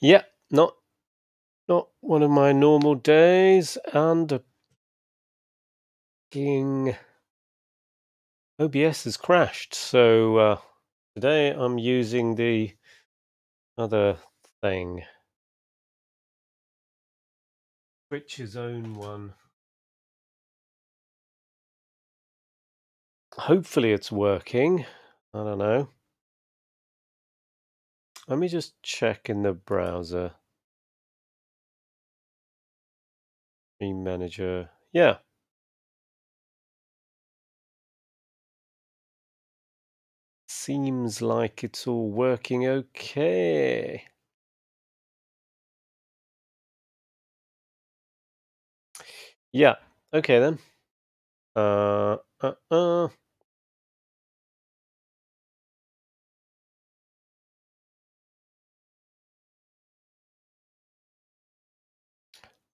Yeah, not not one of my normal days, and a OBS has crashed. So uh, today I'm using the other thing, Twitch's own one. Hopefully it's working. I don't know. Let me just check in the browser. Stream manager. Yeah. Seems like it's all working okay. Yeah. Okay then. Uh, uh, uh.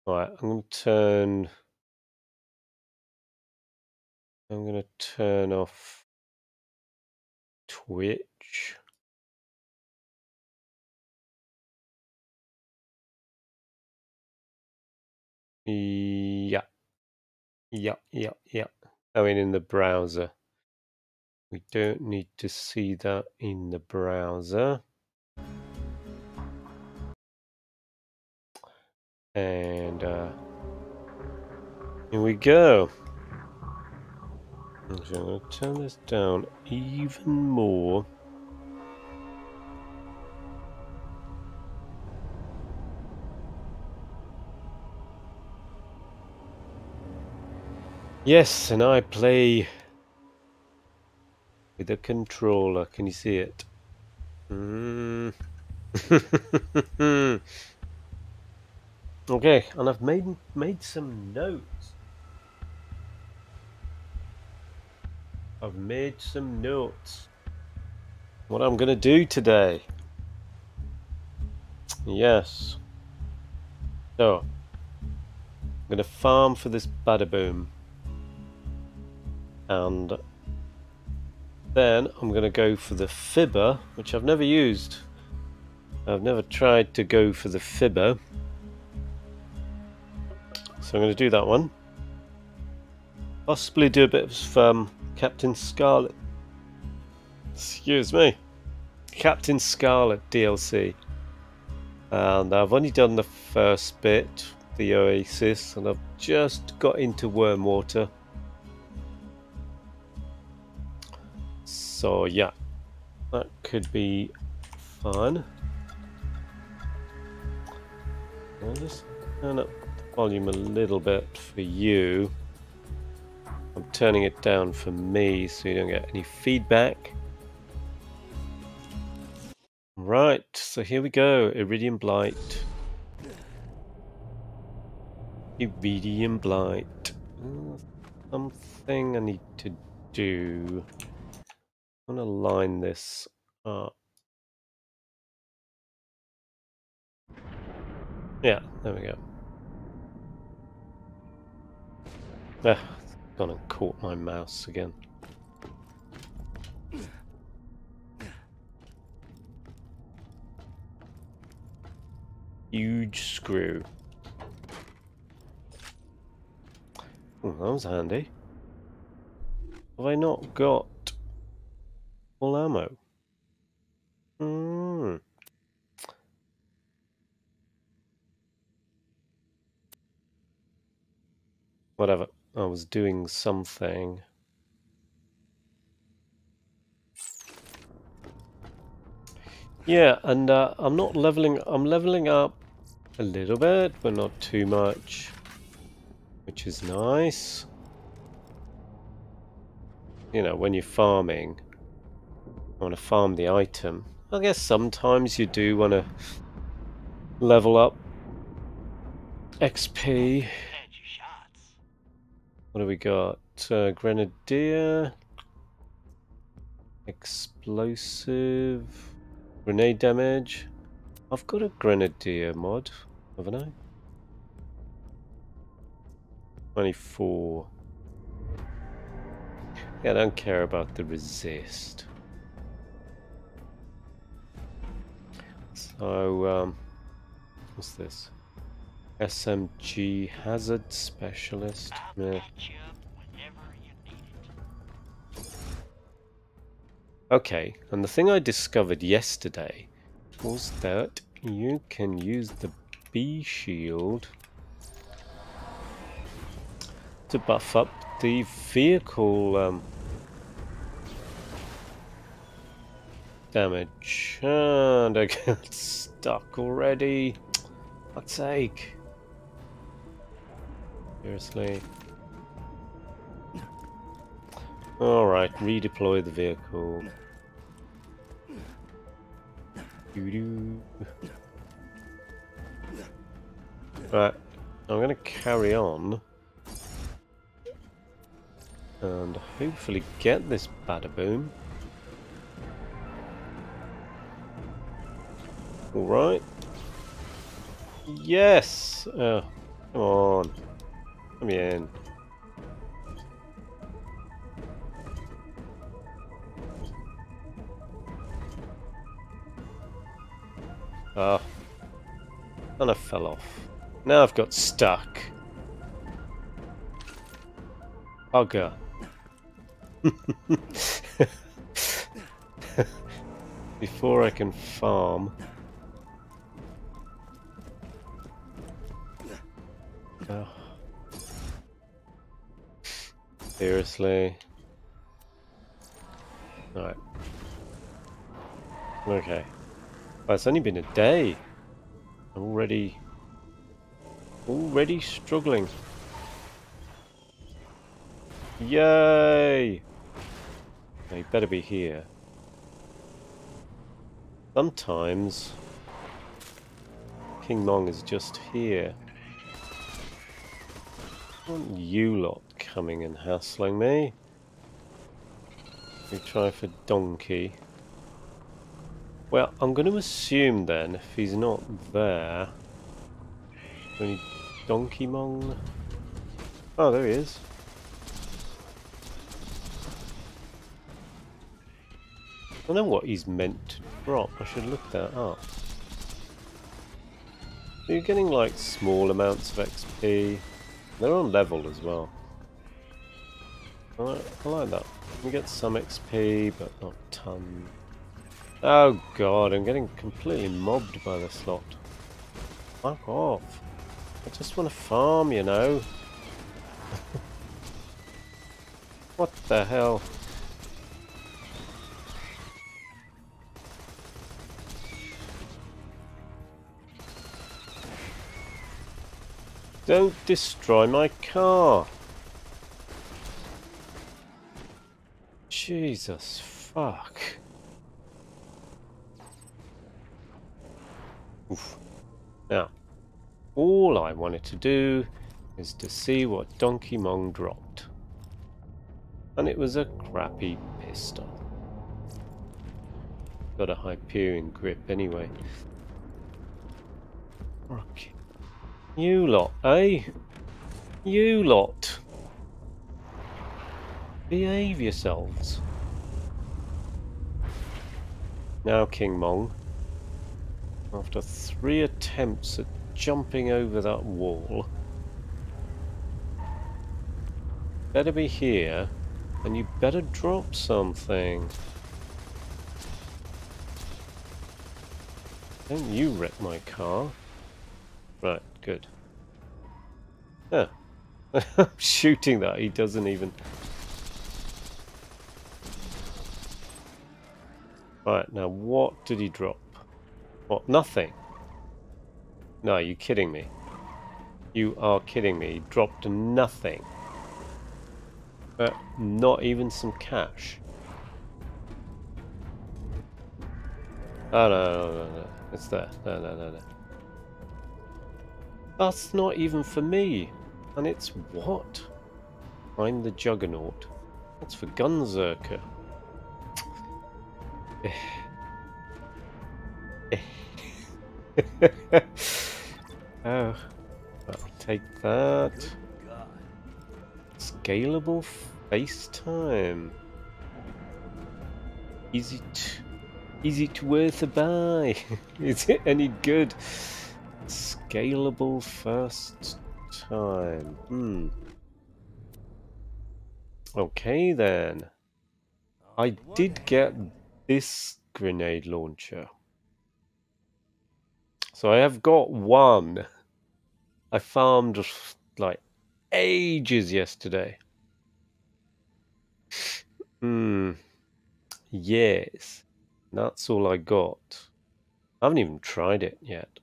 All right, I'm going to turn. I'm going to turn off Twitch. Yeah. Yeah, yeah, yeah. I mean, in the browser. We don't need to see that in the browser. And uh, here we go. I'm going to turn this down even more. Yes, and I play with a controller. Can you see it? Mm. okay, and I've made made some notes. I've made some notes. What I'm gonna do today. Yes. So I'm gonna farm for this badaboom and then I'm going to go for the fibber which I've never used I've never tried to go for the fibber so I'm going to do that one. Possibly do a bit of um, Captain Scarlett. Excuse me. Captain Scarlett DLC and I've only done the first bit the Oasis and I've just got into Wurmwater So yeah, that could be fun. I'll just turn up volume a little bit for you. I'm turning it down for me so you don't get any feedback. Right, so here we go, Eridium Blight. Eridium Blight. Something I need to do. I'm going to line this up. Yeah, there we go. Ah, gone and caught my mouse again. Huge screw. Oh, that was handy. Have I not got Full ammo. Mm. Whatever. I was doing something. Yeah, and uh, I'm not leveling. I'm leveling up a little bit, but not too much, which is nice. You know, when you're farming, I want to farm the item. I guess sometimes you do want to level up XP. What do we got? Uh, grenadier, explosive, grenade damage. I've got a grenadier mod, haven't I? 24. Yeah, I don't care about the resist. So, um, What's this? SMG Hazard Specialist. Yeah. Okay, and the thing I discovered yesterday was that you can use the Bee shield to buff up the vehicle um, damage. And I got stuck already. Fuck's sake. Seriously. Alright, redeploy the vehicle. Doo -doo. Right, I'm going to carry on and hopefully get this bada-boom. Alright. Yes! Oh, come on. Come in. Ah. And I fell off. Now I've got stuck. Bugger. Before I can farm. Oh. Seriously. Alright. Okay. Well, it's only been a day. Already... Already struggling. Yay! He better be here. Sometimes King Mong is just here. want you lot coming and hassling me. We try for Donkey. Well, I'm going to assume then, if he's not there... Any Donkey Mong? Oh, there he is. I don't know what he's meant to drop. I should look that up. You're getting like small amounts of XP. They're on level as well. I like, that. We get some XP, but not ton. Oh god, I'm getting completely mobbed by this lot. Fuck off. I just want to farm, you know. what the hell? Don't destroy my car. Jesus fuck. Oof. Now, all I wanted to do is to see what Donkey Mong dropped. And it was a crappy pistol. Got a Hyperion grip anyway. Okay. You lot, eh? You lot. Behave yourselves. Now, King Mong, after three attempts at jumping over that wall, better be here, and you better drop something. Don't you wreck my car. Right. Good. Yeah. Shooting that, he doesn't even... Right, now what did he drop? What, nothing? No, you're kidding me. You are kidding me. He dropped nothing. But not even some cash. Oh, no, no, no, no. It's there. No, no, no, no. That's not even for me. And it's what? I'm the Juggernaut. That's for Gunzerker. oh, I'll take that. Scalable FaceTime. Is it is it worth a buy? is it any good? Scalable first time. Hmm. Okay then. I did get this grenade launcher. So I have got one. I farmed like ages yesterday. Hmm. Yes. That's all I got. I haven't even tried it yet.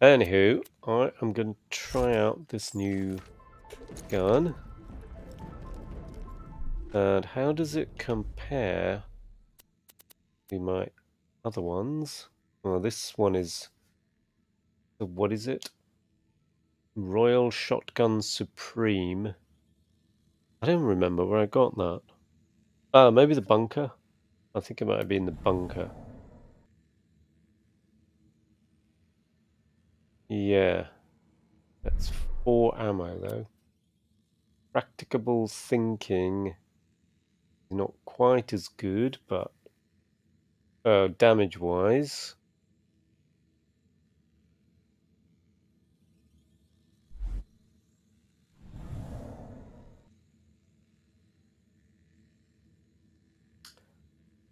Anywho, I am going to try out this new gun. And how does it compare to my other ones? Well, this one is... What is it? Royal Shotgun Supreme. I don't remember where I got that. Ah, maybe the bunker? I think it might have been the bunker. Yeah. That's four ammo though. Practicable thinking not quite as good, but uh, damage wise.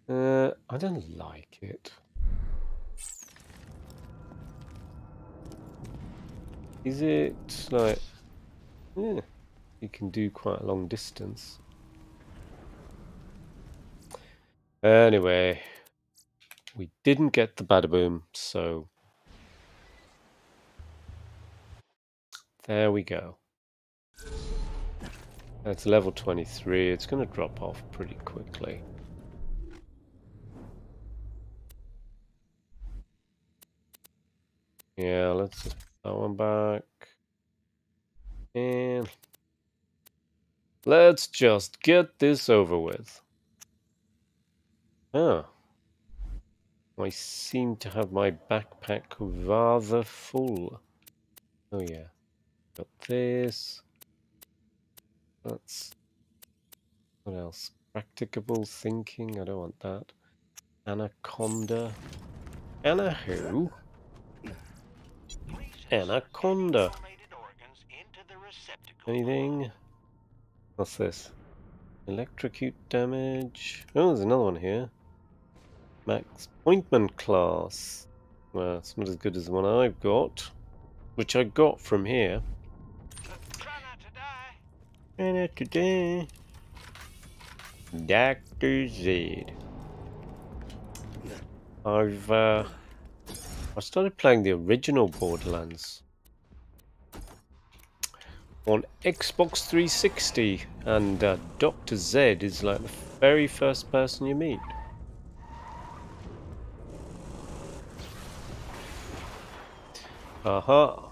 Uh, I don't like it. Is it like... Yeah, you can do quite a long distance. Anyway, we didn't get the Badaboom, so... There we go. That's level 23. It's going to drop off pretty quickly. Yeah, let's just put that one back. And let's just get this over with. Oh. I seem to have my backpack rather full. Oh yeah. Got this. That's... What else? Practicable thinking. I don't want that. Anaconda. Anna who? Anaconda. Anything? What's this? Electrocute damage. Oh, there's another one here. Max appointment class. Well, it's not as good as the one I've got. Which I got from here. Try not to die. Try not to die. Dr. Z. I've uh, I started playing the original Borderlands on Xbox 360 and uh, Dr. Z is like the very first person you meet. Uh -huh.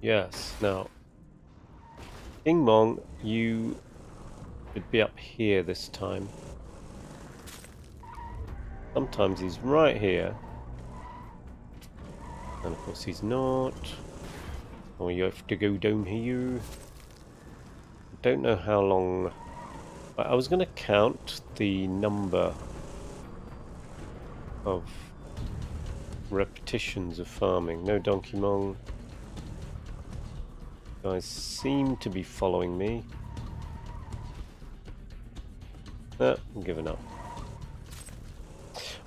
Yes, now King Mong, you should be up here this time. Sometimes he's right here. And of course he's not. Oh, you have to go down here. I don't know how long... I was going to count the number of repetitions of farming. No Donkey Mong. Guys seem to be following me. Ah, I'm giving up.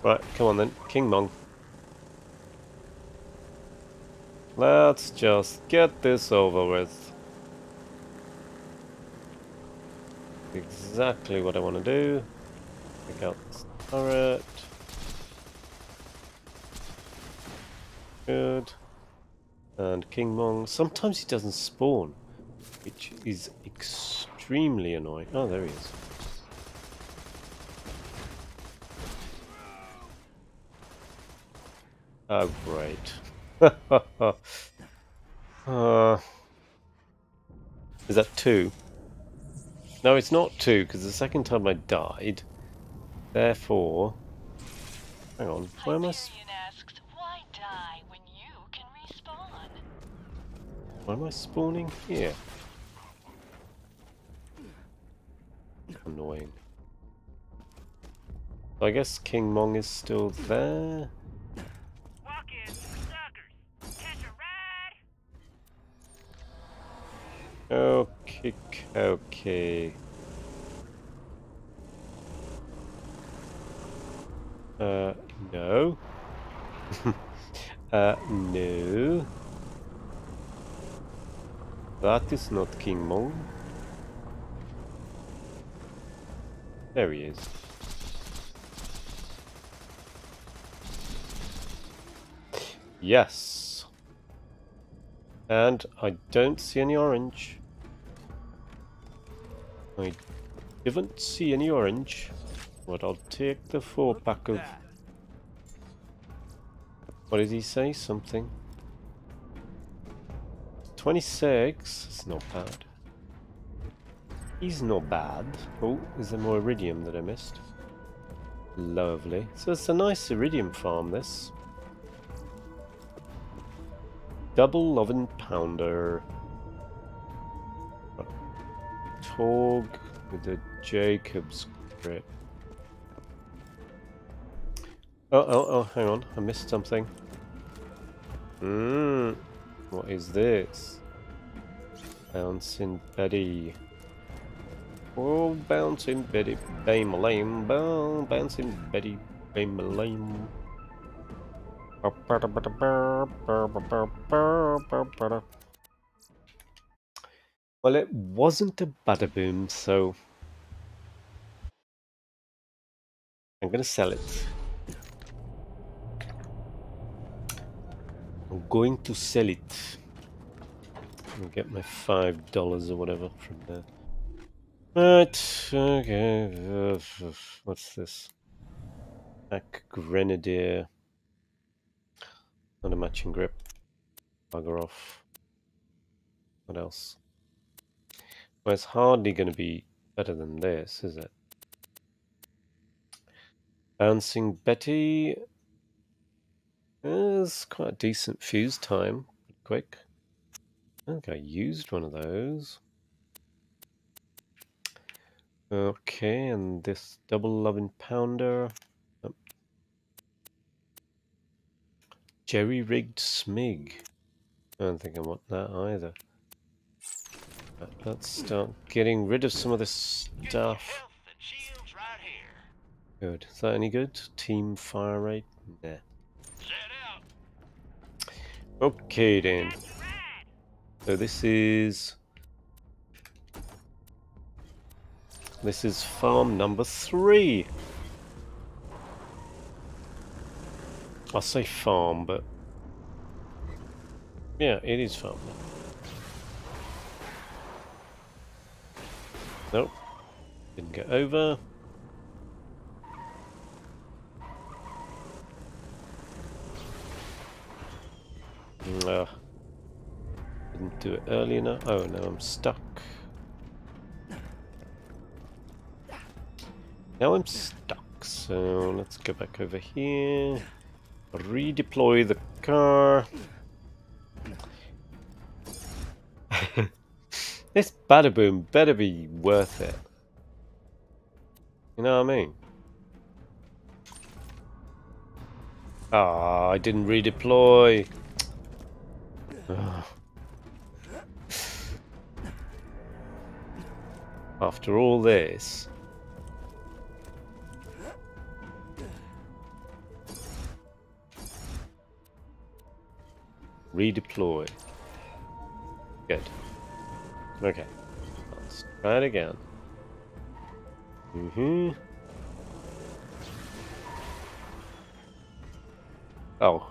Right, come on then. King Mong. Let's just get this over with. Exactly what I want to do. Pick out this turret. Good. And King Mong. Sometimes he doesn't spawn, which is extremely annoying. Oh, there he is. Oh, great. uh, is that two? No, it's not two, because the second time I died. Therefore... Hang on, where am I... Why am I spawning here? Annoying. I guess King Mong is still there. Okay, okay. Uh, no. uh, no. That is not King Mong. There he is. Yes. And I don't see any orange. I didn't see any orange, but I'll take the four pack of... What did he say? Something. 26? It's not bad. He's not bad. Oh, is there more eridium that I missed? Lovely. So it's a nice eridium farm, this. Double 11 pounder. Torgue with the Jakobs grip. Oh, oh, oh, hang on. I missed something. Mmm. What is this? Bouncing Betty. Oh, bouncing Betty, bam lame, bouncing Betty, bam lame. Well, it wasn't a badaboom, so I'm gonna sell it. Going to sell it and get my five dollars or whatever from there. Right, okay, uh, what's this? Pack Grenadier. Not a matching grip. Bugger off. What else? Well, it's hardly going to be better than this, is it? Bouncing Betty is quite a decent fuse time. Quick. I think I used one of those. Okay, and this double 11 pounder. Jerry-rigged smig. I don't think I want that either. Let's start getting rid of some of this stuff. Good. Is that any good? Team fire rate? Nah. Okay then. So this is... This is farm number three. I say farm, but yeah, it is farm. Nope, didn't get over. Uh, didn't do it early enough. Oh, now I'm stuck. Now I'm stuck, so let's go back over here. Redeploy the car. this badaboom better be worth it. You know what I mean? Ah, oh, I didn't redeploy. After all this. Redeploy. Good. Okay. Let's try it again. Mm-hmm. Oh.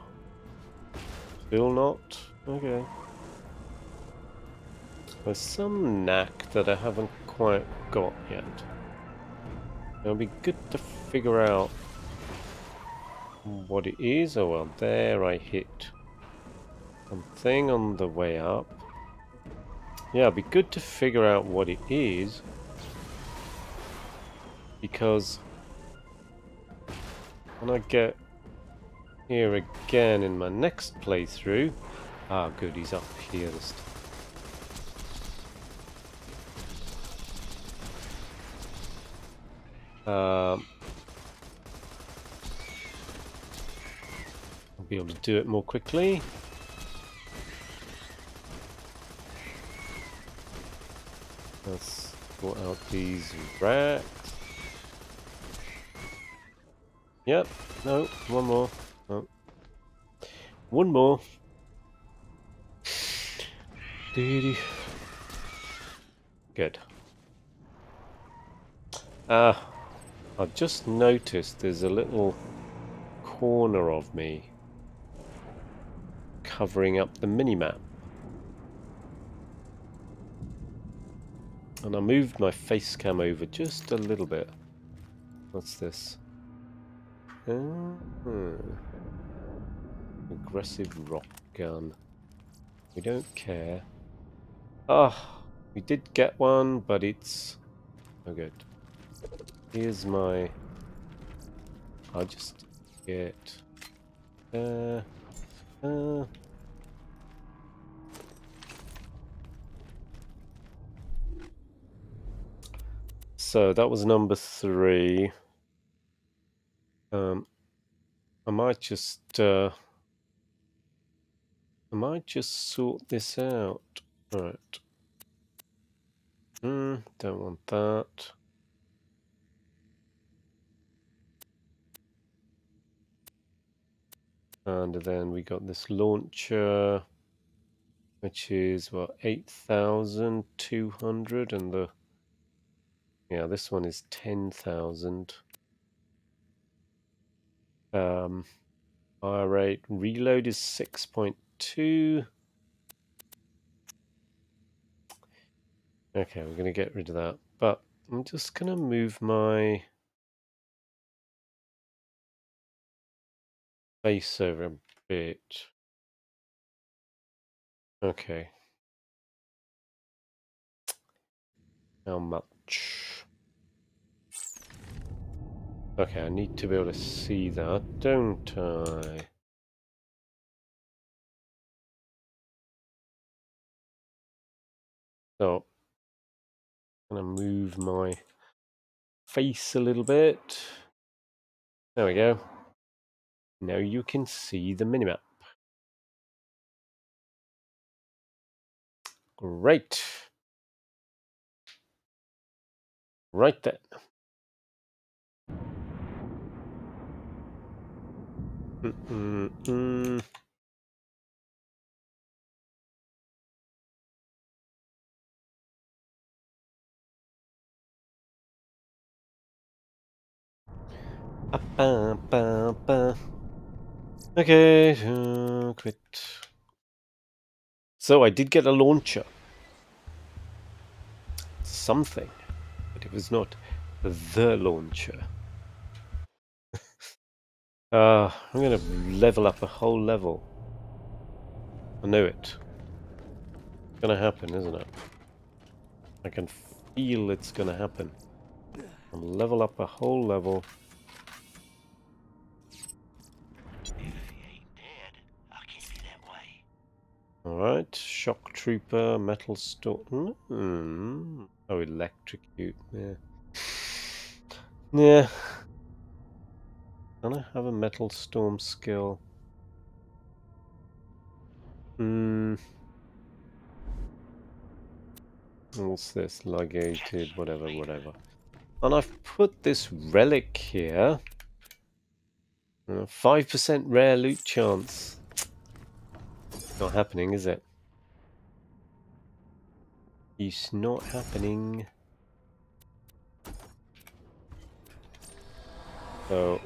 Still not? Okay. There's some knack that I haven't quite got yet. It'll be good to figure out what it is. Oh well, there I hit something on the way up. Yeah, it'd be good to figure out what it is. Because when I get here again in my next playthrough... Ah, good, he's up here this time. Um, I'll be able to do it more quickly. Let's sort out these racks. Yep, no, one more. No. One more. Good. Ah, uh, I've just noticed there's a little corner of me covering up the mini-map. And I moved my face cam over just a little bit. What's this? Uh Aggressive rock gun. We don't care. Ah, oh, we did get one, but it's... Oh good. Here's my... I'll just get... Uh... Uh... So that was number three. Um, I might just, uh, I might just sort this out. Right. Hmm, don't want that. And then we got this launcher, which is what, 8,200 and the yeah, this one is 10,000. Um, fire rate. Reload is 6.2. Okay, we're going to get rid of that. But I'm just going to move my face over a bit. Okay. How much? Okay, I need to be able to see that, don't I? So, going to move my face a little bit. There we go. Now you can see the minimap. Great. Right then. Mm -mm -mm. Okay, uh, quit. So I did get a launcher. Something, but it was not the launcher. Uh, I'm going to level up a whole level. I know it. It's going to happen, isn't it? I can feel it's going to happen. I'll level up a whole level. Alright, shock trooper, metal storm. Mm. Oh, electrocute. Yeah. Yeah. Can I have a metal storm skill? Hmm. What's this? Ligated, whatever, whatever. And I've put this relic here. 5% uh, rare loot chance. Not happening, is it? It's not happening. So,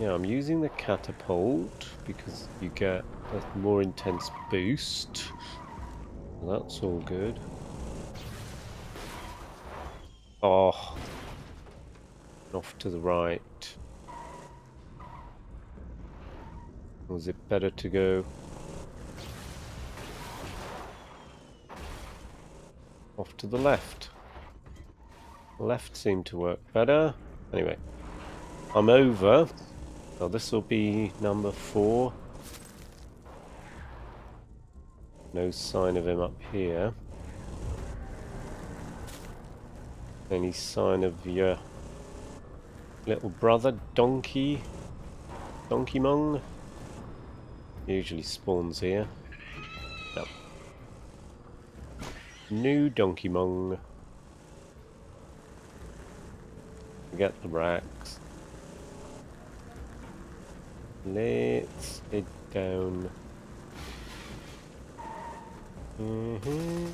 yeah, I'm using the catapult because you get a more intense boost. That's all good. Oh, off to the right. Was it better to go off to the left? Left seemed to work better. Anyway, I'm over. So this will be number four. No sign of him up here. Any sign of your little brother, Donkey? Donkey Mong? Usually spawns here. No. New Donkey Mong. Get the racks. Let's head down. Mm hmm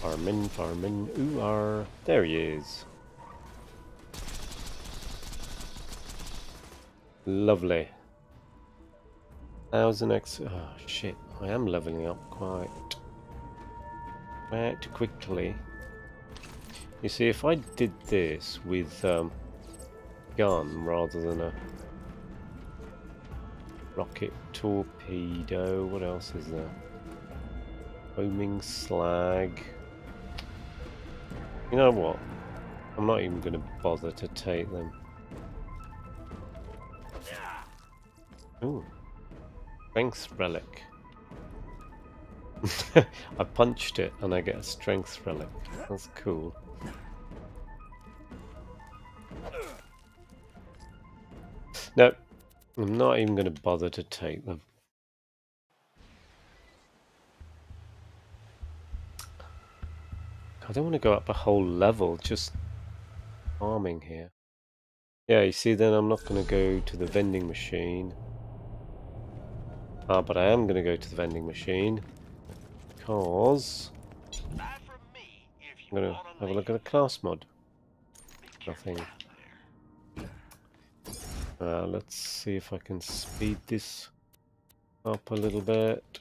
Farmin, farmin, ooh, are. There he is. Lovely. Thousand X. Oh shit! I am leveling up quite, quite quickly. You see, if I did this with um, gun rather than a rocket torpedo, what else is there? Homing slag. You know what? I'm not even going to bother to take them. Ooh. Strength relic. I punched it and I get a strength relic. That's cool. No, I'm not even going to bother to take them. I don't want to go up a whole level just farming here. Yeah, you see, then I'm not going to go to the vending machine. Ah, but I am going to go to the vending machine because I'm going to have a look at the class mod. Nothing. Uh, let's see if I can speed this up a little bit.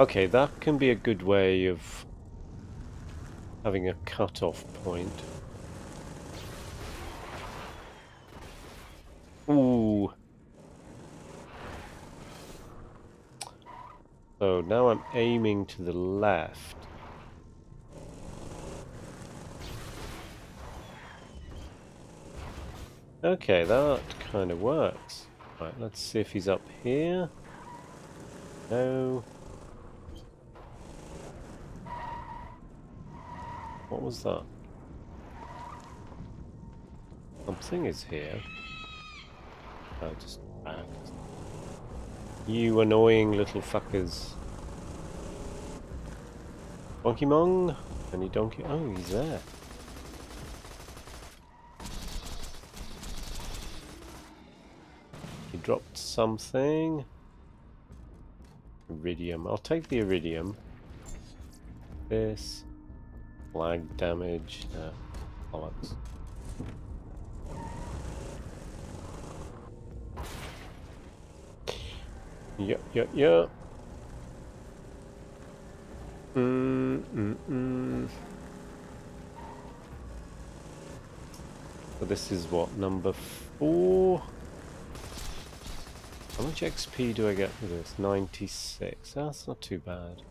Okay, that can be a good way of having a cut-off point. Ooh. So now I'm aiming to the left. Okay, that kind of works. Right, let's see if he's up here. No. What was that? Something is here. I just You annoying little fuckers. Donkey Mong? Any donkey? Oh, he's there. He dropped something. Eridium. I'll take the eridium. This. Flag damage. Uh, bollocks. Yeah, yeah, yeah. Mm, mm, mm. So this is what, number four? How much XP do I get for this? 96. That's not too bad.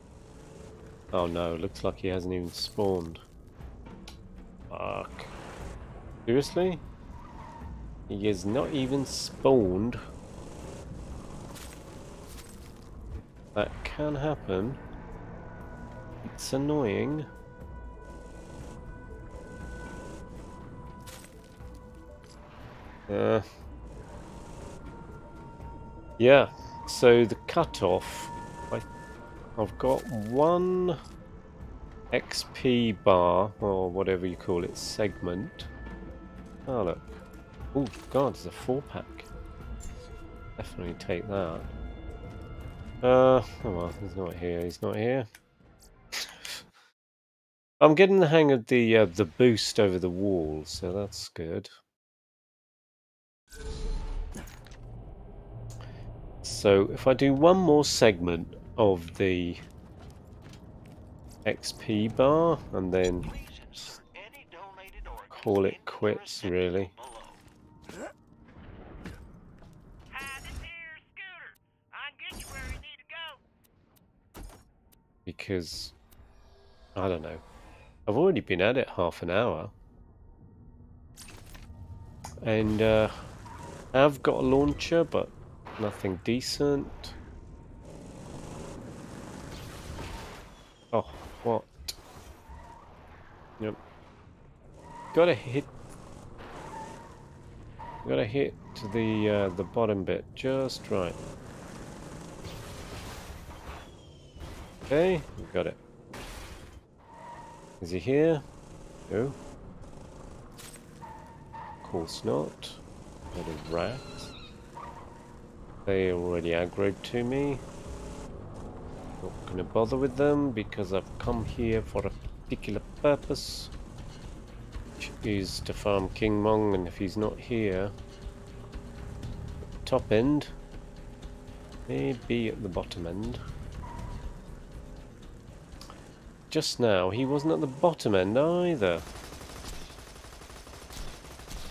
Oh no, looks like he hasn't even spawned. Fuck. Seriously? He is not even spawned. That can happen. It's annoying. Uh, yeah, so the cutoff I've got one XP bar, or whatever you call it, segment. Oh look. Oh god, there's a four pack. Definitely take that. Uh, oh well, he's not here, he's not here. I'm getting the hang of the uh, the boost over the wall, so that's good. So if I do one more segment of the XP bar and then call it quits really. Because, I don't know, I've already been at it half an hour. And uh, I've got a launcher, but nothing decent. Oh, what? Yep. Gotta hit. Gotta hit the uh, the bottom bit just right. Okay, we got it. Is he here? No. Of course not. Got a rat. They already aggroed to me. Not gonna bother with them because I've come here for a particular purpose. Which is to farm King Mong and if he's not here top end maybe at the bottom end just now he wasn't at the bottom end either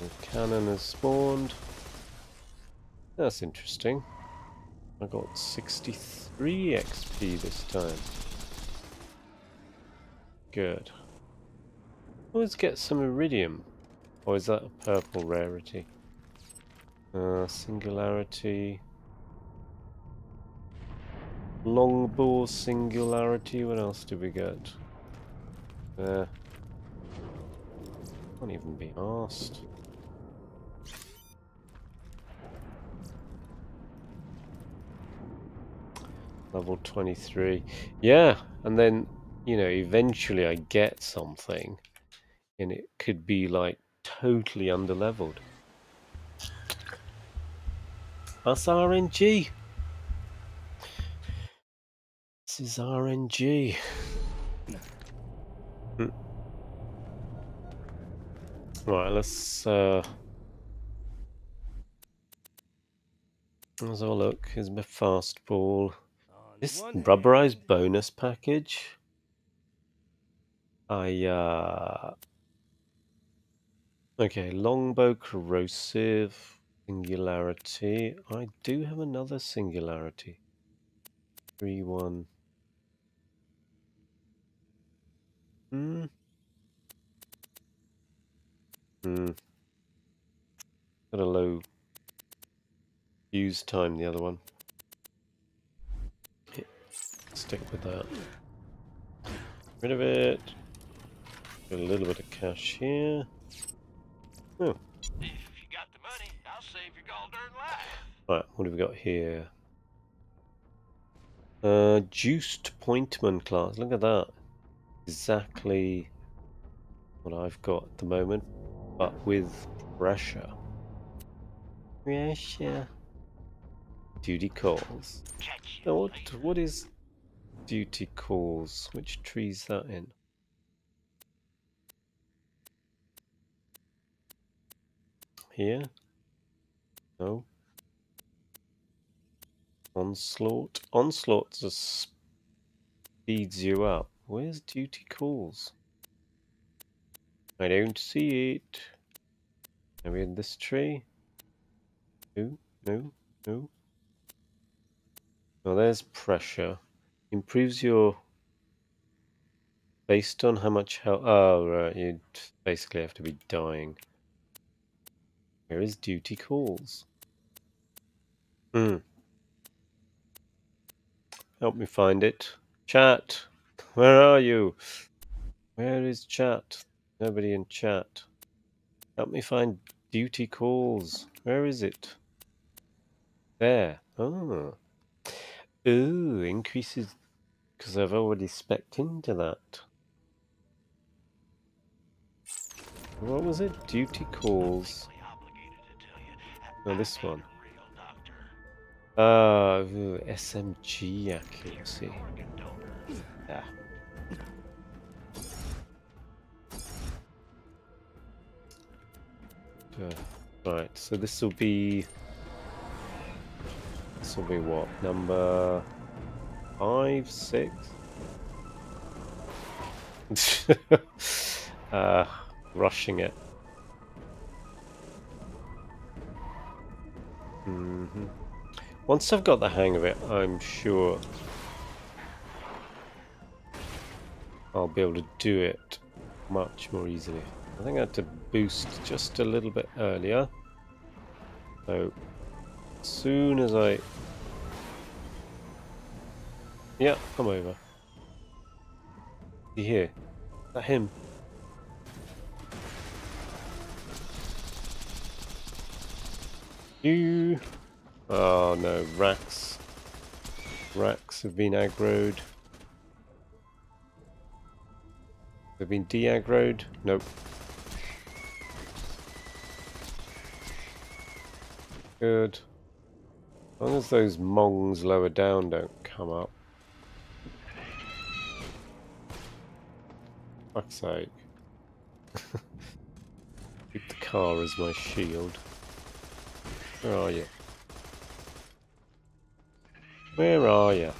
the cannon has spawned that's interesting I got 63 XP this time. Good. Let's get some eridium. Or is that a purple rarity? Uh, singularity. Longbow singularity. What else do we get? Uh, can't even be asked. level 23 yeah and then you know eventually I get something and it could be like totally underleveled that's RNG this is RNG hmm. right let's uh Let's have a look. Here's my fastball. This rubberized bonus package. I uh Okay, longbow corrosive singularity. I do have another singularity. Three one. Hmm. Hmm. Got a low use time the other one stick with that. Rid of it. Get a little bit of cash here. Oh. Right, what have we got here? Uh, juiced pointman class. Look at that. Exactly what I've got at the moment, but with pressure. Pressure. Duty calls. Now what, what is duty calls. Which tree is that in? Here? No. Onslaught. Onslaught just speeds you up. Where's duty calls? I don't see it. Are we in this tree? No, no, no. Oh, there's pressure. Improves your based on how much health. Oh, right. You basically have to be dying. Where is duty calls? Hmm. Help me find it. Chat. Where are you? Where is chat? Nobody in chat. Help me find duty calls. Where is it? There. Oh. Ooh, increases because I've already specced into that. What was it? Duty calls. No, this one. Ah, uh, SMG accuracy. Yeah. Uh, right, so this will be... This will be what? Number five, six. uh, rushing it. Mm -hmm. Once I've got the hang of it, I'm sure I'll be able to do it much more easily. I think I had to boost just a little bit earlier. So, as soon as I yeah, come over. You here? Is that him? You. Oh no, rakks. Rakks have been aggroed. They've been de-aggroed? Nope. Good. As long as those mongs lower down don't come up. Fuck's sake. Keep the car as my shield. Where are you? Where are you?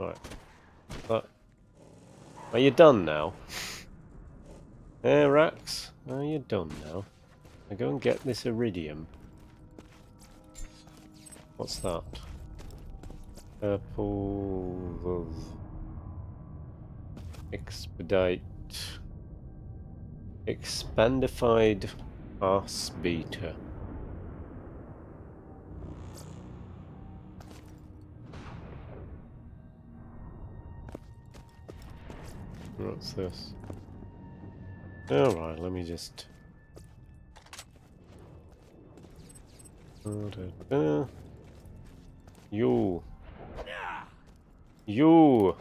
Right. But are you done now? Eh, Rakks? Are you done now? I go and get this eridium. What's that? Purple... Expedite... Expandified Ars Beta. What's this? Alright, let me just... You. You.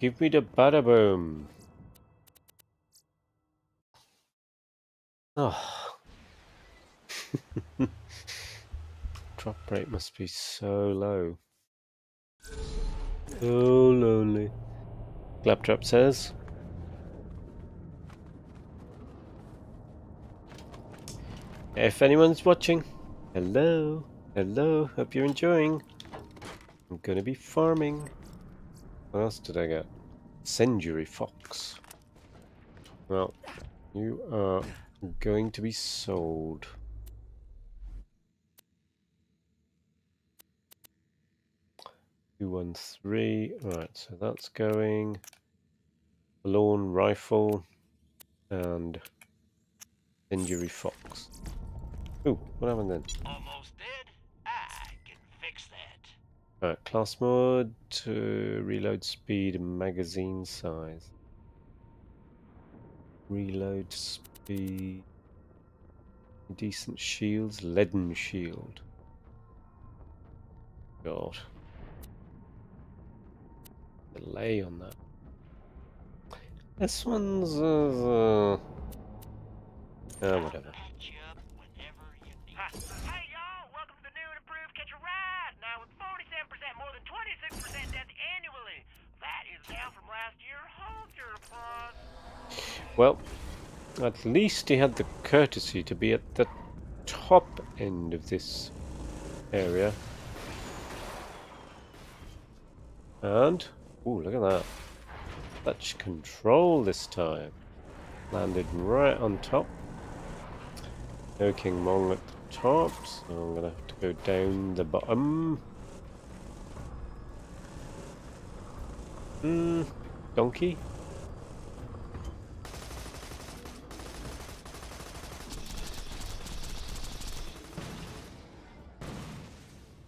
Give me the bada boom. Oh. Drop rate must be so low. So lonely. Claptrap says. If anyone's watching, hello, hello, hope you're enjoying. I'm gonna be farming. What else did I get? Century Fox. Well, you are going to be sold. Two one three. Right, so that's going. Lawn rifle and injury fox. Ooh, what happened then? Almost dead. I can fix that. Right, class mode, to reload speed, magazine size. Reload speed. Decent shields, leaden shield. God delay on that. This one's uh, uh oh, whatever. Hey y'all, welcome to the new and improved Catch a Ride. Now with 47% more than 26% death annually. That is down from last year. Hold your applause. Well, at least he had the courtesy to be at the top end of this area. And Ooh, look at that. Touch control this time. Landed right on top. No King Mong at the top, so I'm gonna have to go down the bottom. Hmm, donkey?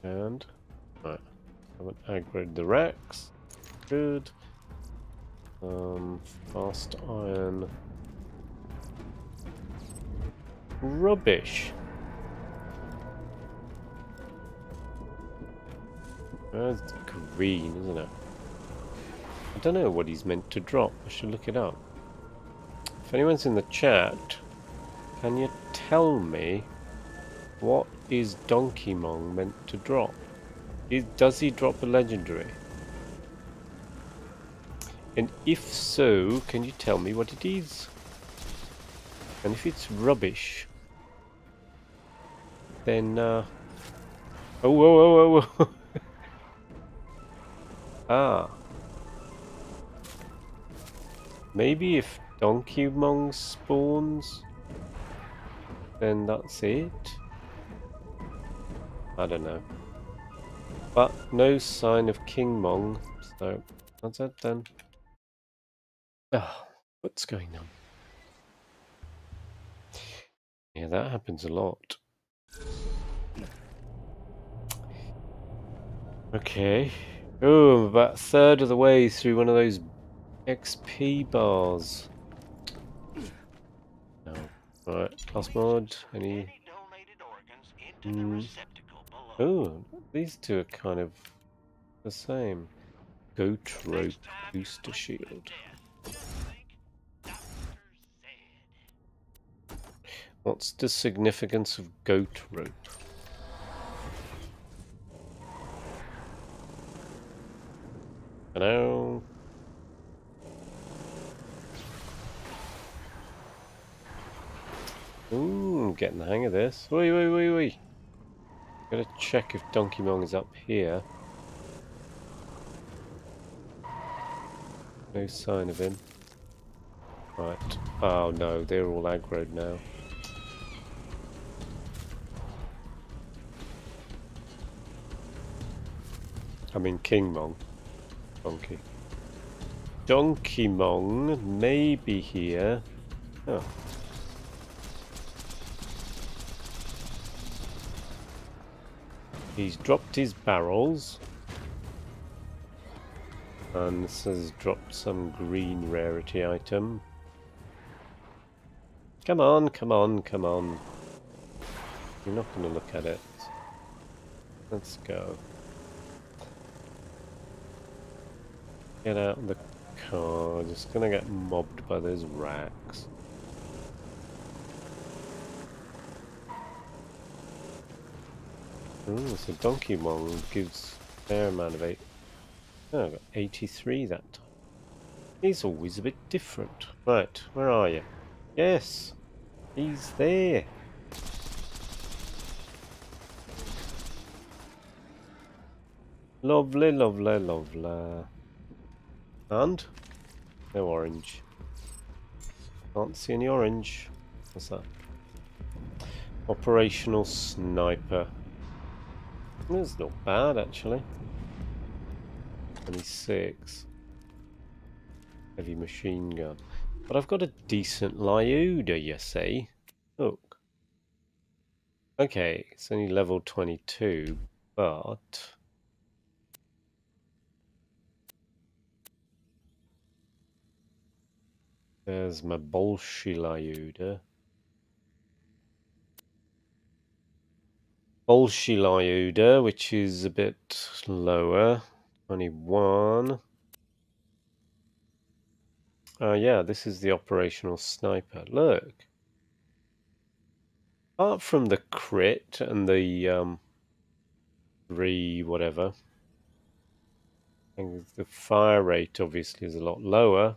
And, right, haven't aggroed the Rex. Good. Um, fast iron. Rubbish. That's green, isn't it? I don't know what he's meant to drop. I should look it up. If anyone's in the chat, can you tell me what is Donkey Mong meant to drop? does he drop a legendary? And if so, can you tell me what it is? And if it's rubbish, then, uh... Oh, whoa, whoa, whoa, whoa. ah. Maybe if Donkey Mong spawns, then that's it? I don't know. But no sign of King Mong, so that's it then. Oh, what's going on? Yeah, that happens a lot. Okay. Oh, I'm about a third of the way through one of those XP bars. No. Alright, class mod, any... Mm. Oh, these two are kind of the same. Goat rope booster shield. What's the significance of goat rope? Hello? Ooh, getting the hang of this. Wait, wait, wait, wait. Gotta check if Donkey Mong is up here. No sign of him. Right. Oh no, they're all aggroed now. I mean King Mong. Donkey. Donkey Mong may be here. Oh. He's dropped his barrels. And this has dropped some green rarity item. Come on, come on, come on. You're not going to look at it. Let's go. Get out of the car. Just gonna get mobbed by those rakks. Ooh, so Donkey Mong gives fair amount of eight. Oh, I got 83 that time. He's always a bit different. Right, where are you? Yes, he's there. Lovely, lovely, lovely. And? No orange. Can't see any orange. What's that? Operational Sniper. That's not bad, actually. 26. Heavy machine gun. But I've got a decent Lyuda, you see. Look. Okay, it's only level 22, but... There's my Bolshilayuda. Bolshilayuda, which is a bit lower. 21. Uh, yeah, this is the operational sniper. Look. Apart from the crit and the um, three whatever, and the fire rate obviously is a lot lower.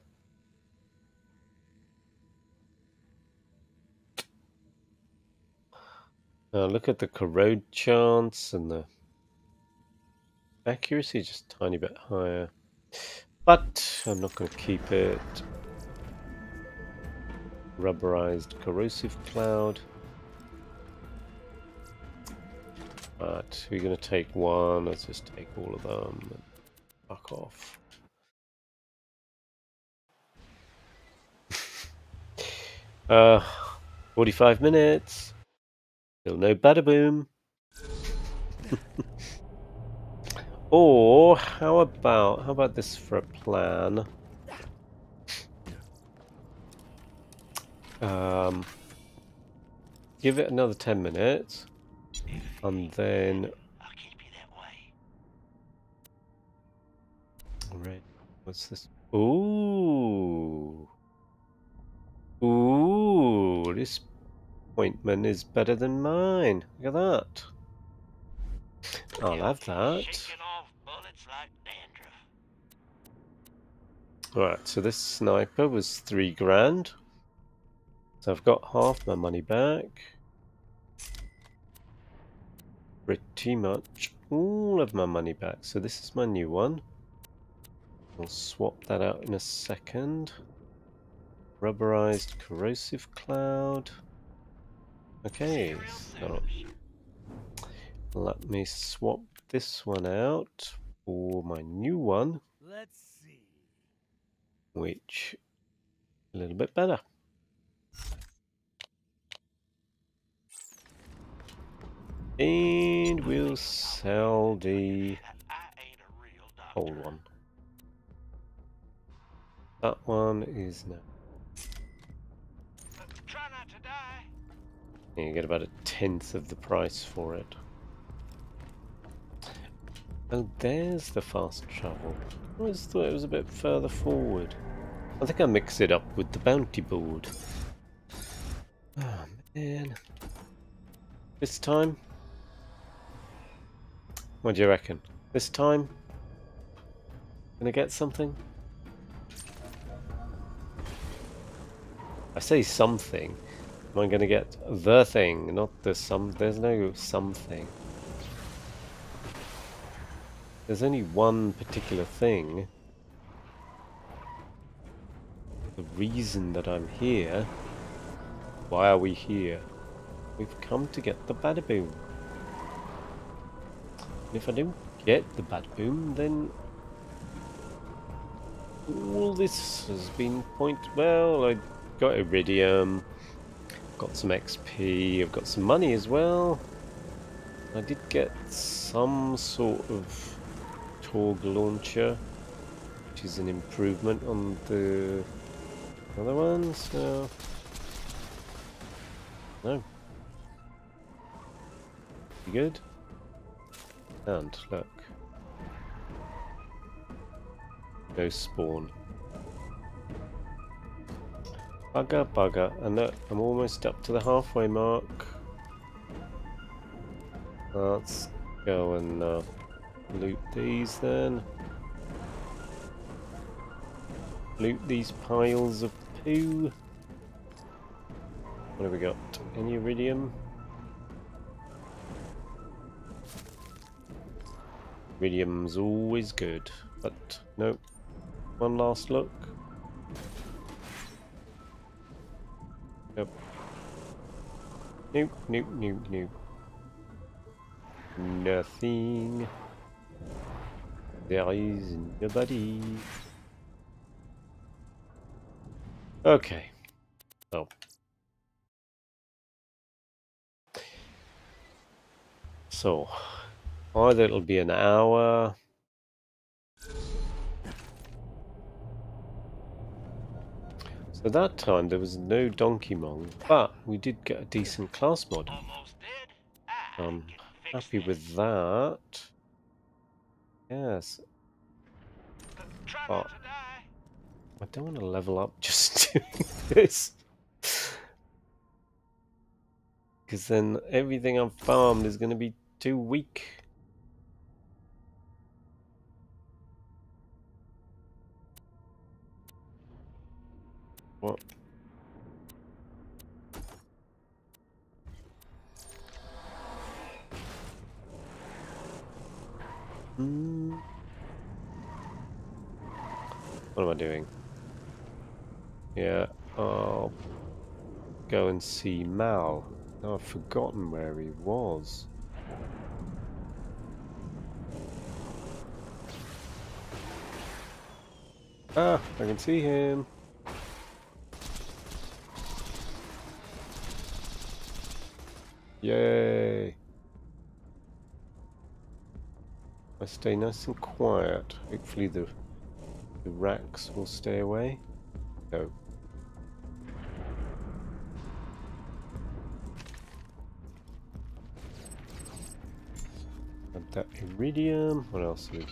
Now look at the corrode chance and the accuracy just tiny bit higher. But I'm not going to keep it. Rubberized corrosive cloud. But we're going to take one. Let's just take all of them and fuck off. uh, 45 minutes. Still no bada-boom. Or, how about, how about this for a plan? Um, give it another 10 minutes. And then... Red. What's this? Ooh. Ooh, this appointment is better than mine. Look at that. I'll have that. Alright, so this sniper was three grand. So I've got half my money back. Pretty much all of my money back. So this is my new one. I'll swap that out in a second. Rubberized corrosive cloud. Okay, so let me swap this one out for my new one. Let's see. Which a little bit better. And we'll sell the old one. That one is now You get about a tenth of the price for it. Oh, there's the fast travel. I always thought it was a bit further forward. I think I mixed it up with the bounty board. Um, oh, man. This time? What do you reckon? This time? Gonna get something? I say something. Am I gonna get the thing, not the some? There's no something. There's only one particular thing. The reason that I'm here. Why are we here? We've come to get the Badaboom. And if I don't get the Badaboom, then all this has been point. Well, I got Eridium, got some XP, I've got some money as well. I did get some sort of Torgue launcher, which is an improvement on the other ones. So no. Good? And look. No spawn. Bugger, bugger. And look, I'm almost up to the halfway mark. Let's go and uh, Loot these then. Loot these piles of poo. What have we got? Any eridium? Eridium's always good, but nope. One last look. Nope. Nope, nope, nope, nope. Nothing. There is nobody. Okay. Oh. So, either it'll be an hour. So that time there was no Donkey Mong, but we did get a decent class mod. I'm happy with that. Yes. But oh. I don't want to level up just doing this. Because then everything I've farmed is going to be too weak. What? Hmm. What am I doing? Yeah, I'll go and see Mal. Now I've forgotten where he was. Ah, I can see him. Yay. I stay nice and quiet. Hopefully the, the rakks will stay away. No. That eridium. What else we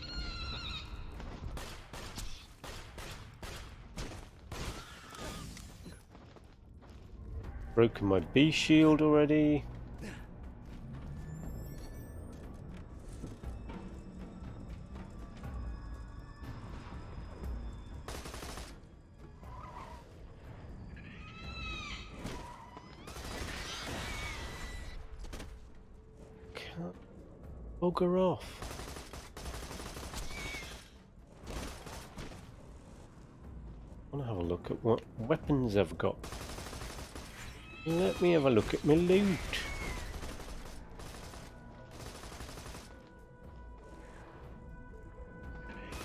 Broken my Bee shield already. Bugger off. I want to have a look at what weapons I've got. Let me have a look at my loot.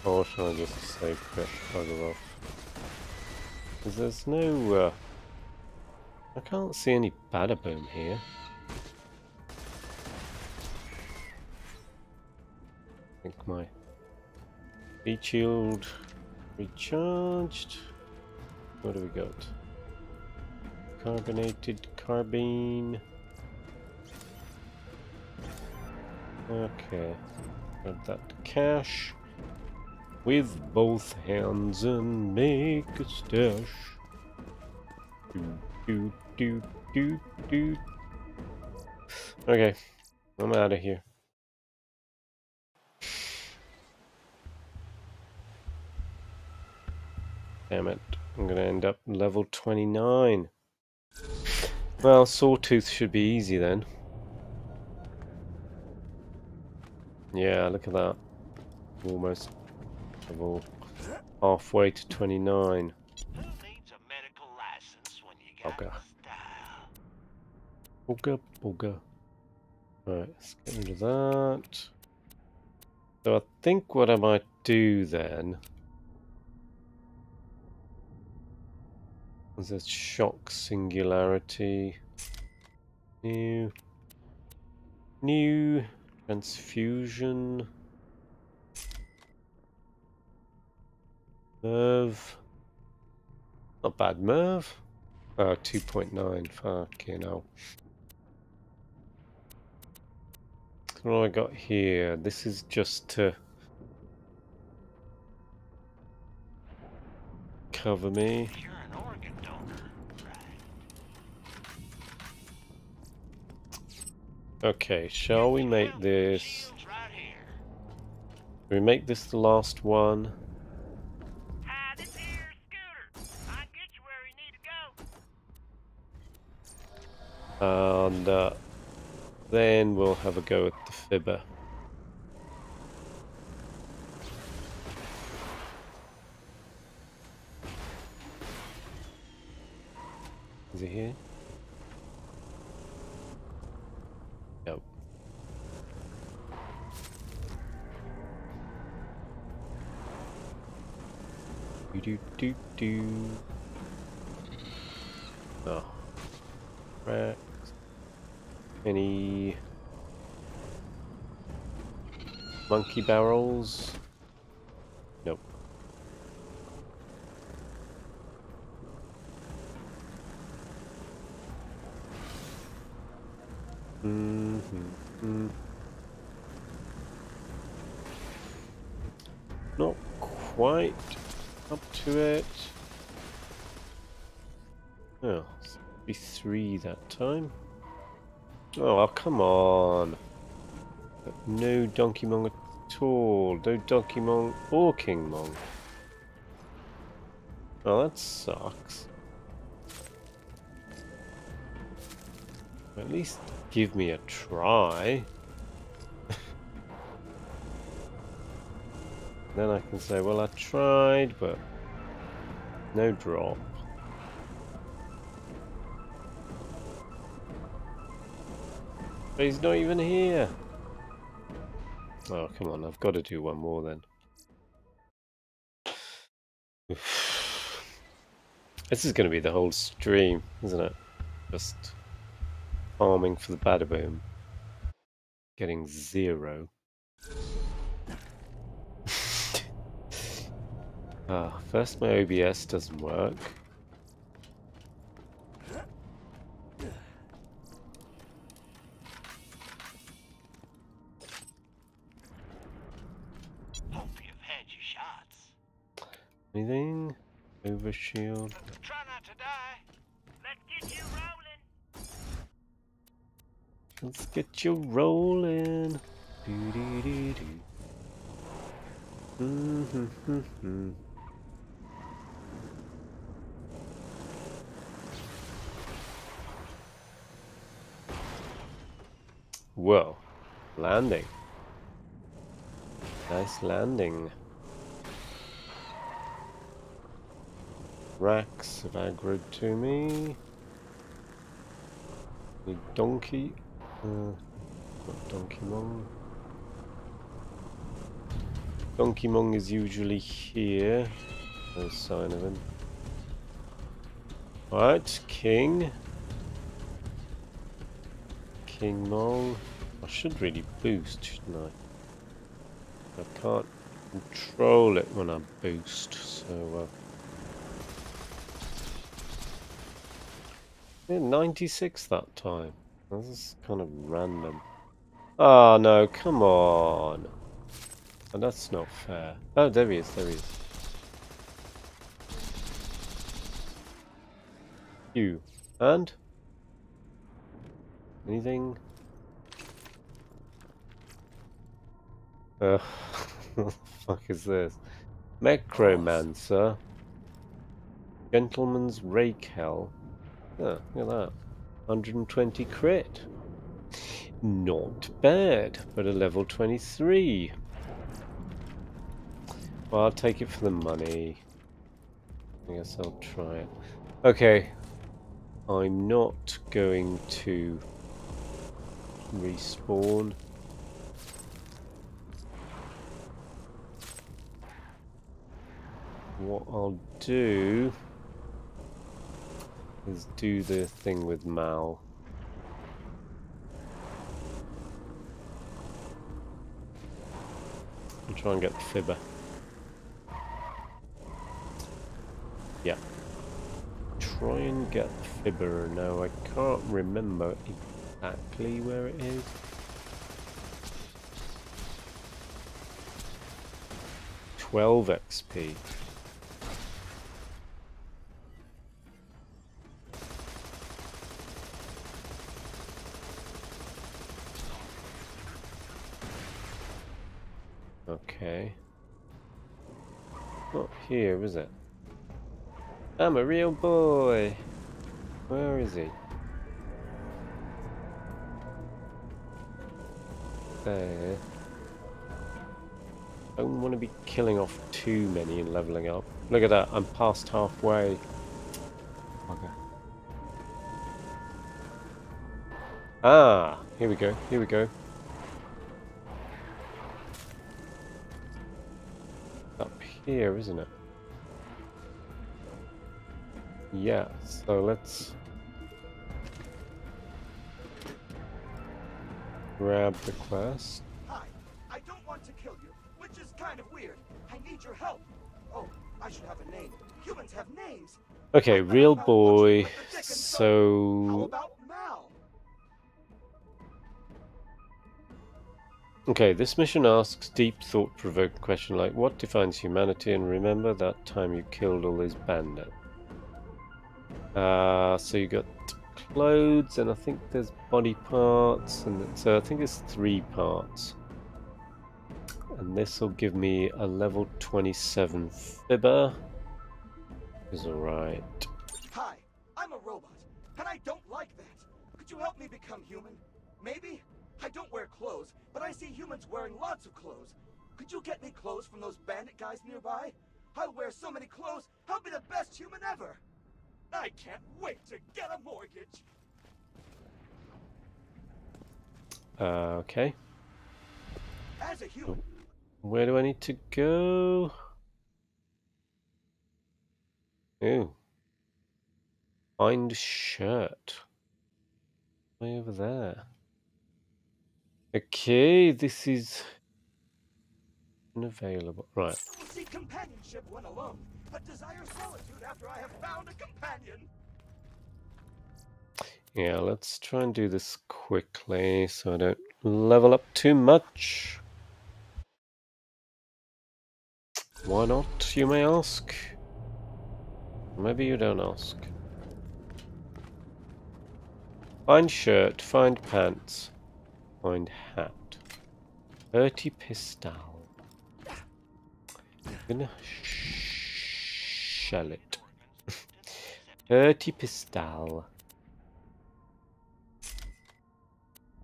Or should I just save quit, bugger off? Because there's no... Uh, I can't see any badaboom here. My heat shield recharged. What do we got? Carbonated carbine. Okay. Grab that cash with both hands and make a stash. Do, do, do, do, do. Okay, I'm out of here. Damn it, I'm gonna end up level 29. Well, Sawtooth should be easy then. Yeah, look at that. Almost level halfway to 29. Bugger. Bugger, bugger. Right, let's get rid of that. So I think what I might do then is a shock singularity. New. New. Transfusion. MIRV. Not bad, Merv. Uh, 2.9, fucking hell. What I got here? This is just to cover me. Okay, shall we make this... we make this the last one? And uh, then we'll have a go at the fibber. Is he here? Do do do. Oh. Right. Any monkey barrels? Nope. Mm -hmm. Mm. Not quite up to it. Oh, be three that time. Oh, come on. No Donkey Mong at all. No Donkey Mong or King Mong. Oh, that sucks. At least give me a try. Then I can say, well, I tried, but no drop. But he's not even here. Oh, come on. I've got to do one more then. This is going to be the whole stream, isn't it? Just farming for the badaboom. Getting zero. Ah, first my OBS doesn't work. Anything? Over shield. Try not to die. Let's get you rolling. Let's get you rolling. Do do do do. Mm -hmm -hmm -hmm. Whoa. Landing. Nice landing. Rakks have aggroed to me. The donkey. Uh, donkey mong. Donkey mong is usually here. No sign of him. Right, king. King mong. I should really boost, shouldn't I? I can't control it when I boost, so... Uh, 96 that time. This is kind of random. Oh no, come on. And that's not fair. Oh, there he is, there he is. You. And? Anything? Uh, what the fuck is this? Necromancer. Gentleman's Rake Hell. Oh, look at that. 120 crit. Not bad, but a level 23. Well, I'll take it for the money. I guess I'll try it. Okay. I'm not going to respawn. What I'll do is do the thing with Mal. And try and get the fibber. Yeah. Try and get the fibber. Now I can't remember exactly where it is. Twelve XP. Here, is it? I'm a real boy. Where is he? There. Don't want to be killing off too many and leveling up. Look at that, I'm past halfway. Okay. Ah, here we go, here we go. Up here, isn't it? Yeah, so let's grab the quest. Hi, I don't want to kill you, which is kind of weird. I need your help. Oh, I should have a name. Humans have names. Okay, real boy. So Okay, this mission asks deep thought-provoking question like, what defines humanity? And remember that time you killed all these bandits. Uh, so you got clothes, and I think there's body parts, and so I think it's three parts. And this will give me a level 27 fibber. Is alright. Hi, I'm a robot, and I don't like that. Could you help me become human? Maybe? I don't wear clothes, but I see humans wearing lots of clothes. Could you get me clothes from those bandit guys nearby? I'll wear so many clothes, I'll be the best human ever! I can't wait to get a mortgage! Uh, okay. As a human... Where do I need to go? Ooh. Find shirt. Way over there. Okay, this is unavailable. Right. But desire solitude after I have found a companion. Yeah, let's try and do this quickly so I don't level up too much. Why not, you may ask? Maybe you don't ask. Find shirt, find pants. Find hat. Thirty pistol. I'm gonna shell it. Thirty pistol.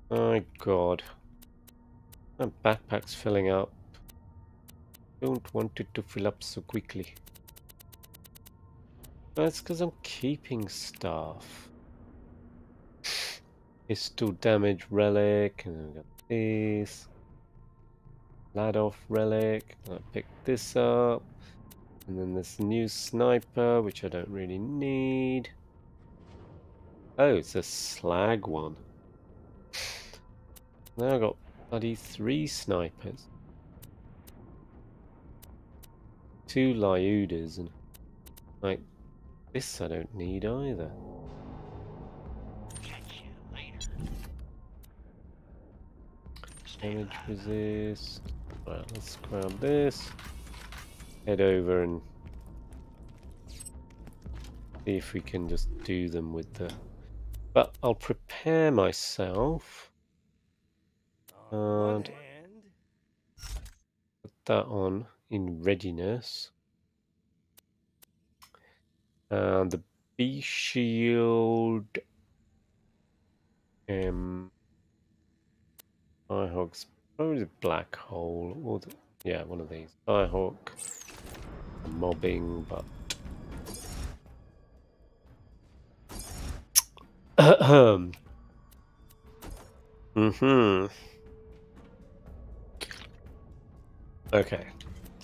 My god. My backpack's filling up. Don't want it to fill up so quickly. That's because I'm keeping stuff. It's Pistol damage relic, and we got these. Vladof relic, I pick this up. And then this new sniper, which I don't really need. Oh, it's a slag one. now I've got bloody three snipers. Two Lyudas and like this I don't need either. Damage resist. Right, let's grab this. Head over and see if we can just do them with the... But I'll prepare myself. And put that on in readiness. And the Bee shield um Firehawk's probably black hole or the, yeah, one of these. Firehawk mobbing but mm-hmm. Okay.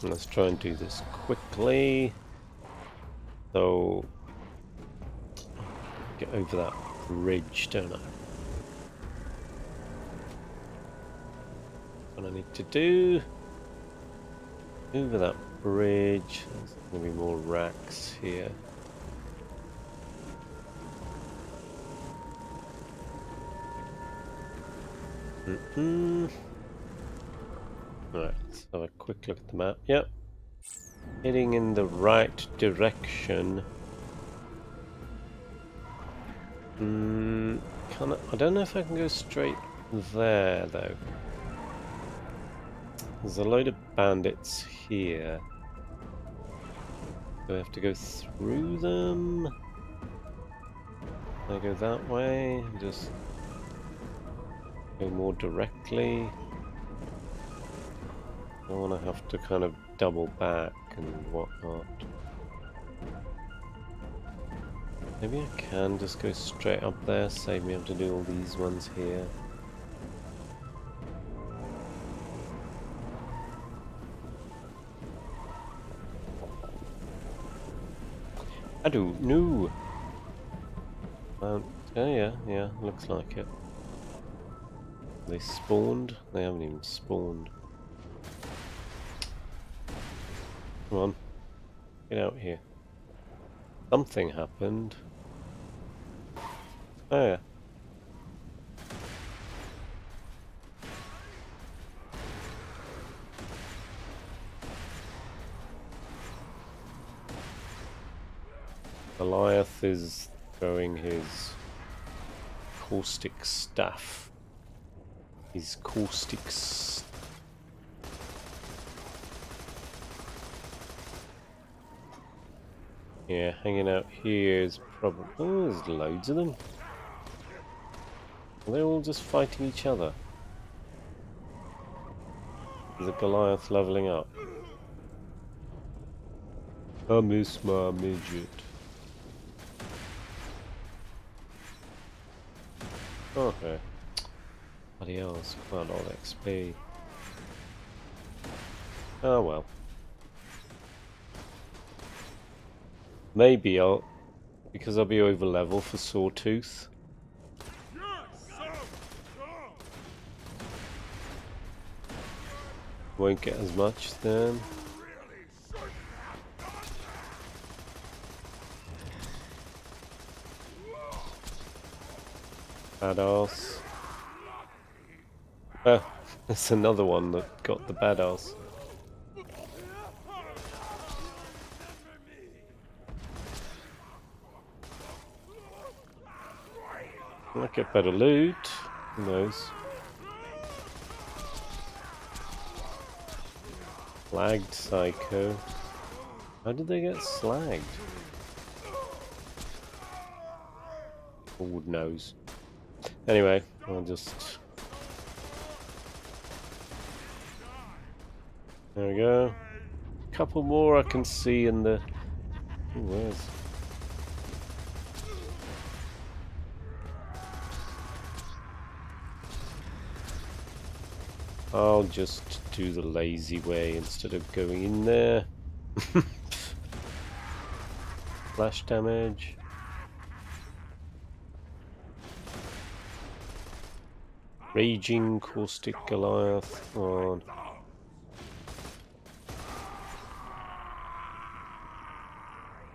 Let's try and do this quickly. So get over that bridge, don't I? What I need to do. Over that bridge. There's gonna be more rakks here. Mm -mm. Right, let's have a quick look at the map. Yep. Heading in the right direction. Mm, can I, I don't know if I can go straight there though. There's a load of bandits here. Do I have to go through them? I go that way? Just go more directly. I want to have to kind of double back and whatnot. Maybe I can just go straight up there, save me having to do all these ones here. I don't know. Um, oh yeah, yeah, looks like it. They spawned? They haven't even spawned. Come on. Get out here. Something happened. Oh yeah. Goliath is throwing his caustic staff. His caustic Yeah, hanging out here is probably... Oh, there's loads of them. They're all just fighting each other? The Goliath leveling up? I miss my midget. Okay. Bloody hell, that's quite a lot of XP. Oh well. Maybe I'll... Because I'll be over level for Sawtooth. Won't get as much then. Badass. Oh, that's another one that got the badass. Might get better loot. Who knows? Slagged Psycho. How did they get slagged? Who knows? Anyway, I'll just... There we go. A couple more I can see in the... Ooh, where's... I'll just do the lazy way instead of going in there. Flash damage. Raging Caustic Goliath on.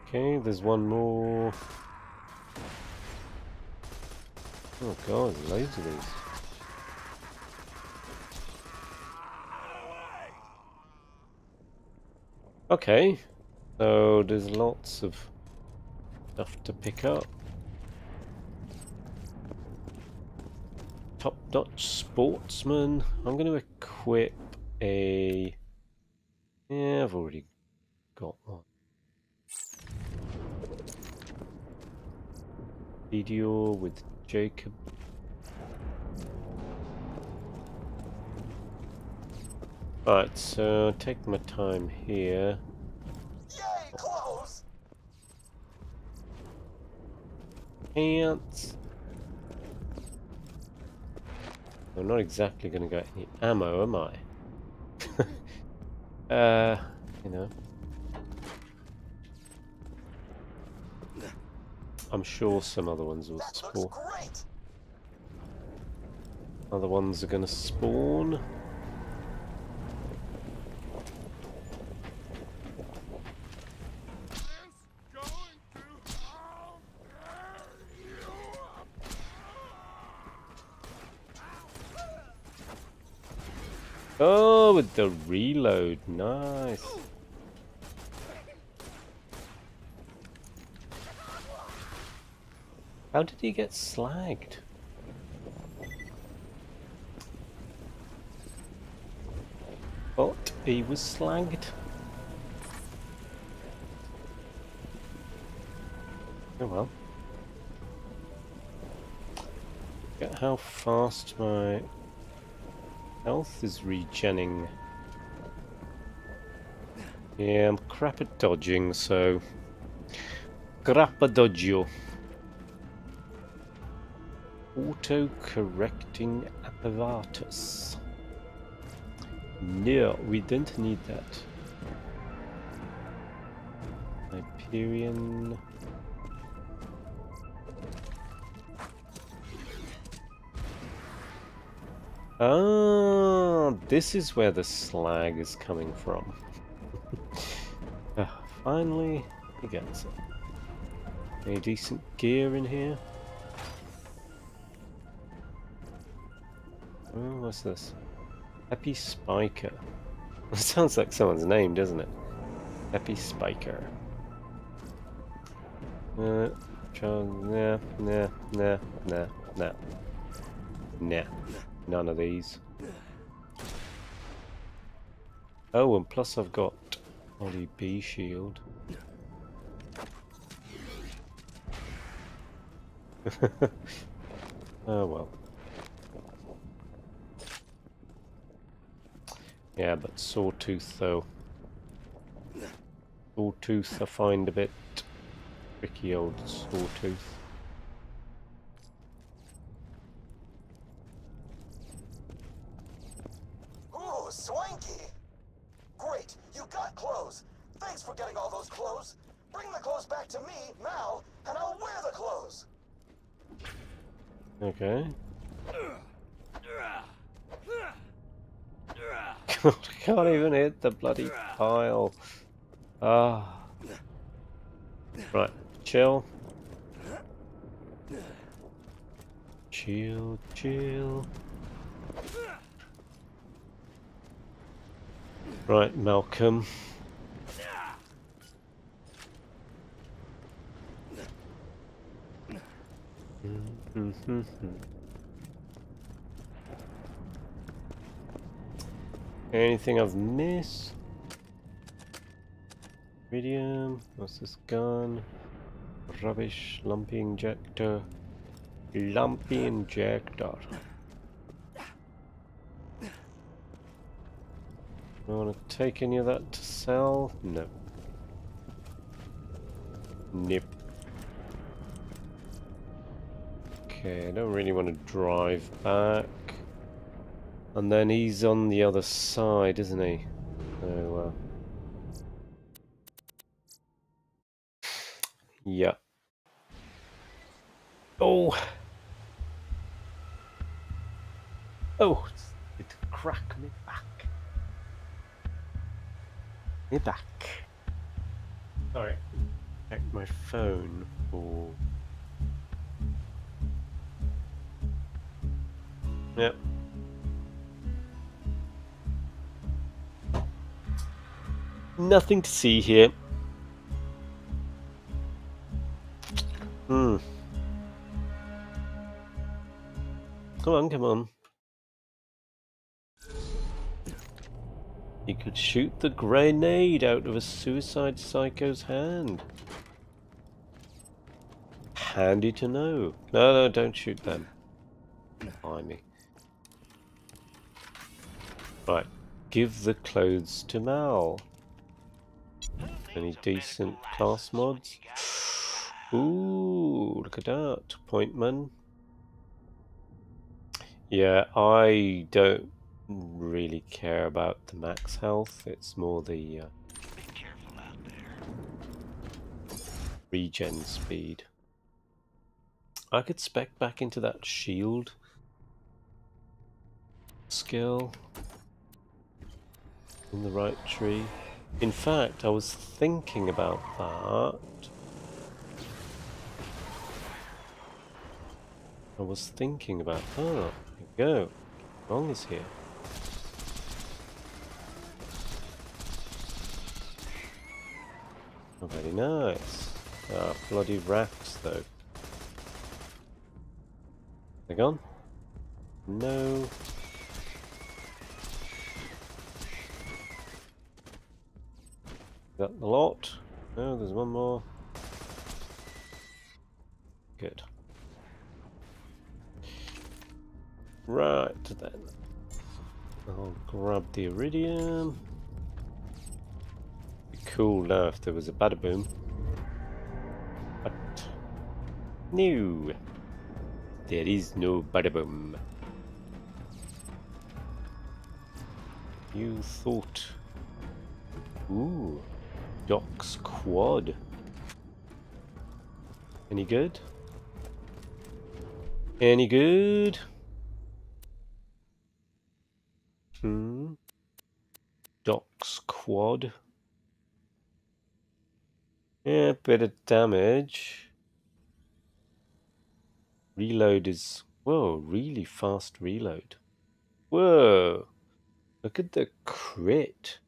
Okay, there's one more. Oh god, loads of these. Okay, so there's lots of stuff to pick up. Notch sportsman. I'm going to equip a. Yeah, I've already got one. Video with Jacob. Alright, so take my time here. Yay, clothes! Pants. I'm not exactly going to get any ammo, am I? uh, you know. I'm sure some other ones will spawn. Other ones are going to spawn. With the reload. Nice. How did he get slagged? But he was slagged. Oh well. Get how fast my health is regenning. Yeah, I'm crap at dodging, so crap at dodgio. Auto-correcting apparatus. No, we don't need that. Hyperion. Ah, this is where the slag is coming from. Ah, finally, he gets it. Any decent gear in here? Oh, what's this? Happy Spiker. That sounds like someone's name, doesn't it? Happy Spiker. Uh, nah, nah, nah, nah, nah. Nah. None of these. Oh, and plus I've got Ollie Bee shield. oh well. Yeah, but Sawtooth though. Sawtooth I find a bit tricky old Sawtooth. Ooh, swanky! Great, you got clothes. Thanks for getting all those clothes. Bring the clothes back to me, Mal, and I'll wear the clothes. Okay. Can't even hit the bloody pile. Ah. Right, chill. Chill, chill. Right, Malcolm. Mm-hmm. Anything I've missed? Medium. What's this gun? Rubbish. Lumpy injector. Lumpy injector. Do I want to take any of that to sell? No. Nip. Okay, I don't really want to drive back. And then he's on the other side, isn't he? So, uh... Yeah. Oh! Oh! It cracked me back. Me back. Sorry. Check my phone for... Yep. Nothing to see here. Hmm. Come on, come on. He could shoot the grenade out of a suicide psycho's hand. Handy to know. No, no, don't shoot them. Behind me. Right. Give the clothes to Mal. Any decent class mods? Ooh, look at that. Pointman. Yeah, I don't really care about the max health. It's more the uh, regen speed. I could spec back into that shield skill in the right tree. In fact, I was thinking about that. I was thinking about, oh, here we go. Wrong is here. Oh, very nice. Ah, bloody rakks, though. They're gone? No. Got the lot. No, there's one more. Good. Right then. I'll grab the eridium. Be cool now if there was a Badaboom. But no. There is no Badaboom. You thought. Ooh. Doc's quad. Any good? Any good? Hmm. Doc's quad. Yeah, bit of damage. Reload is... Whoa, really fast reload. Whoa! Look at the crit.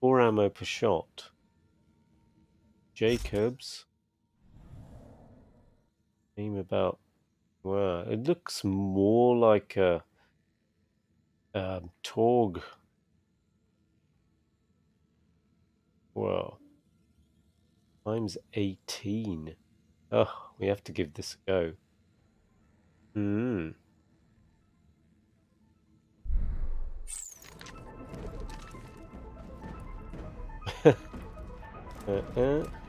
Four ammo per shot. Jakobs. Aim about. Wow, it looks more like a um, Torgue. Wow. Times 18. Oh, we have to give this a go. Hmm. uh -uh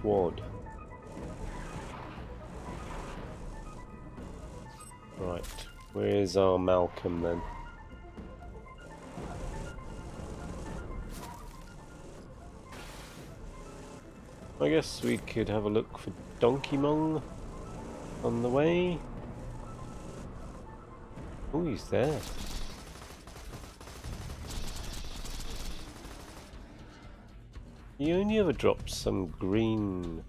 quad. Right, where's our Malcolm then? I guess we could have a look for Donkey Mong on the way. Oh, he's there. He only ever drops some green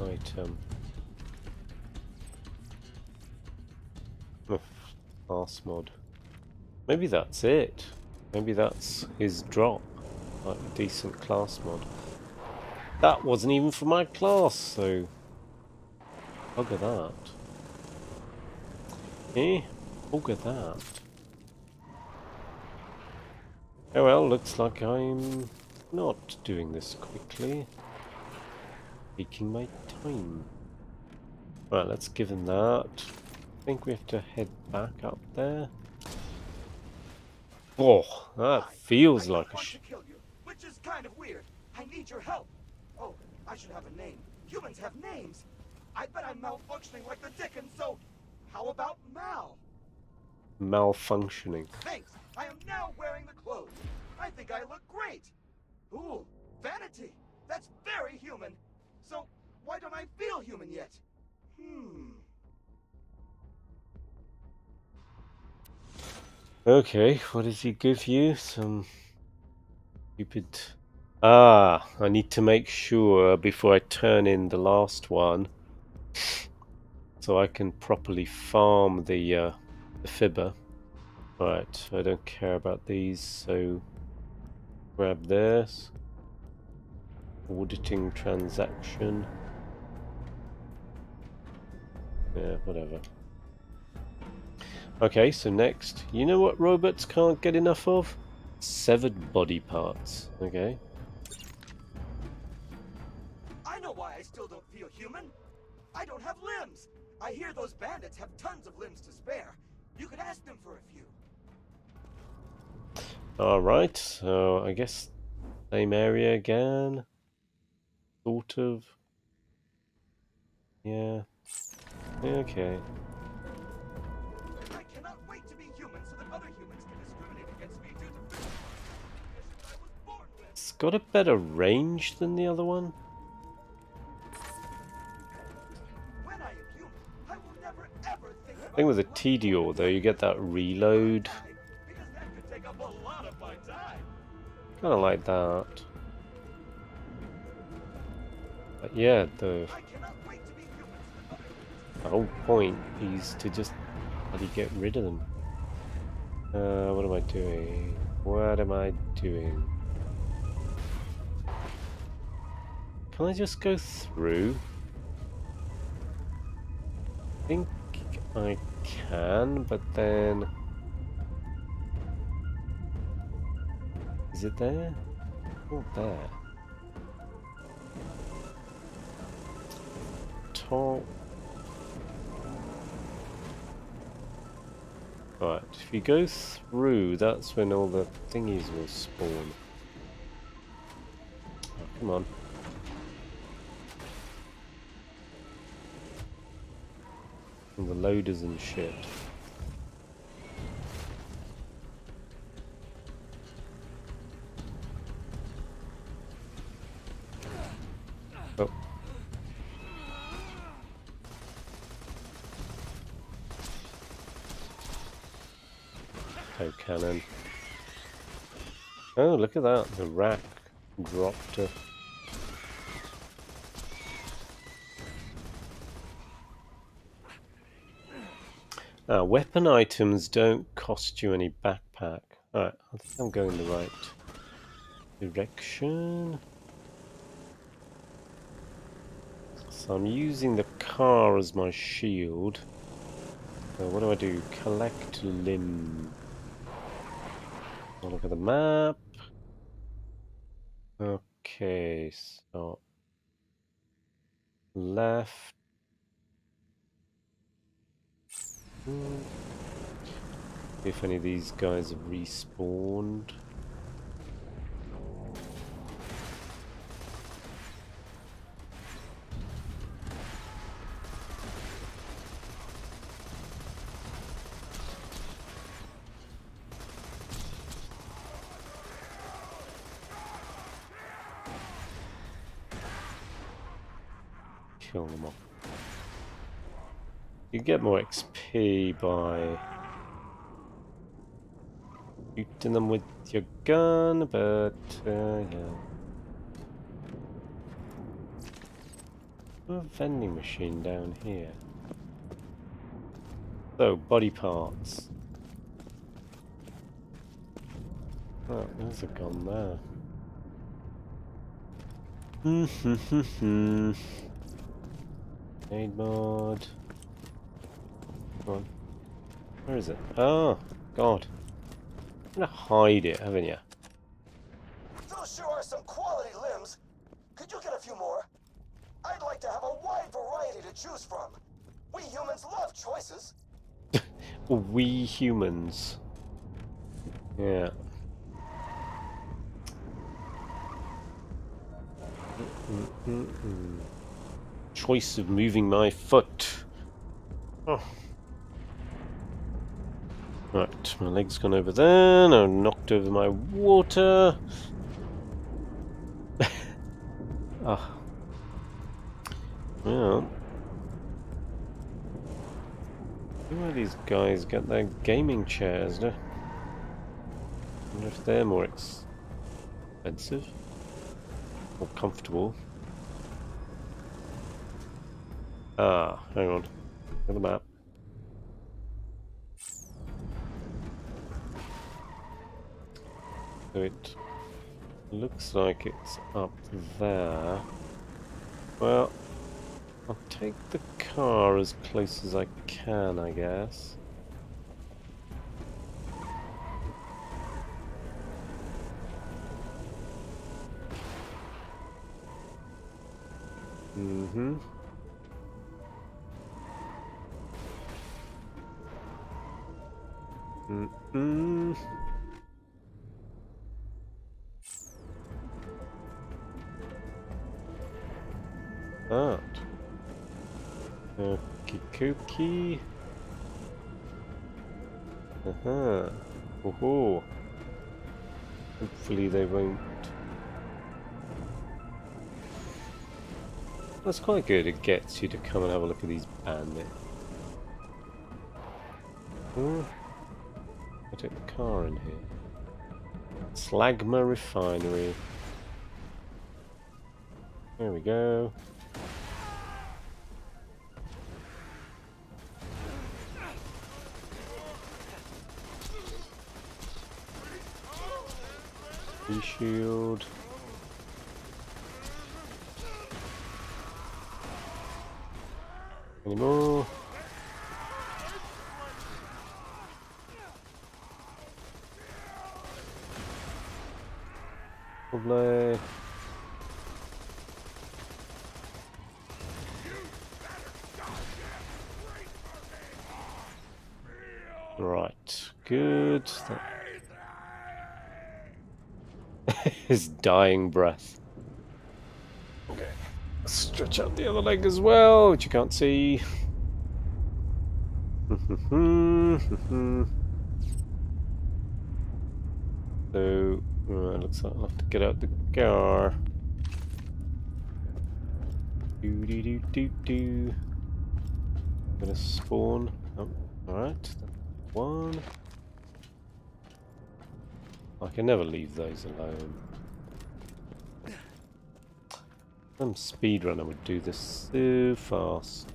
item. Class mod. Maybe that's it. Maybe that's his drop. Like a decent class mod. That wasn't even for my class, so... At that. Eh? At that. Oh well, looks like I'm not doing this quickly. Taking my time. Right, let's give him that. I think we have to head back up there. Oh, that feels I like a sh to kill you, which is kind of weird. I need your help. Oh, I should have a name. Humans have names. I bet I'm malfunctioning like the Dickens, so how about Mal? malfunctioning. Thanks. I am now wearing the clothes. I think I look great. Ooh, vanity. That's very human. So why don't I feel human yet? Hmm. Okay, what does he give you? Some stupid... Ah, I need to make sure before I turn in the last one so I can properly farm the, uh, the fibber. Right, I don't care about these, so grab this. Auditing transaction. Yeah, whatever. Okay, so next, you know what robots can't get enough of? Severed body parts. Okay. I know why I still don't feel human. I don't have limbs. I hear those bandits have tons of limbs to spare. You could ask them for a few. Alright, so I guess same area again. Sort of. Yeah. Okay. I cannot wait to be human so that other humans can discriminate against me due to physical conditions I was born with. It's got a better range than the other one. I am human, I will never ever think with a Tediore though, you get that reload. Kind of like that. But yeah, the, the whole point is to just bloody get rid of them. Uh, what am I doing? What am I doing? Can I just go through? I think I can, but then... Is it there? Not there. Top. Right, if you go through, that's when all the thingies will spawn. Oh, come on. And the loaders and shit. Cannon. Oh, look at that. The rakk dropped a... Ah, weapon items don't cost you any backpack. Alright, I think I'm going the right direction. So I'm using the car as my shield. So what do I do? Collect limb. Look at the map. Okay, so left. Hmm. If any of these guys have respawned. Kill them all. You get more XP by shooting them with your gun, but uh, yeah. A vending machine down here. So, body parts. Oh, there's a gun there. Aid mod. Come on. Where is it? Oh, God. You're gonna hide it, haven't you? Those sure are some quality limbs. Could you get a few more? I'd like to have a wide variety to choose from. We humans love choices. We humans. Yeah. Mm-mm-mm. Choice of moving my foot. Oh. Right, my leg's gone over there. Now knocked over my water. Ah. Well. Where these guys get their gaming chairs, no? wonder if they're more expensive. More comfortable. Ah, hang on. Look at the map. So it looks like it's up there. Well, I'll take the car as close as I can, I guess. Mm-hmm. Mm-mm. That. Okie dokie. Uh-huh. Oh -ho. Hopefully they won't. That's quite good, it gets you to come and have a look at these bandits. Hmm. I take the car in here. Slagma Refinery. There we go. shield. Any more? Lovely. Right, good. His dying breath. Okay. Stretch out the other leg as well, which you can't see. so, uh, looks like I'll have to get out the car. Do do do do do. I'm Gonna spawn. Oh, alright. One. I can never leave those alone. Some speedrunner would do this so fast.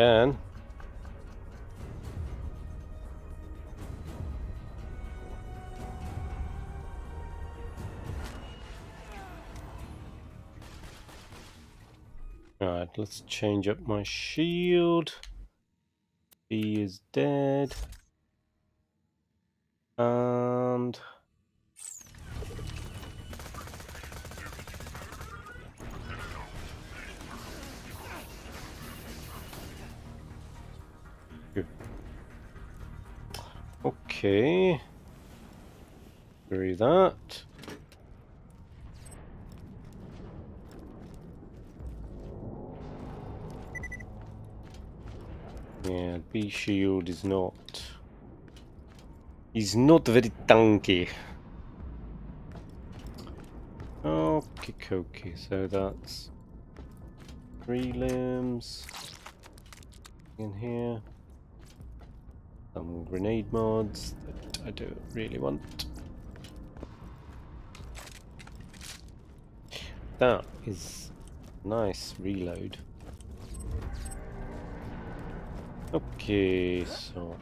Again, Alright, let's change up my shield. He is dead. Is not. He's not very tanky. Okay, okay, so that's three limbs in here. Some grenade mods that I don't really want. That is nice reload. Okay, so...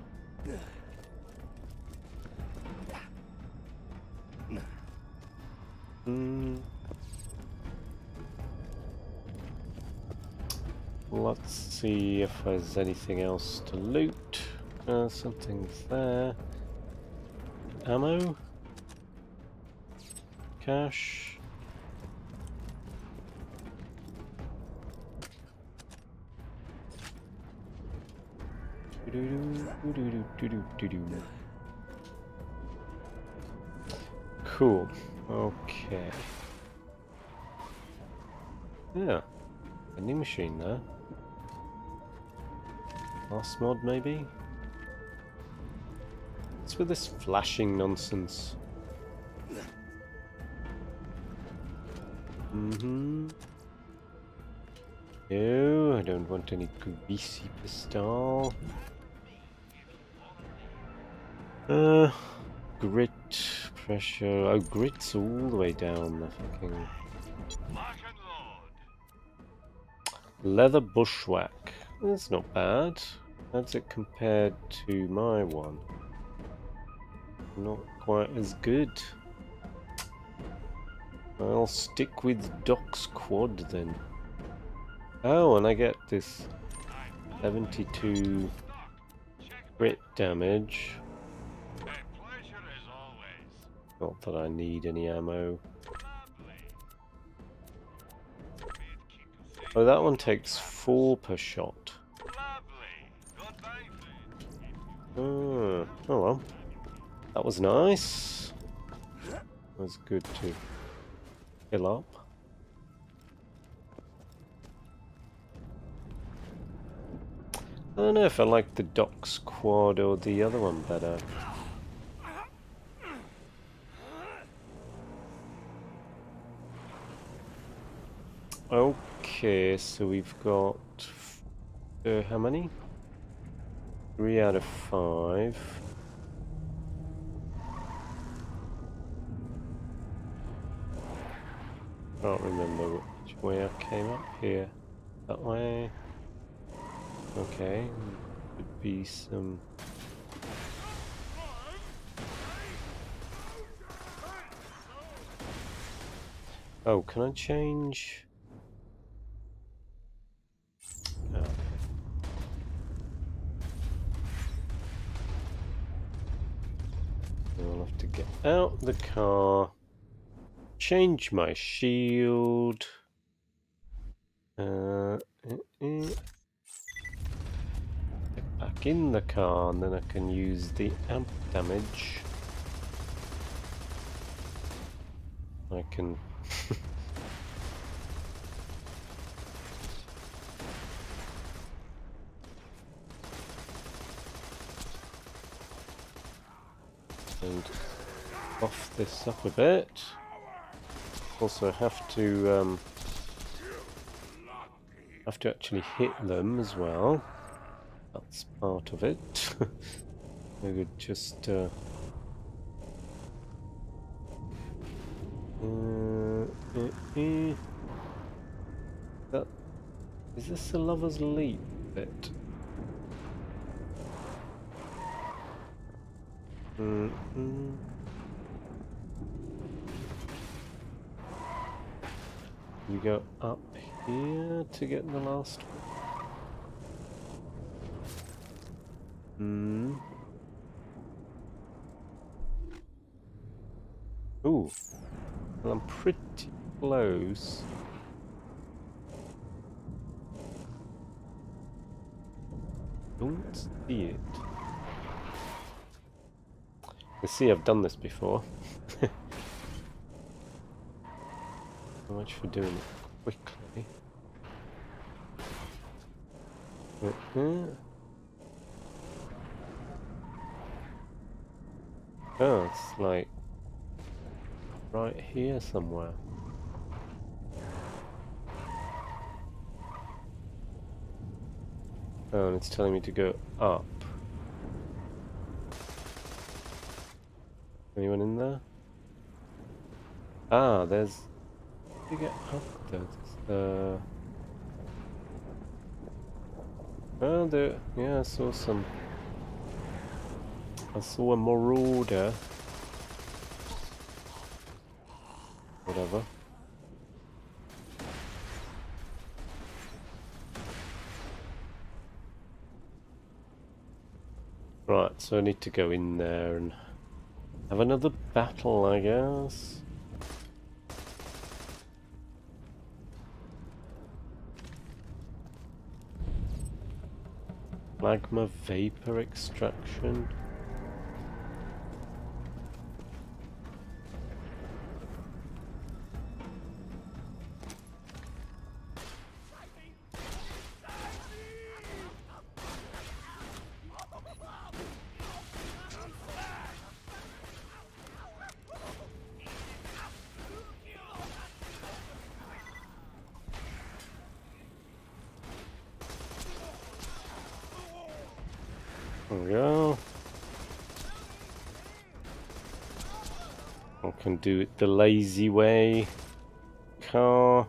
Hmm. Let's see if there's anything else to loot. Uh, something's there. ammo. Cash. Cool. Okay. Yeah. Vending machine there. Last mod maybe? What's with this flashing nonsense? Mm-hmm. No, I don't want any greasy pistol. Uh, grit, pressure. Oh, grit's all the way down the fucking. Leather bushwhack. That's not bad. How's it compared to my one? Not quite as good. I'll stick with Doc's quad then. Oh, and I get this 72 crit damage. Not that I need any ammo. Oh, that one takes four per shot. Oh, oh well. That was nice. That was good to fill up. I don't know if I like the Doc's quad or the other one better. Okay, so we've got uh, how many? Three out of five. Can't remember which way I came up here. That way. Okay, could be some. Oh, can I change? No. I'll have to get out the car, change my shield. Uh, eh, eh. Get back in the car, and then I can use the amp damage. I can and buff this up a bit. Also have to um, have to actually hit them as well. That's part of it. we would just uh, uh, eh, eh. That, is this the lover's leap bit? Mm -hmm. You go up here to get the last one. Hmm. Ooh. Well, I'm pretty close. Don't see it. You see, I've done this before. so much for doing it quickly. Uh -huh. Oh, it's like right here somewhere. Oh, and it's telling me to go up. Anyone in there? Ah, there's... How do you get up there? Uh... Oh, there... Yeah, I saw some... I saw a marauder. Whatever. Right, so I need to go in there and Have another battle, I guess. Magma vapor extraction. I can do it the lazy way. Car.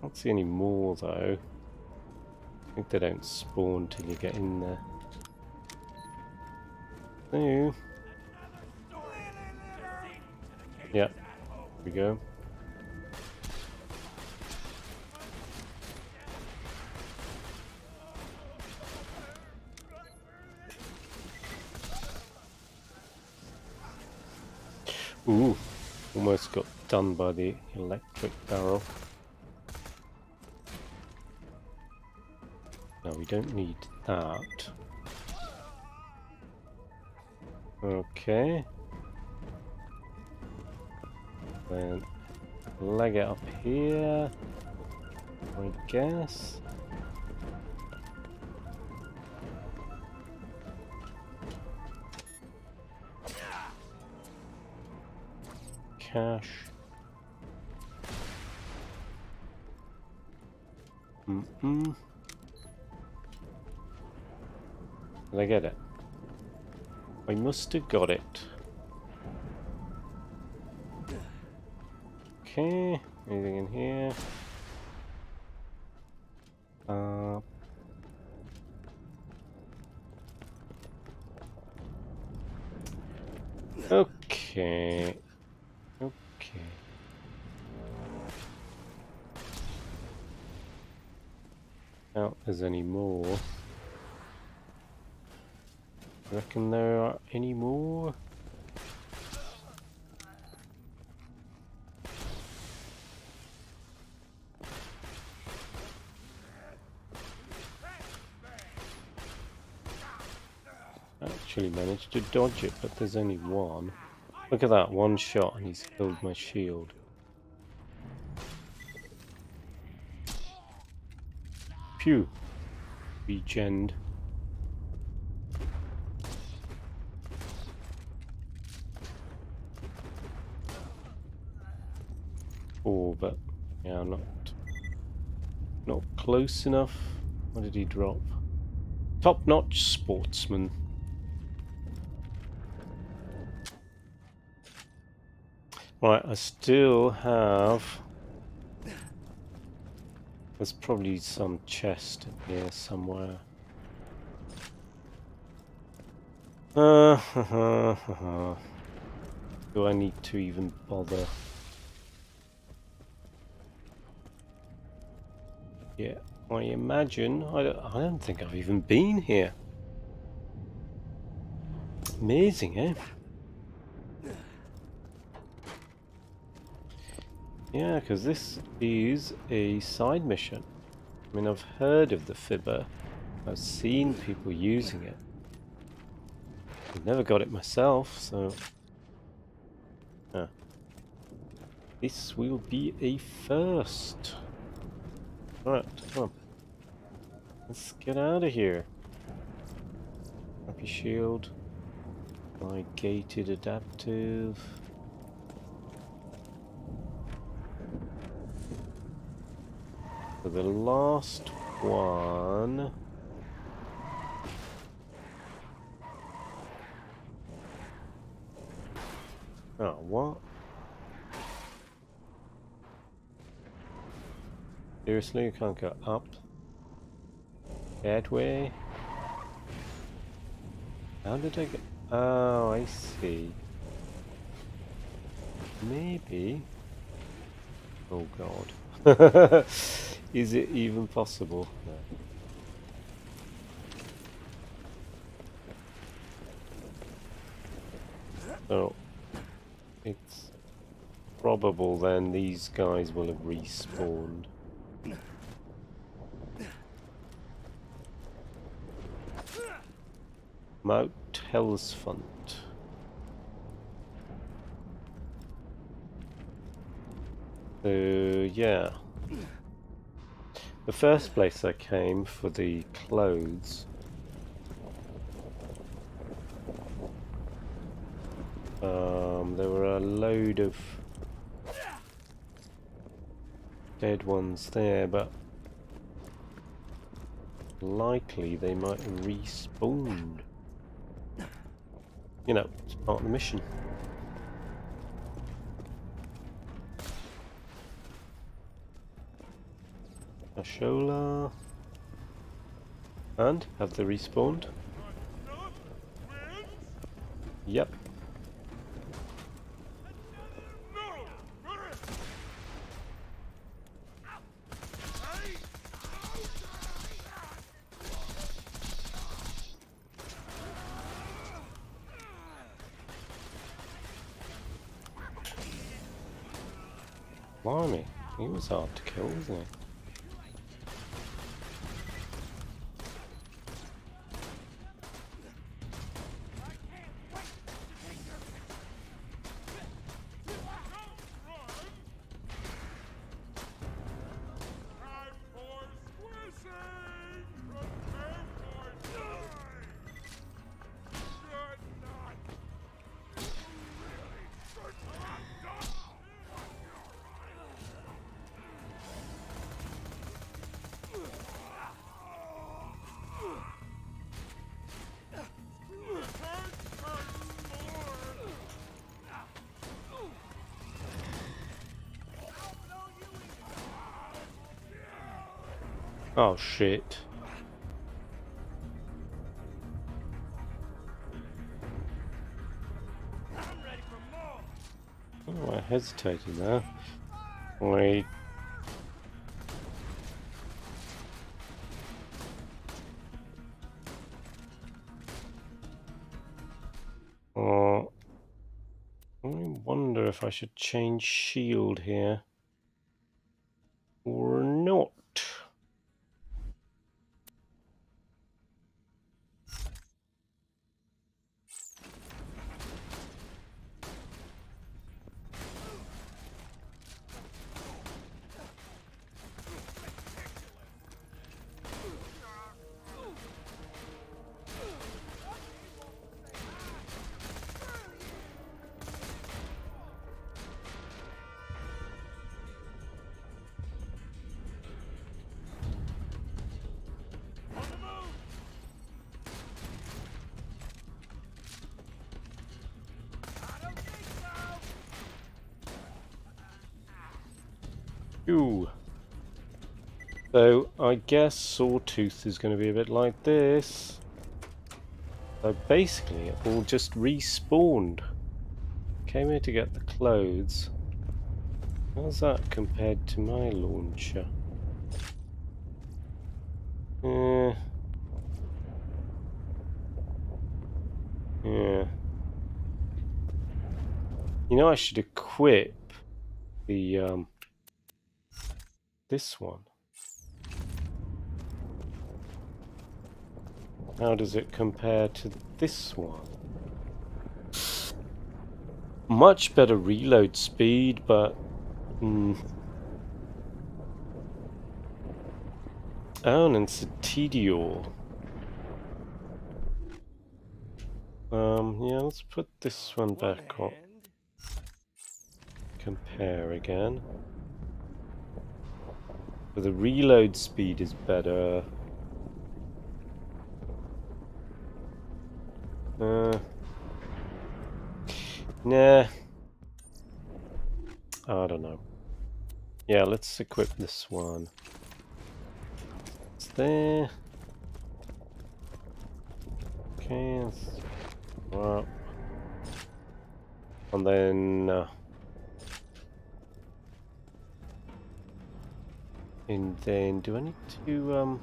Can't see any more though. I think they don't spawn till you get in there. So, yeah, here we go. Ooh, almost got done by the electric barrel. No, we don't need that. Okay. Then leg it up here, I guess. Cash. Mm-mm. Did I get it? I must have got it. Okay, anything in here? There's any more. Reckon there are any more? Actually managed to dodge it, but there's only one. Look at that, one shot and he's killed my shield. Phew. Regened. Oh, but yeah, not not close enough. What did he drop? Top-notch sportsman. Right, I still have... There's probably some chest here somewhere. Uh, do I need to even bother? Yeah, I imagine. I don't, I don't think I've even been here. Amazing, eh? Yeah, because this is a side mission. I mean, I've heard of the Fibber. I've seen people using it. I've never got it myself, so... This will be a first. Alright, come on. Let's get out of here. Happy shield. My gated adaptive. The last one... Oh, what? Seriously, you can't go up? That way? How did I get... Oh, I see. Maybe... Oh god. Is it even possible? No. So it's probable then these guys will have respawned. Mount Hellsfont. So uh, yeah. The first place I came for the clothes um, there were a load of dead ones there, but likely they might have respawned. You know, it's part of the mission. Ashola. And have they respawned? Yep. Blimey, he was hard to kill, wasn't he? Oh shit. Oh, I hesitated there. Wait. Oh, I wonder if I should change shield here. Guess Sawtooth is going to be a bit like this. So basically it all just respawned. Came here to get the clothes. How's that compared to my launcher? Yeah. Yeah. You know I should equip the um this one. How does it compare to this one? Much better reload speed, but... Mm, oh, and Tediore. Um, yeah, let's put this one back on. Compare again. But the reload speed is better. Uh, nah. I don't know. Yeah, let's equip this one. It's there. Okay, well. And then... Uh, And then, do I need to, um...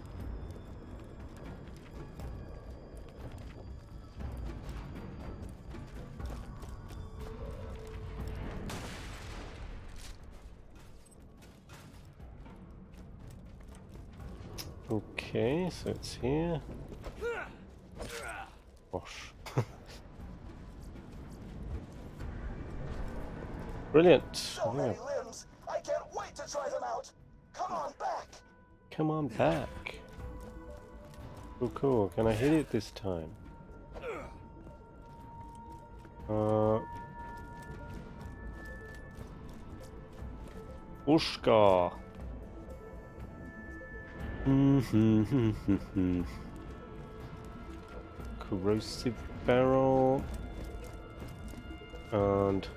so it's here. Gosh. Brilliant. So many limbs. I can't wait to try them out. Come on back. Come on back. Oh, cool. Can I hit it this time? Uh. Ushka. Mm-hmm. Corrosive barrel. And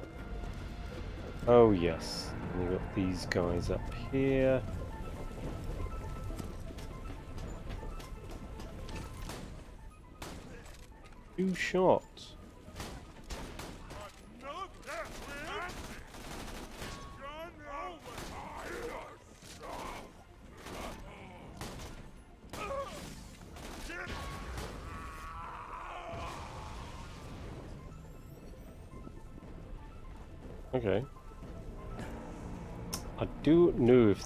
oh yes, you got these guys up here. Two shots.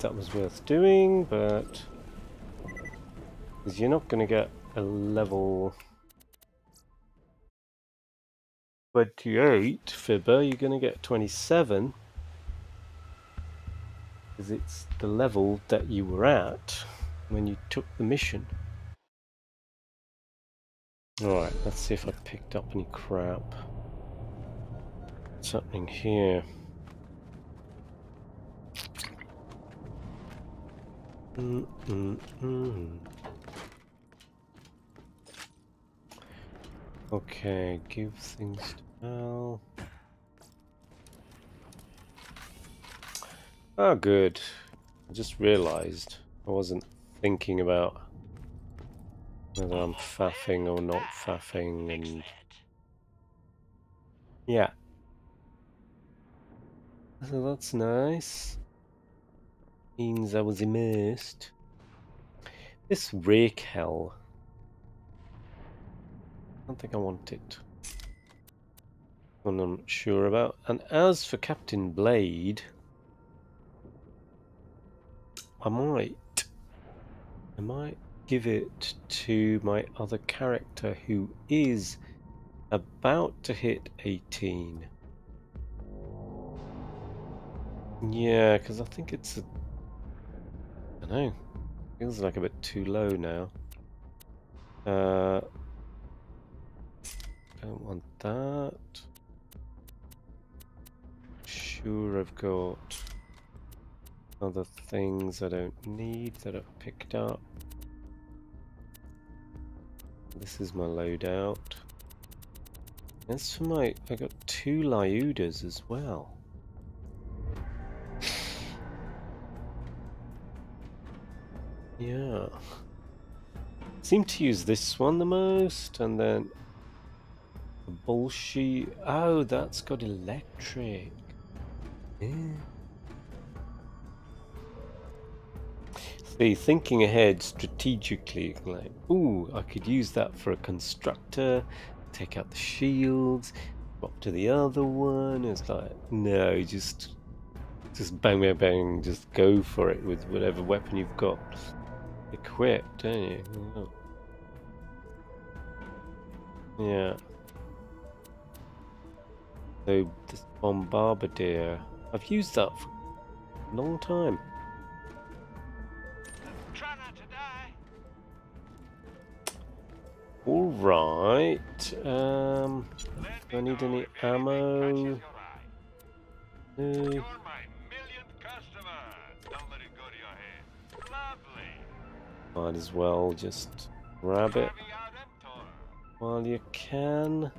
That was worth doing, but because you're not going to get a level 28 fibber, you're going to get 27 because it's the level that you were at when you took the mission. Alright, let's see if I picked up any crap. What's happening here? Mm -mm -mm. Okay, give things to Al. Oh, good. I just realized I wasn't thinking about whether I'm faffing or not faffing and... Yeah. So that's nice. Means I was immersed. This rake hell. I don't think I want it. One I'm not sure about. And as for Captain Blade, I might, I might give it to my other character who is about to hit 18. Yeah, because I think it's a... Don't know. Feels like a bit too low now. Uh, don't want that. Sure, I've got other things I don't need that I've picked up. This is my loadout. As for my... I got two Lyudas as well. Yeah. Seem to use this one the most, and then the bullshit. Oh, that's got electric. Yeah. See, thinking ahead strategically, like, ooh, I could use that for a constructor, take out the shields, up to the other one. It's like, no, just, just bang, bang, bang, just go for it with whatever weapon you've got equipped, don't you? Yeah. So this bombardier, I've used that for a long time. All right. Um, do I need any ammo? Might as well just grab it while you can.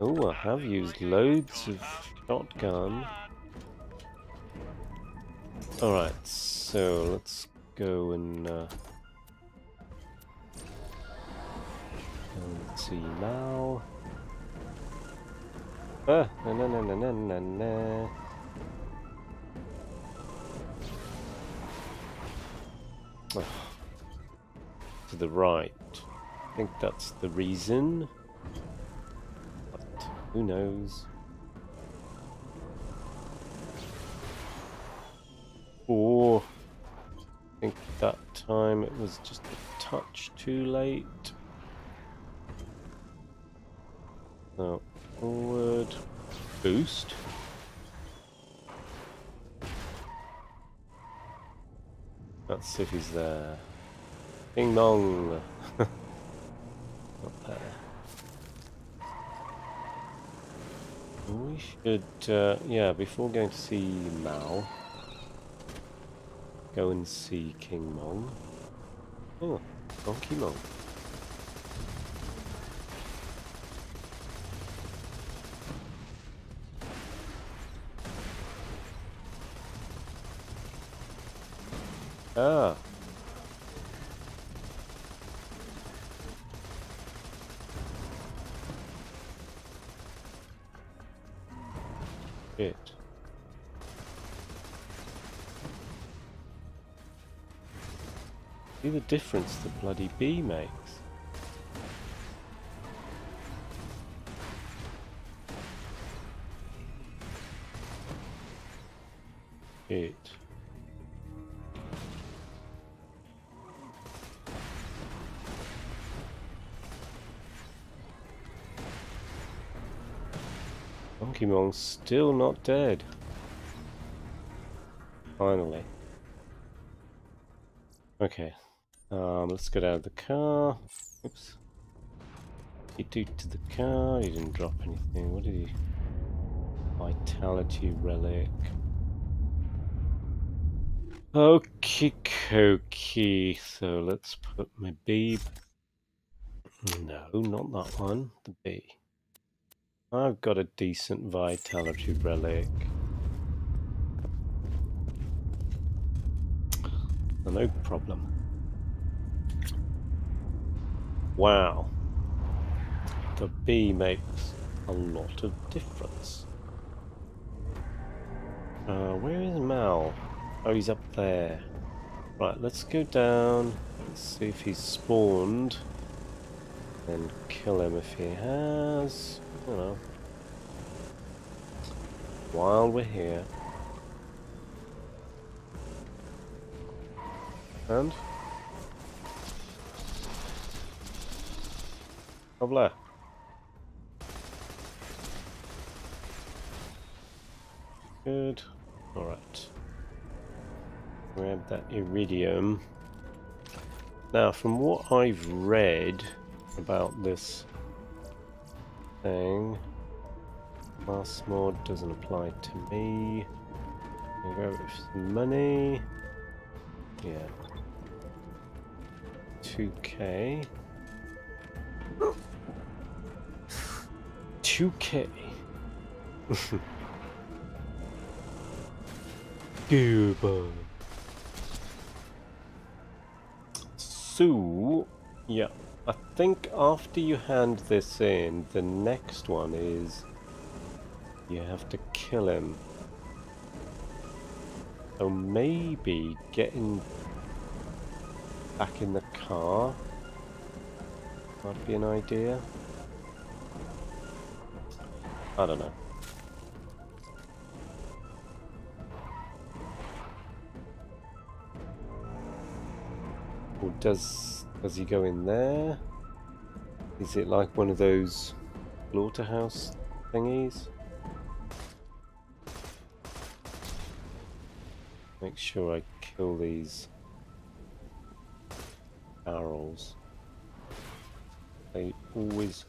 Oh, I have used loads of shotgun. Alright, so let's go and uh, see now. Ah, na na na na na na. to the right. I think that's the reason. But who knows? Oh, I think that time it was just a touch too late. Now forward, boost. Let's see if he's there. Ding dong! Not there. We should, uh, yeah, before going to see Mal, go and see King Mong. Oh, Donkey Mong. Ah. Shit. See the difference the bloody bee makes. Still not dead. Finally. Okay. Um, let's get out of the car. Oops. He took to the car. He didn't drop anything. What did he? Vitality relic. Okay, okay. So let's put my babe. No, not that one. The bee. I've got a decent vitality relic. No problem. Wow. The Bee makes a lot of difference. Uh, where is Mal? Oh, he's up there. Right, let's go down. Let's see if he's spawned. And kill him if he has. You know. While we're here. And? Lovely. Good. Alright. Grab that eridium. Now, from what I've read about this thing, Mass mod doesn't apply to me. I go with some money. Yeah. 2k. 2k. Goodbye. So, yeah, I think after you hand this in, the next one is you have to kill him. So maybe getting back in the car might be an idea. I don't know. Or does does he go in there? Is it like one of those slaughterhouse thingies? Make sure I kill these barrels. They always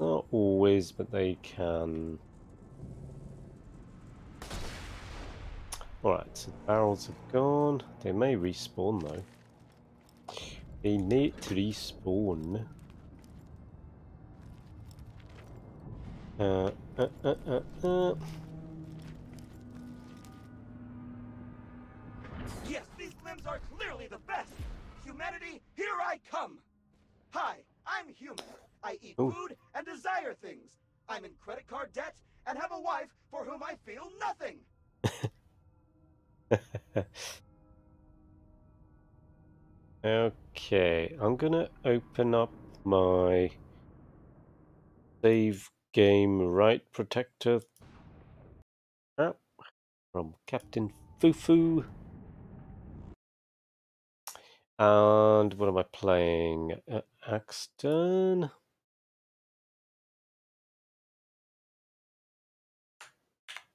Not always, but they can. Alright, so the barrels have gone. They may respawn though. They need to respawn. Uh, uh, uh, uh, uh. Yes, these limbs are clearly the best! Humanity, here I come! Hi, I'm human. I eat Ooh. food and desire things. I'm in credit card debt and have a wife for whom I feel nothing. okay, I'm gonna open up my save game right, Protector? Ah, from Captain Fufu. And what am I playing? Uh, Axton?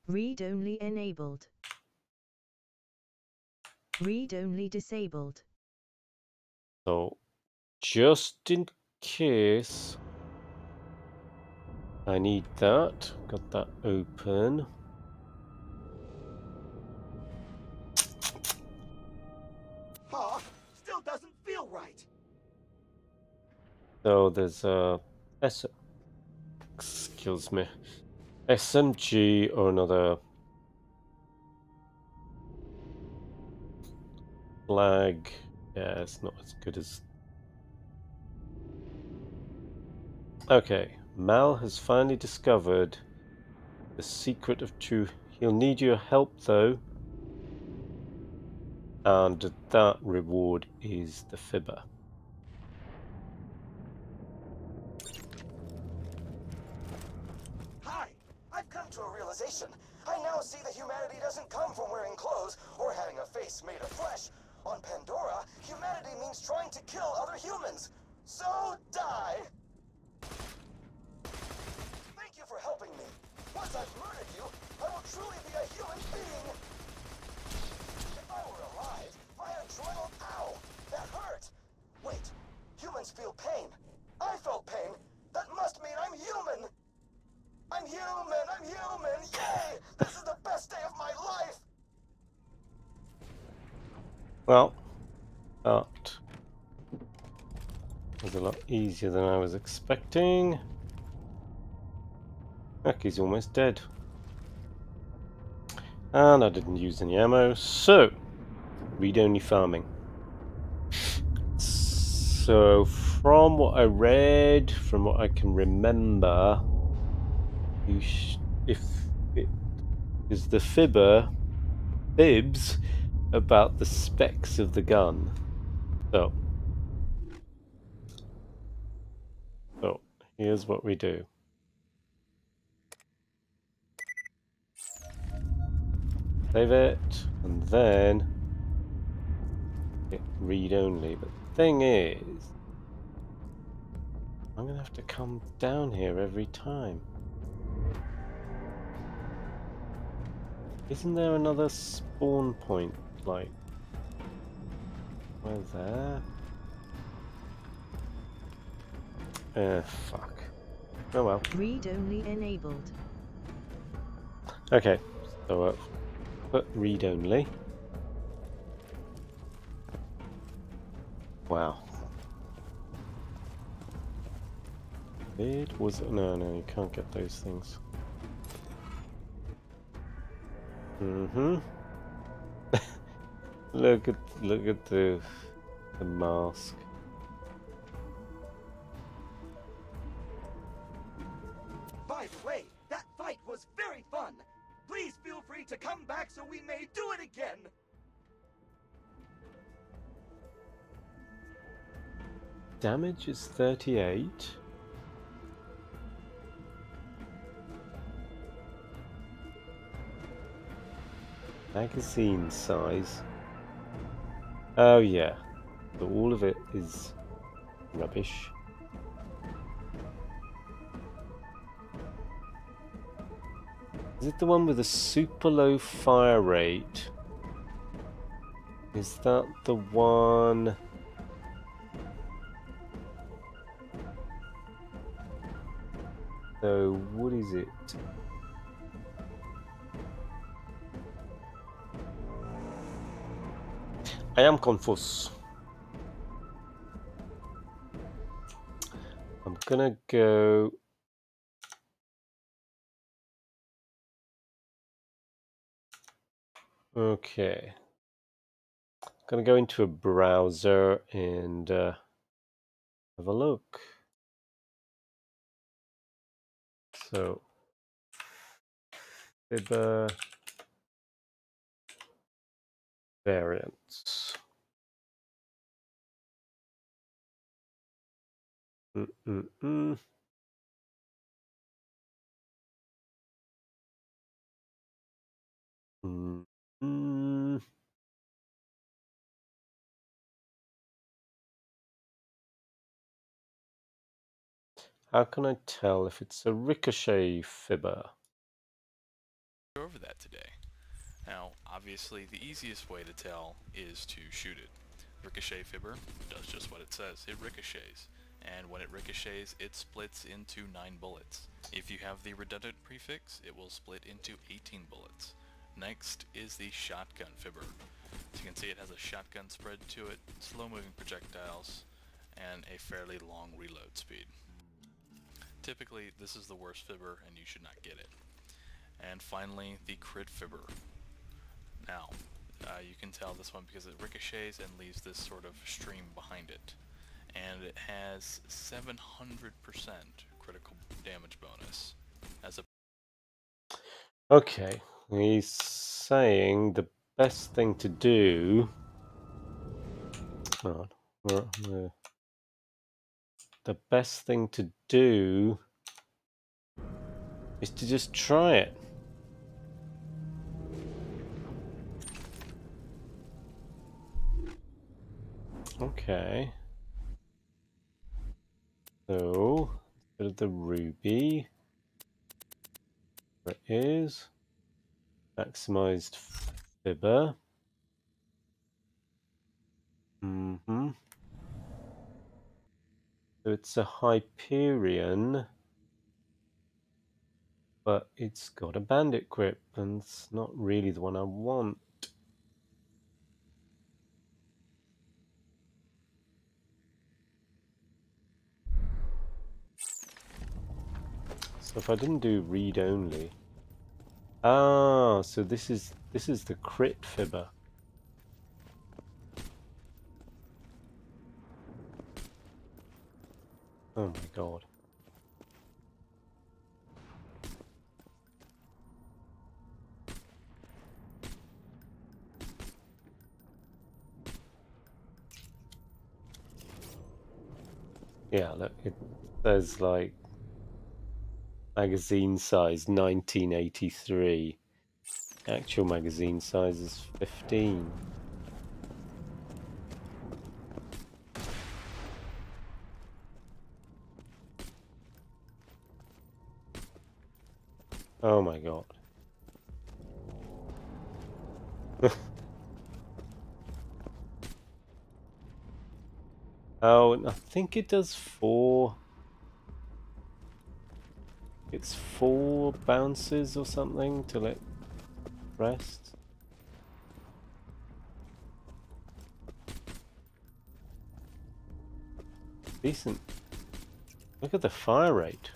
Read-only enabled. Read-only disabled. So, just in case I need that, got that open. Huh? Still doesn't feel right. So there's a S. Excuse me, SMG or another flag. Yeah, it's not as good as. Okay, Mal has finally discovered the secret of true. He'll need your help though. And that reward is the fibber. Hi! I've come to a realization. I now see that humanity doesn't come from wearing clothes or having a face made of flesh. Humanity means trying to kill other humans. So die! Thank you for helping me. Once I've murdered you, I will truly be a human being. If I were alive, my adrenal... Ow! That hurt! Wait, humans feel pain. I felt pain. That must mean I'm human! I'm human! I'm human! Yay! This is the best day of my life! Well, that was a lot easier than I was expecting. Heck, he's almost dead. And I didn't use any ammo, so read-only farming. So, from what I read, from what I can remember, if it is the fibber, fibs about the specs of the gun. So, so here's what we do. Save it, and then read only. But the thing is, I'm gonna have to come down here every time. Isn't there another spawn point, like, where there? Eh, fuck. Oh well. Read-only enabled. Okay, so uh, put read only. Wow. It was no, no, you can't get those things. Mm-hmm. Look at look at the the mask. By the way, that fight was very fun. Please feel free to come back so we may do it again. Damage is 38. Magazine size. Oh yeah. So all of it is rubbish. Is it the one with the super low fire rate? Is that the one? So what is it? I am confused. I'm gonna go. Okay. I'm gonna go into a browser and uh, have a look. So, Fibber variants. How can I tell if it's a ricochet fibber? Over that today. Now, obviously, the easiest way to tell is to shoot it. Ricochet fibber does just what it says. It ricochets. And when it ricochets, it splits into 9 bullets. If you have the redundant prefix, it will split into 18 bullets. Next is the shotgun fibber. As you can see, it has a shotgun spread to it, slow-moving projectiles, and a fairly long reload speed. Typically, this is the worst fibber, and you should not get it. And finally, the crit fibber. Now, uh, you can tell this one because it ricochets and leaves this sort of stream behind it. And it has 700% critical damage bonus as a Okay, he's saying the best thing to do. Hold on. The best thing to do is to just try it. Okay. So, instead of the ruby, there it is. Maximized fibber. Mm-hmm. So it's a Hyperion, but it's got a bandit grip, and it's not really the one I want. If I didn't do read only, ah, so this is this is the crit fibber. Oh my god. Yeah, look, it says like magazine size 1983. Actual magazine size is 15. Oh my god. oh, I think it does four. It's four bounces or something till it rests. Decent. Look at the fire rate.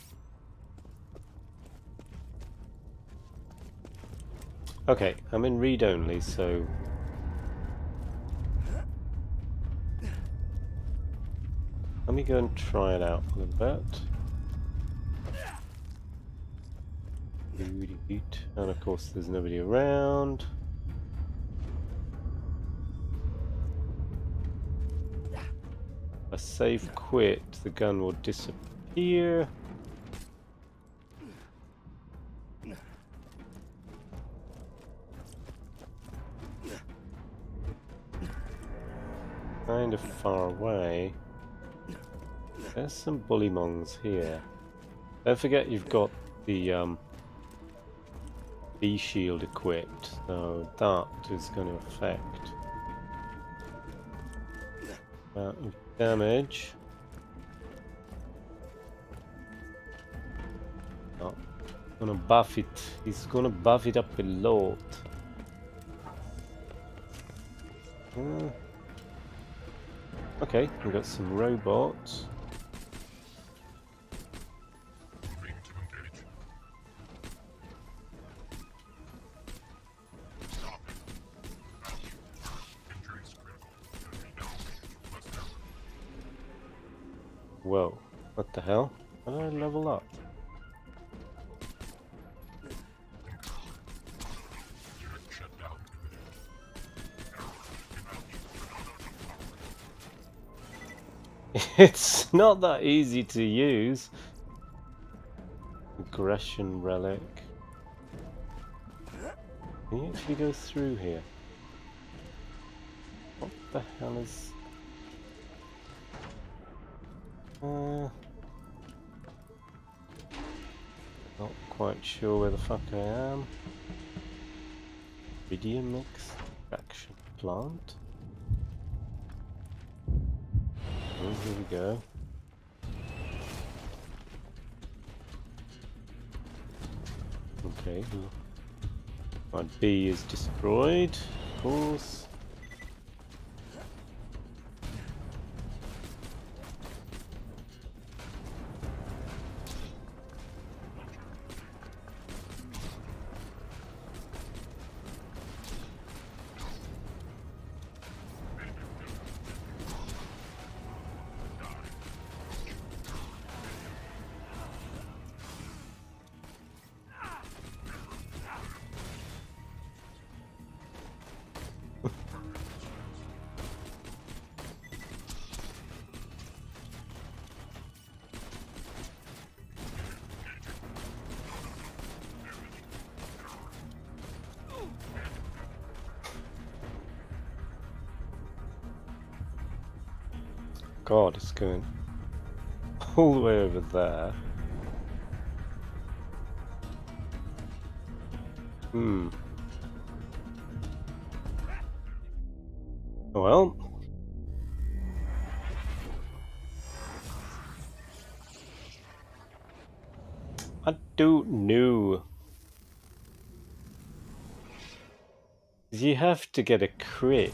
Okay, I'm in read only, so... Let me go and try it out a little bit. Doody-doot. And of course there's nobody around. I save quit, the gun will disappear. Kind of far away. There's some bullymongs here. Don't forget you've got the um, Bee shield equipped, so that is going to affect damage. Oh, gonna buff it. He's gonna buff it up a lot. Uh, okay, we got some robots. The hell? How did I level up? It's not that easy to use. Aggression relic. Can you actually go through here? What the hell is... Uh, quite sure where the fuck I am. Eridium mix action plant. Oh, here we go. Okay. My Bee is destroyed, of course. All the way over there. Hmm. Well. I don't know. You have to get a crit.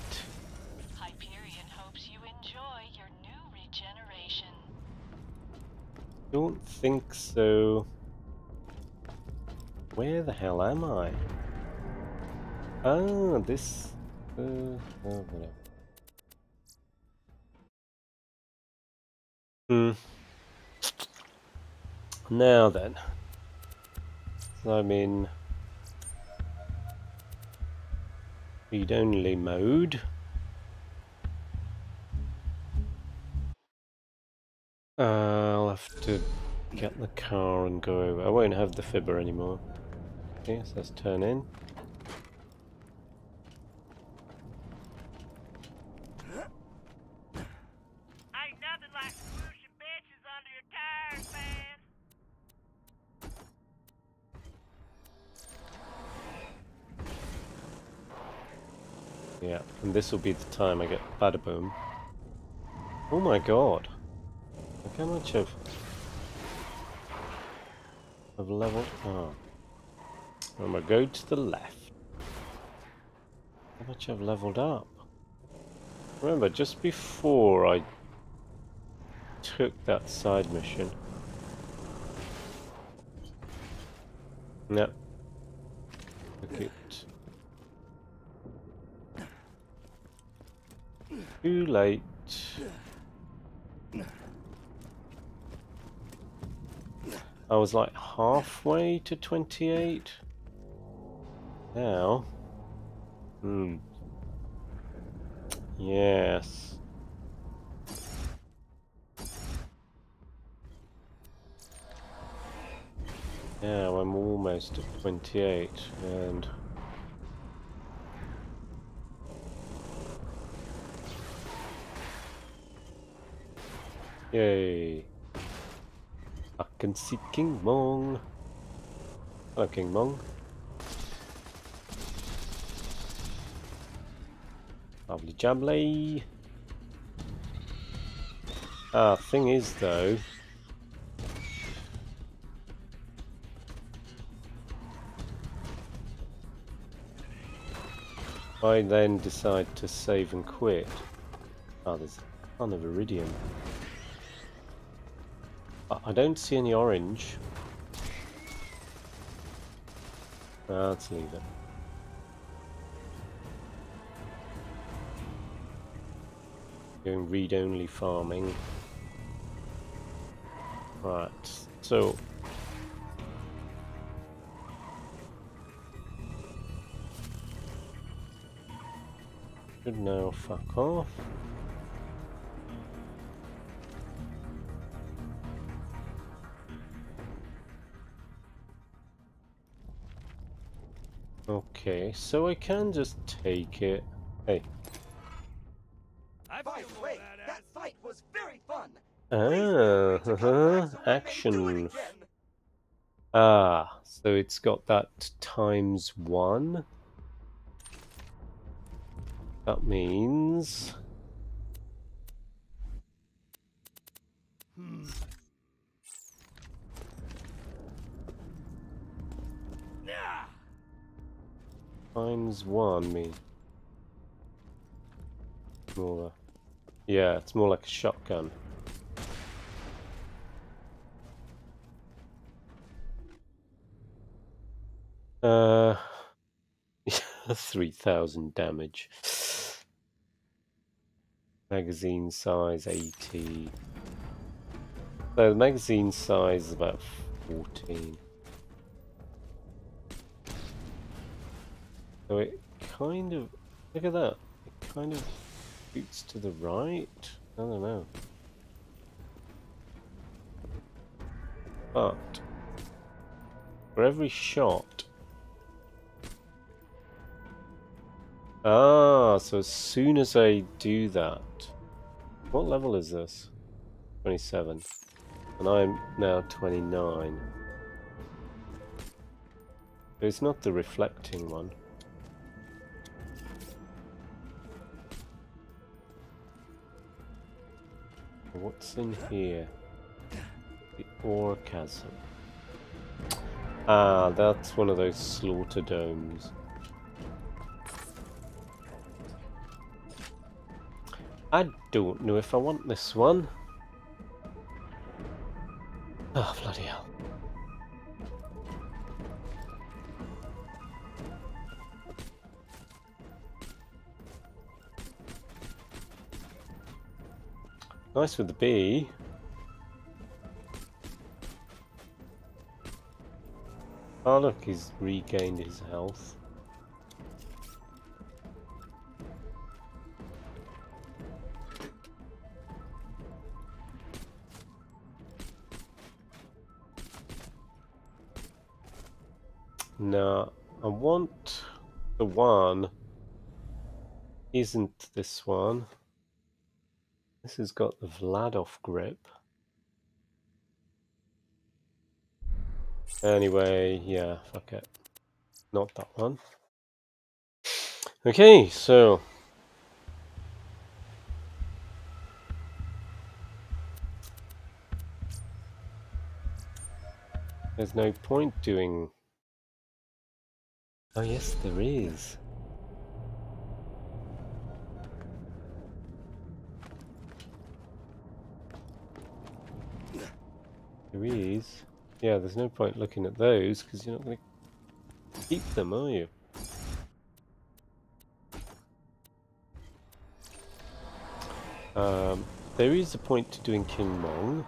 Hyperion hopes you enjoy your new regeneration. Don't think so. Where the hell am I? Ah, this. Uh, oh, whatever. Hmm. Now then. I'm in read only mode. Car and go over. I won't have the fibber anymore. Okay, so let's turn in. Ain't nothing like swooshing bitches under your tires, man. Yeah, and this will be the time I get Badaboom. Oh my god. Look how much I've leveled oh. I'm gonna go to the left. How much I've leveled up. Remember just before I took that side mission. Yep. Took it. Too late. I was like halfway to 28. Now. Hmm. Yes. Now I'm almost at 28 and Yay. Can see King Mong. Hello, King Mong. Lovely Jambly. Ah, thing is though. I then decide to save and quit. Oh, there's a ton of eridium. I- don't see any orange. Ah, let's leave it. Doing read-only farming. Right, so... Should now fuck off. Okay, so I can just take it. Hey. I By feel the way, that fight was very fun. Ah, Please feel free to come uh-huh, so we may do it action. Ah, so it's got that times one. That means Nah. Times one mean more. Yeah, it's more like a shotgun. Uh, 3000 damage. Magazine size 80. So the magazine size is about 14. So it kind of, look at that, it kind of shoots to the right? I don't know. But, for every shot, Ah, so as soon as I do that, what level is this? 27. And I'm now 29. It's not the reflecting one. What's in here? The Orchasm. Ah, that's one of those slaughter domes. I don't know if I want this one. Oh, bloody hell. Nice with the bee. Oh look, he's regained his health. No, I want the one. Isn't this one? This has got the Vladof grip. Anyway, yeah, fuck it. Not that one. Okay, so. There's no point doing. Oh, yes, there is. There is. Yeah, there's no point looking at those because you're not going to keep them, are you? Um, there is a point to doing King Mong.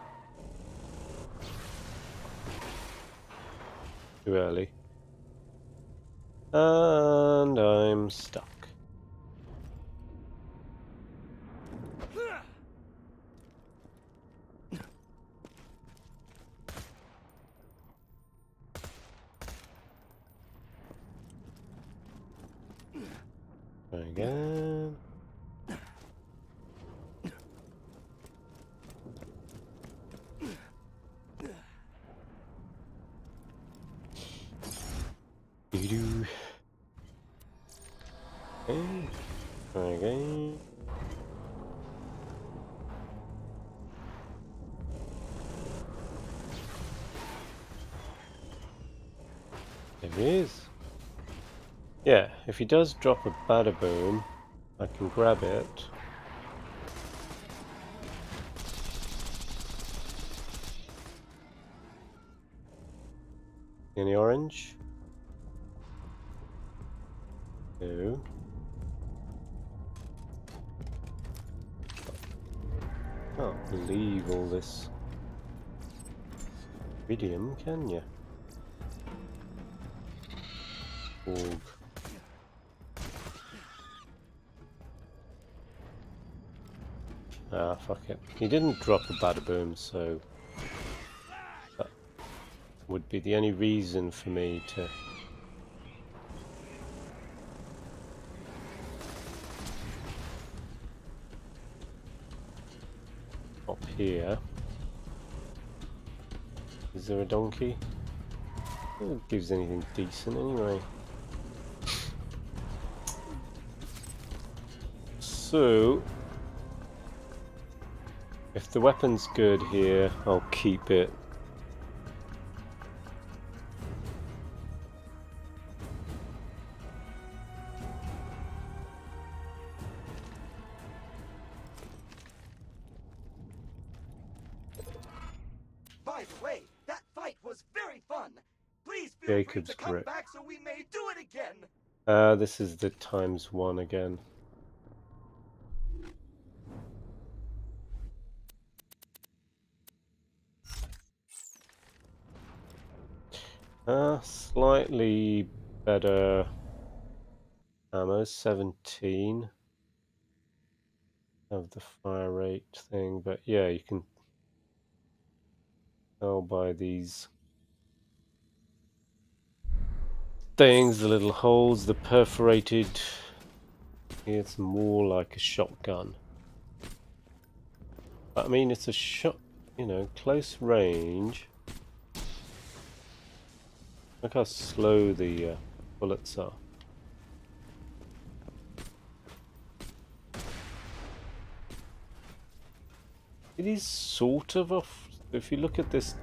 Too early. And I'm stuck. Try again. Doo-doo. Okay. Try again. There he is. Yeah, if he does drop a Badaboom, I can grab it. He didn't drop a Badaboom, so that would be the only reason for me to up here. Is there a donkey? It gives anything decent anyway. So if the weapon's good here, I'll keep it. By the way, that fight was very fun. Please feel Jacob's free to come correct. back so we may do it again. Uh, this is the times one again. Uh, slightly better ammo, 17 of the fire rate thing, but yeah, you can tell by these things, the little holes, the perforated. It's more like a shotgun. But, I mean, it's a shot, you know, close range. Look how slow the uh, bullets are. It is sort of off. If you look at this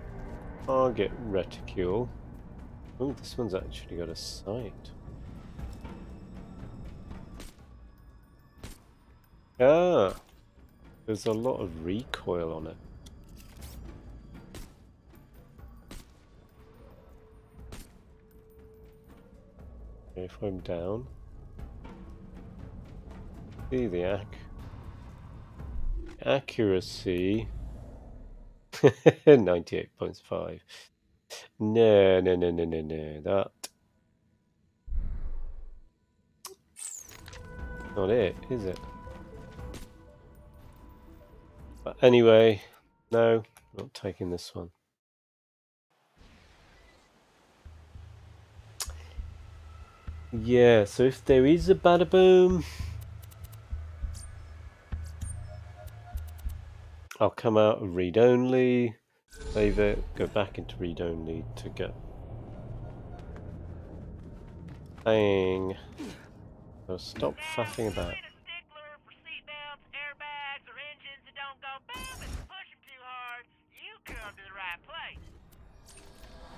target reticule, oh, this one's actually got a sight. Ah, there's a lot of recoil on it. If I'm down, see the ac accuracy. 98.5. No, no, no, no, no, no. That. Not it, is it? But anyway, no, not taking this one. Yeah, so if there is a Badaboom, I'll come out of read only, save it, go back into read only to get. Bang. So stop faffing about.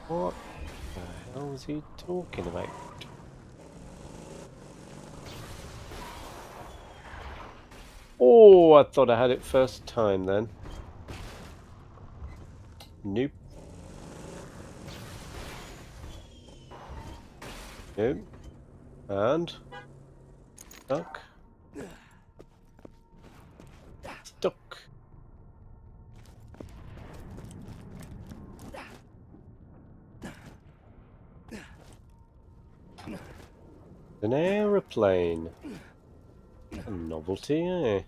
What the hell is he talking about? Oh, I thought I had it first time then. Nope. Nope. And stuck. Stuck. An aeroplane. A novelty, eh?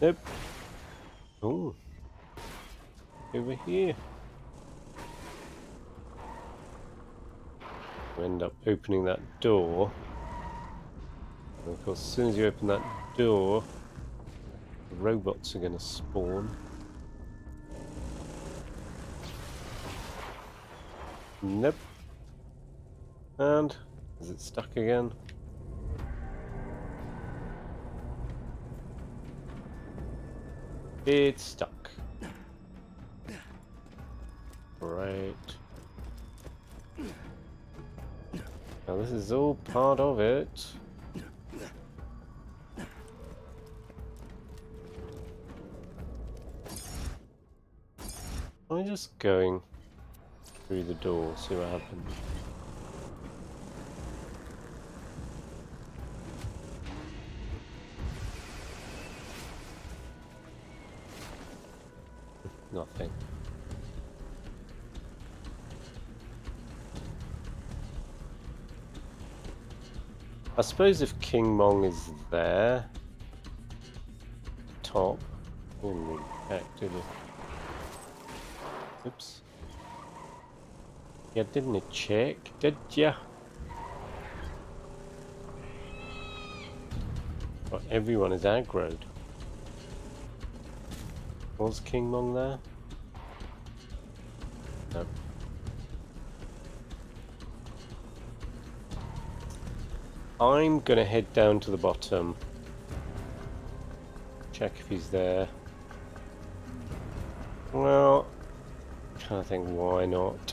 Nope. Oh. Over here. We end up opening that door. And of course, as soon as you open that door, the robots are going to spawn. Nope. And is it stuck again? It's stuck. Right. Now this is all part of it. Just going through the door, see what happens. Nothing. I suppose if King Mong is there, top, didn't really? Oops. You didn't check, did ya? Well, everyone is aggroed. Was King Mong there? No. I'm gonna head down to the bottom. Check if he's there. Well, to think why not.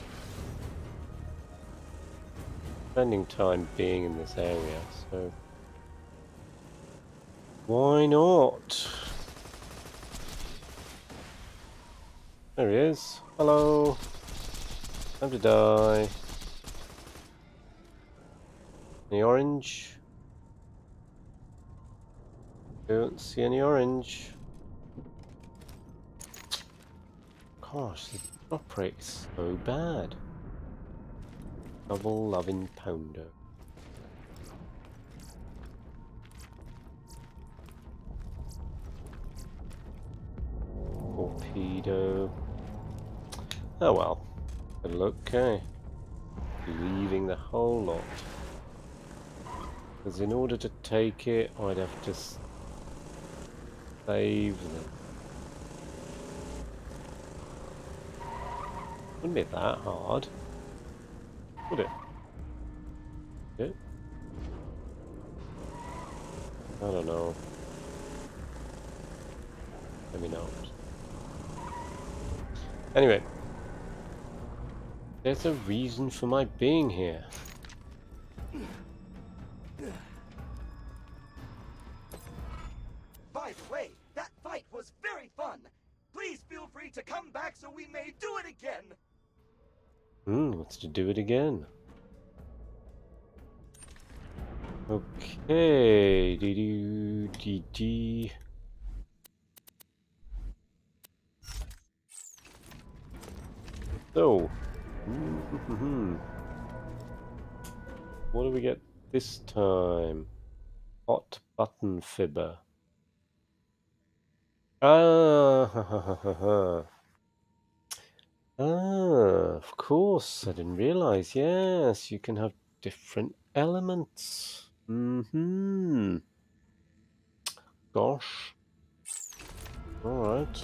Spending time being in this area, so why not? There he is. Hello. Time to die. Any orange? Don't see any orange. Gosh, rate's so bad. Double loving pounder. Torpedo. Oh well. Okay. Eh? Leaving the whole lot. Because in order to take it, I'd have to save them. Wouldn't be that hard, would it? it? I don't know. Maybe not. Anyway, there's a reason for my being here. By the way, that fight was very fun. Please feel free to come back so we may do it again. Hmm, to do it again. Okay, dee doo dee dee. So, hmm, what do we get this time? Hot button fibber. Ah, ha, ha, ha, ha, ha. Ah, of course. I didn't realize. Yes, you can have different elements. Mm-hmm. Gosh. All right.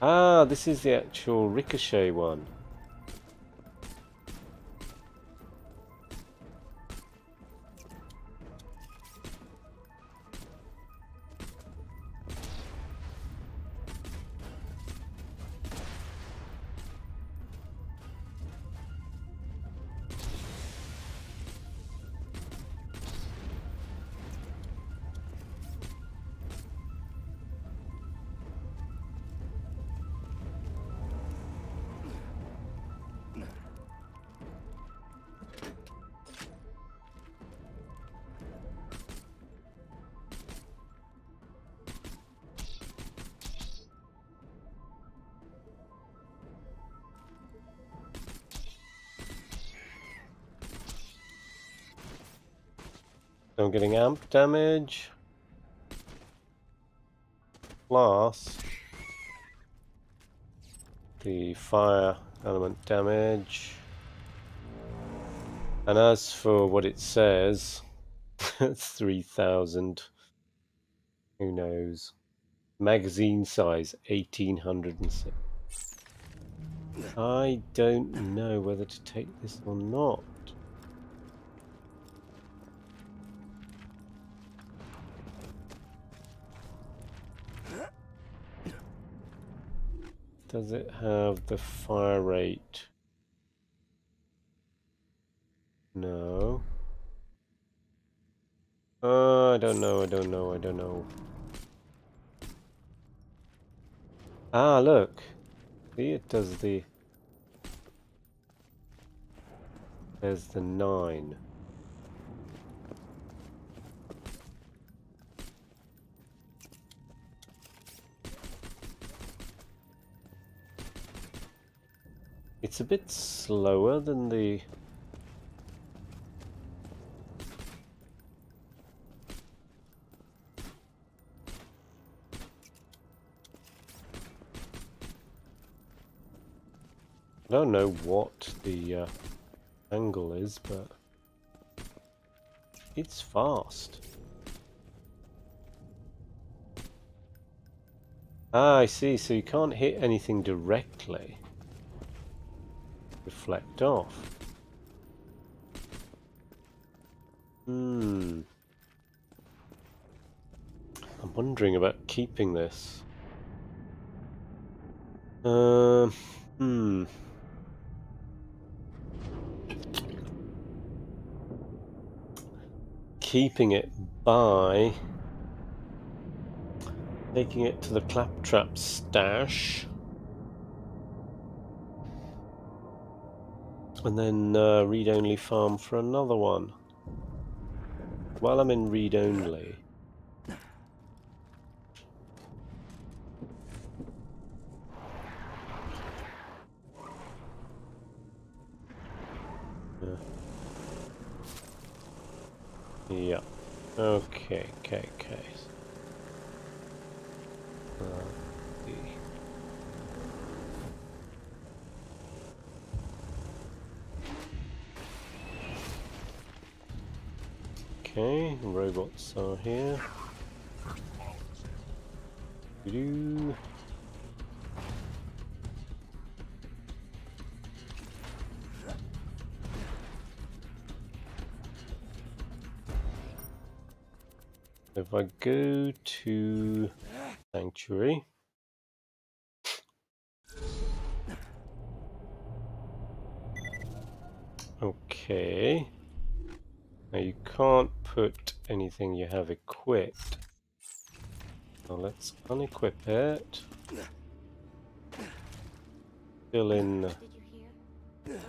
Ah, this is the actual ricochet one. I'm getting amp damage. Plus the fire element damage. And as for what it says, 3000. Who knows? Magazine size 1806. I don't know whether to take this or not. Does it have the fire rate? No. Uh, I don't know, I don't know, I don't know. Ah, look. See, it does the... There's the nine. It's a bit slower than the... I don't know what the uh, angle is, but it's fast. Ah, I see, so you can't hit anything directly. Reflect off. Hmm. I'm wondering about keeping this. Um. hmm. Keeping it by taking it to the claptrap stash. And then uh, read-only farm for another one. While I'm in read-only... Sanctuary. Okay. Now you can't put anything you have equipped. Now let's unequip it. Fill in Did you hear?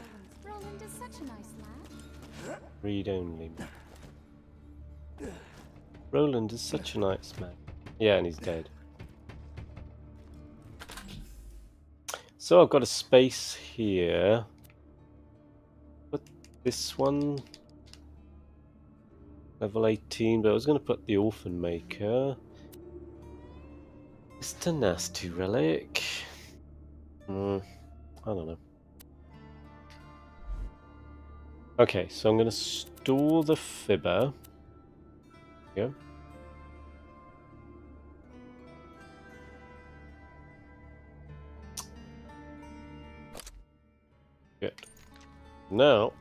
Roland is such a nice lad. read only. Roland is such a nice man. Yeah, and he's dead. So I've got a space here. Put this one. Level 18, but I was going to put the Orphan Maker. It's a Nasty Relic. Hmm, I don't know. Okay, so I'm going to store the Fibber. Yeah. Now,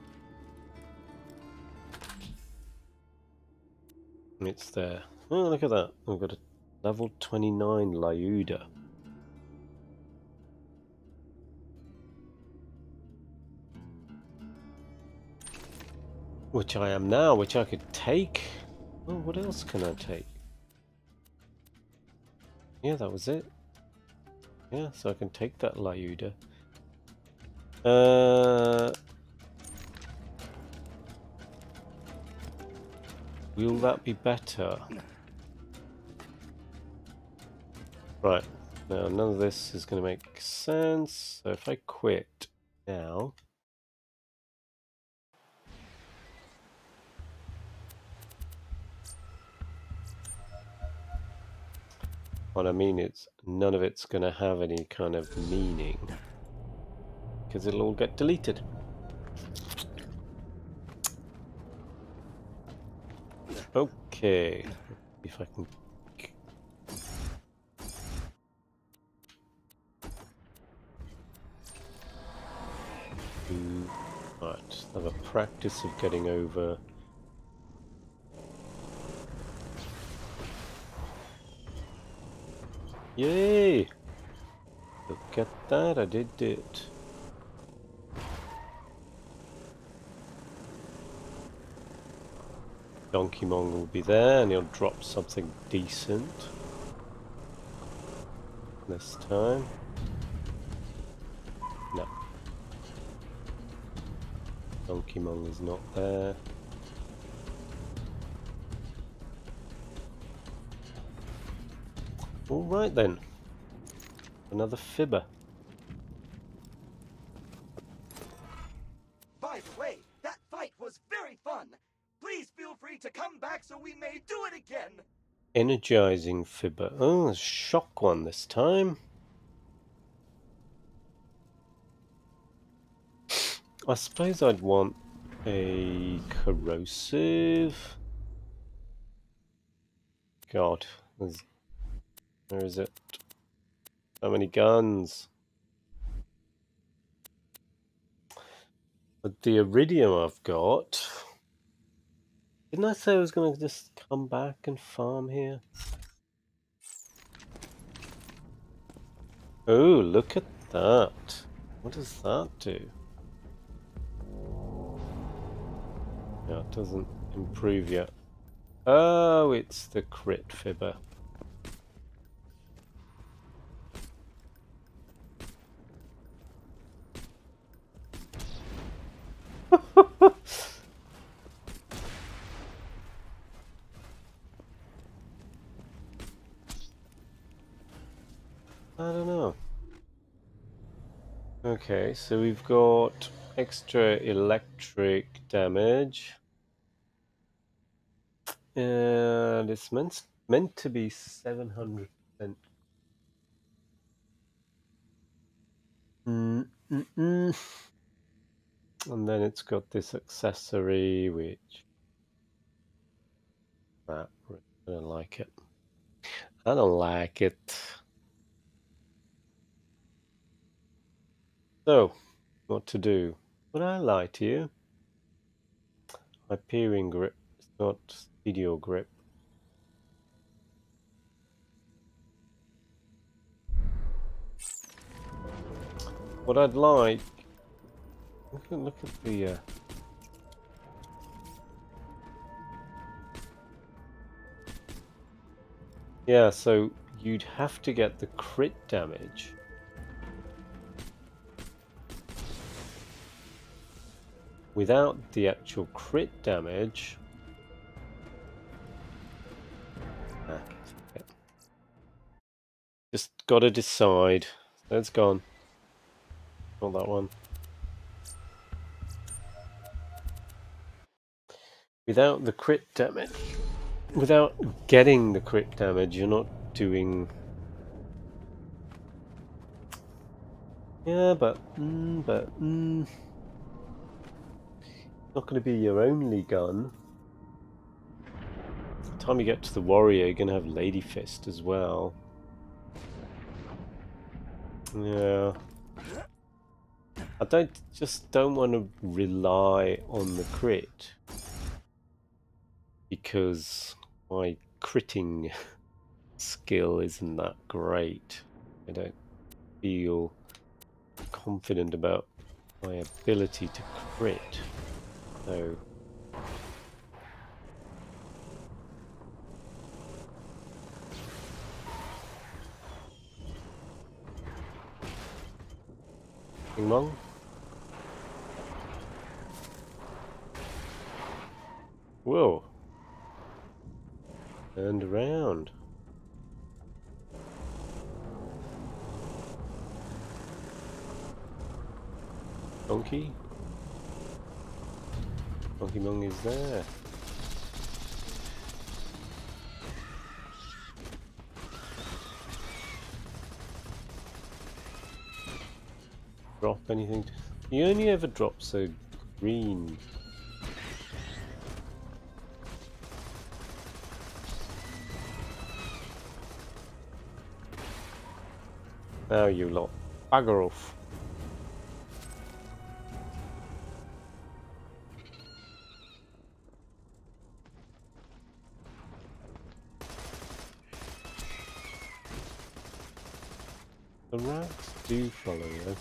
it's there. Oh, look at that. I've got a level 29 Lyuda. Which I am now, which I could take. Oh, what else can I take? Yeah, that was it. Yeah, so I can take that Lyuda. Uh, will that be better? Right, now none of this is going to make sense. So if I quit now, what I mean is none of it's going to have any kind of meaning because it'll all get deleted. Okay, if I can. Right, have a practice of getting over. Yay! Look at that, I did it. Donkey Mong will be there and he'll drop something decent this time. No. Donkey Mong is not there. Alright then. Another fibber. Energizing fibber. Oh, shock one this time. I suppose I'd want a corrosive. God, where is it? So many guns. But the eridium I've got. Didn't I say I was going to just come back and farm here? Oh, look at that. What does that do? Yeah, it doesn't improve yet. Oh, it's the crit fibber. I don't know. So we've got extra electric damage. And it's meant meant to be 700%. Mm -mm -mm. And then it's got this accessory which I don't like it. I don't like it. So, what to do? Would I lie to you? Hyperion grip not video grip. What I'd like... Look at, look at the... Uh, yeah, so you'd have to get the crit damage. Without the actual crit damage... Ah, okay. Just gotta decide. That's gone. Not that one. Without the crit damage, without getting the crit damage, you're not doing. Yeah, but mm, but mm, not going to be your only gun. By the time you get to the warrior, you're going to have Lady Fist as well. Yeah. I don't just don't want to rely on the crit because my critting skill isn't that great. I don't feel confident about my ability to crit. So King Mong? Whoa. Turned around. Donkey? Donkey Mong is there. Drop anything? He only ever drops a green Now you lot. Bugger off. Do follow you.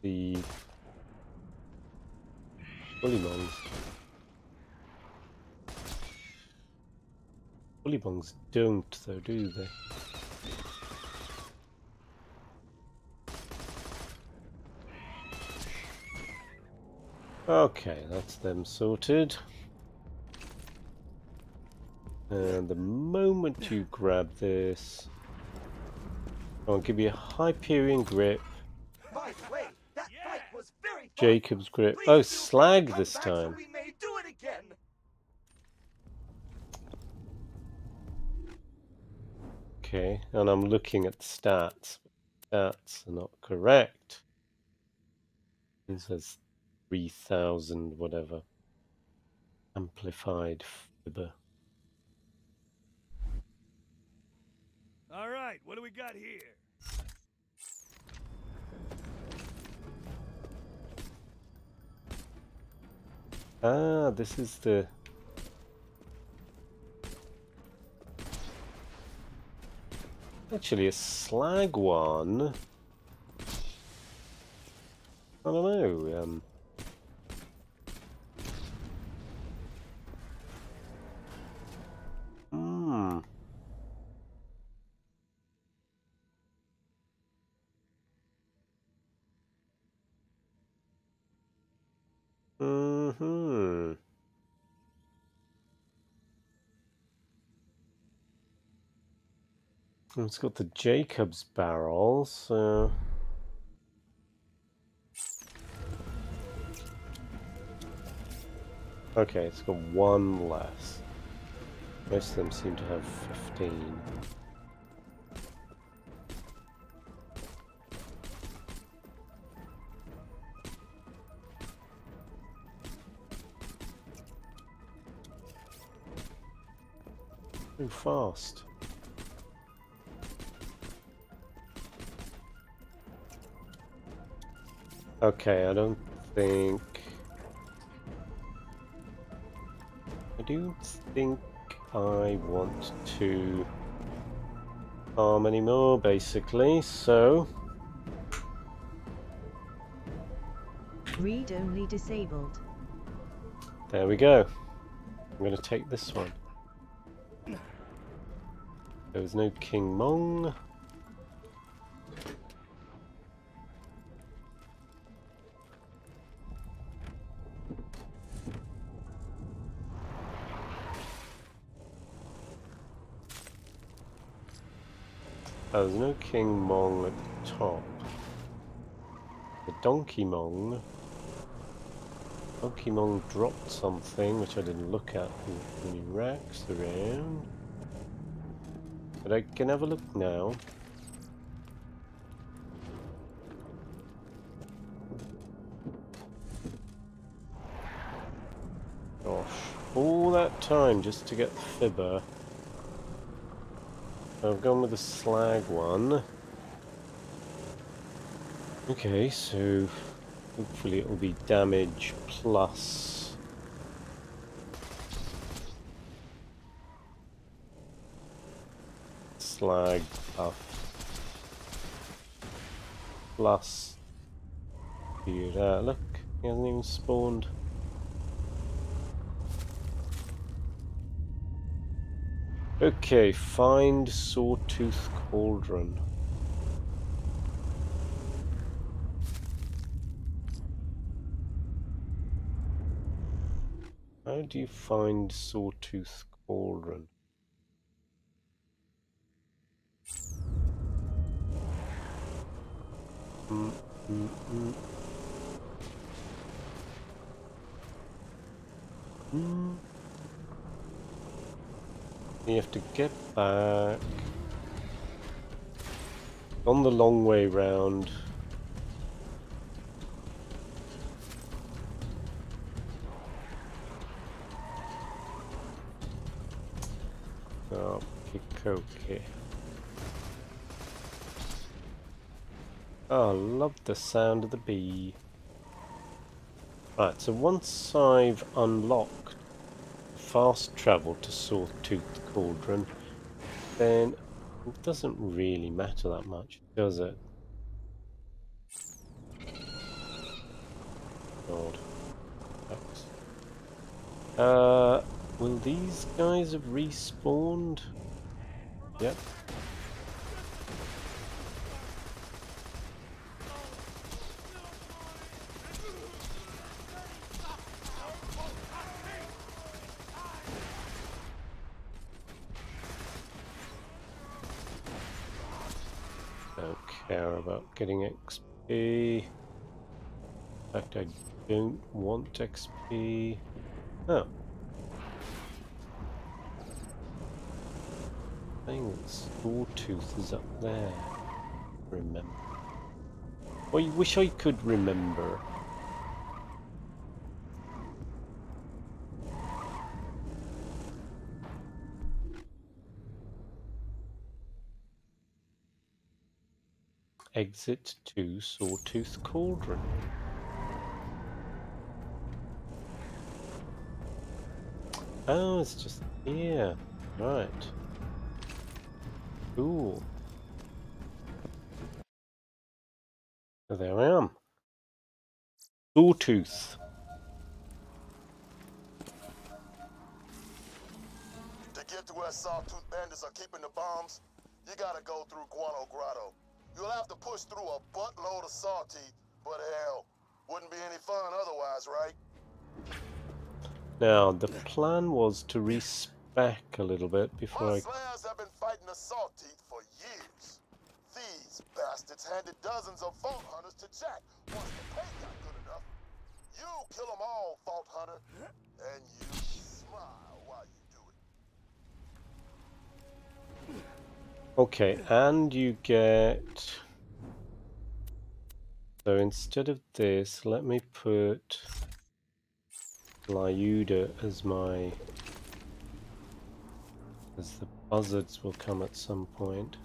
The bullymongs. Bullymongs don't though, do they? Okay, that's them sorted. And the moment you grab this, I'll give you a Hyperion grip, By the way, that fight was very. Jakobs grip. Please Oh, slag this so time. we may do it again. Okay, and I'm looking at the stats. Stats are not correct. It says 3000 whatever. Amplified fibber. All right, what do we got here? Ah, this is the Actually, a slag one. I don't know. Um, It's got the Jakobs barrel, so... Okay, it's got one less. Most of them seem to have 15. Too fast. Okay, I don't think... I don't think I want to farm anymore, basically, so... Read only disabled. There we go. I'm going to take this one. There's no King Mong. No King Mong at the top. The Donkey Mong. Donkey Mong dropped something which I didn't look at any rakks around. But I can have a look now. Gosh, all that time just to get the fibber. I've gone with the slag one. Okay, so hopefully it will be damage plus slag buff plus. Uh, look, he hasn't even spawned. Okay, find Sawtooth Cauldron. How do you find Sawtooth Cauldron? Mm, mm, mm. Mm. You have to get back on the long way round. Oh, okay. Oh, I love the sound of the bee. Right, so once I've unlocked fast travel to Sawtooth Cauldron, then it doesn't really matter that much, does it? God. Uh, will these guys have respawned? Yep. Don't care about getting XP. In fact, I don't want XP. Oh. saying that Sawtooth is up there. Remember. I wish I could remember. Exit to Sawtooth Cauldron. Oh, it's just here. Right. Cool. There I am. Sawtooth. Now, the plan was to respec a little bit before I... Slayers have been fighting the teeth for years. These bastards handed dozens of Vault Hunters to Jack once the pay got good enough. You kill them all, Vault Hunter, and you smile while you do it. Okay, and you get... So instead of this, let me put Lyuda as my... As the buzzards will come at some point.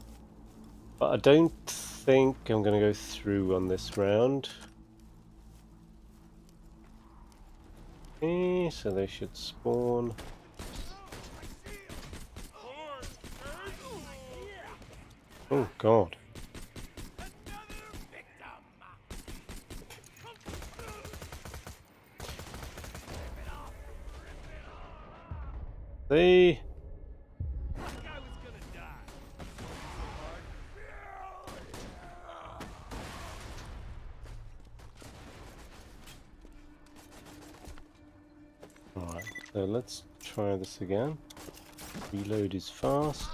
But I don't think I'm going to go through on this round. Okay, so they should spawn. Oh god. See? Alright, so let's try this again. Reload is fast.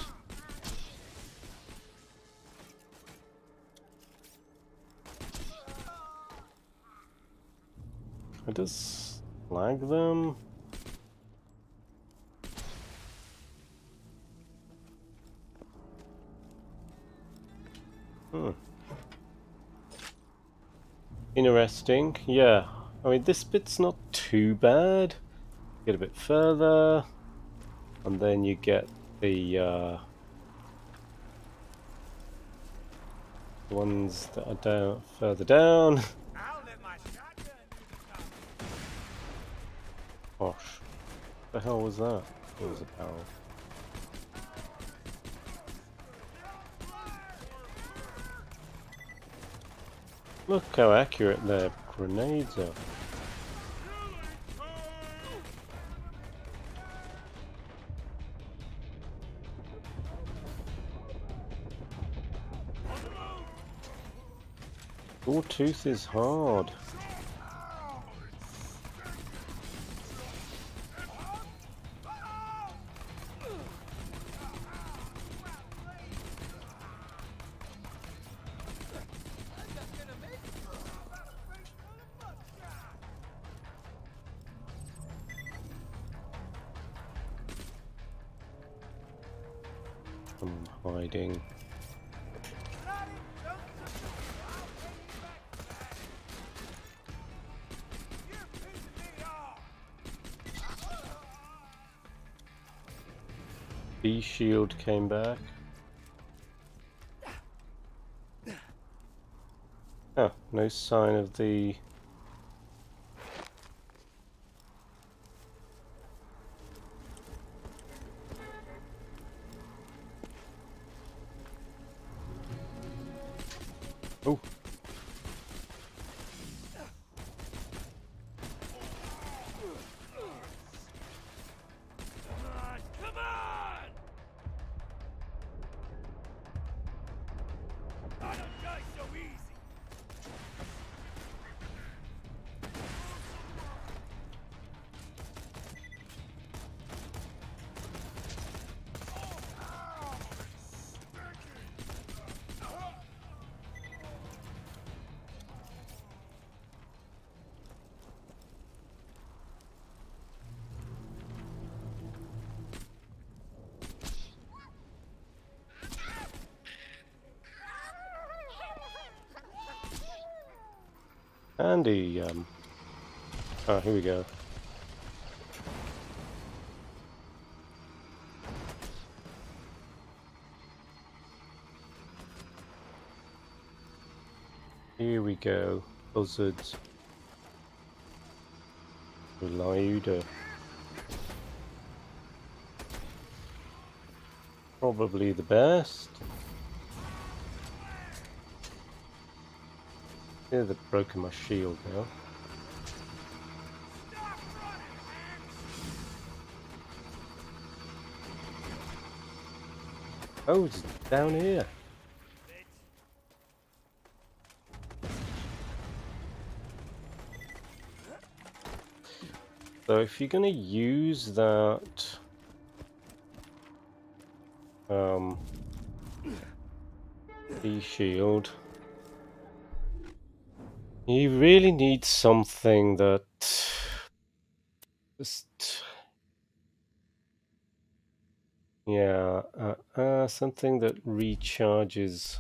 I just lag them. Interesting, yeah. I mean, this bit's not too bad. Get a bit further, and then you get the uh, ones that are down further down. I'll let my shotgun do the the hell was that? It was a barrel. Look how accurate their grenades are. Your tooth is hard. Shield came back. Oh, no sign of the Andy, um... Oh, here we go. Here we go. Buzzards. Louder. Probably the best. Yeah, they've broken my shield now. Oh, it's down here. So if you're going to use that um, the shield, you really need something that just yeah, uh, uh, something that recharges.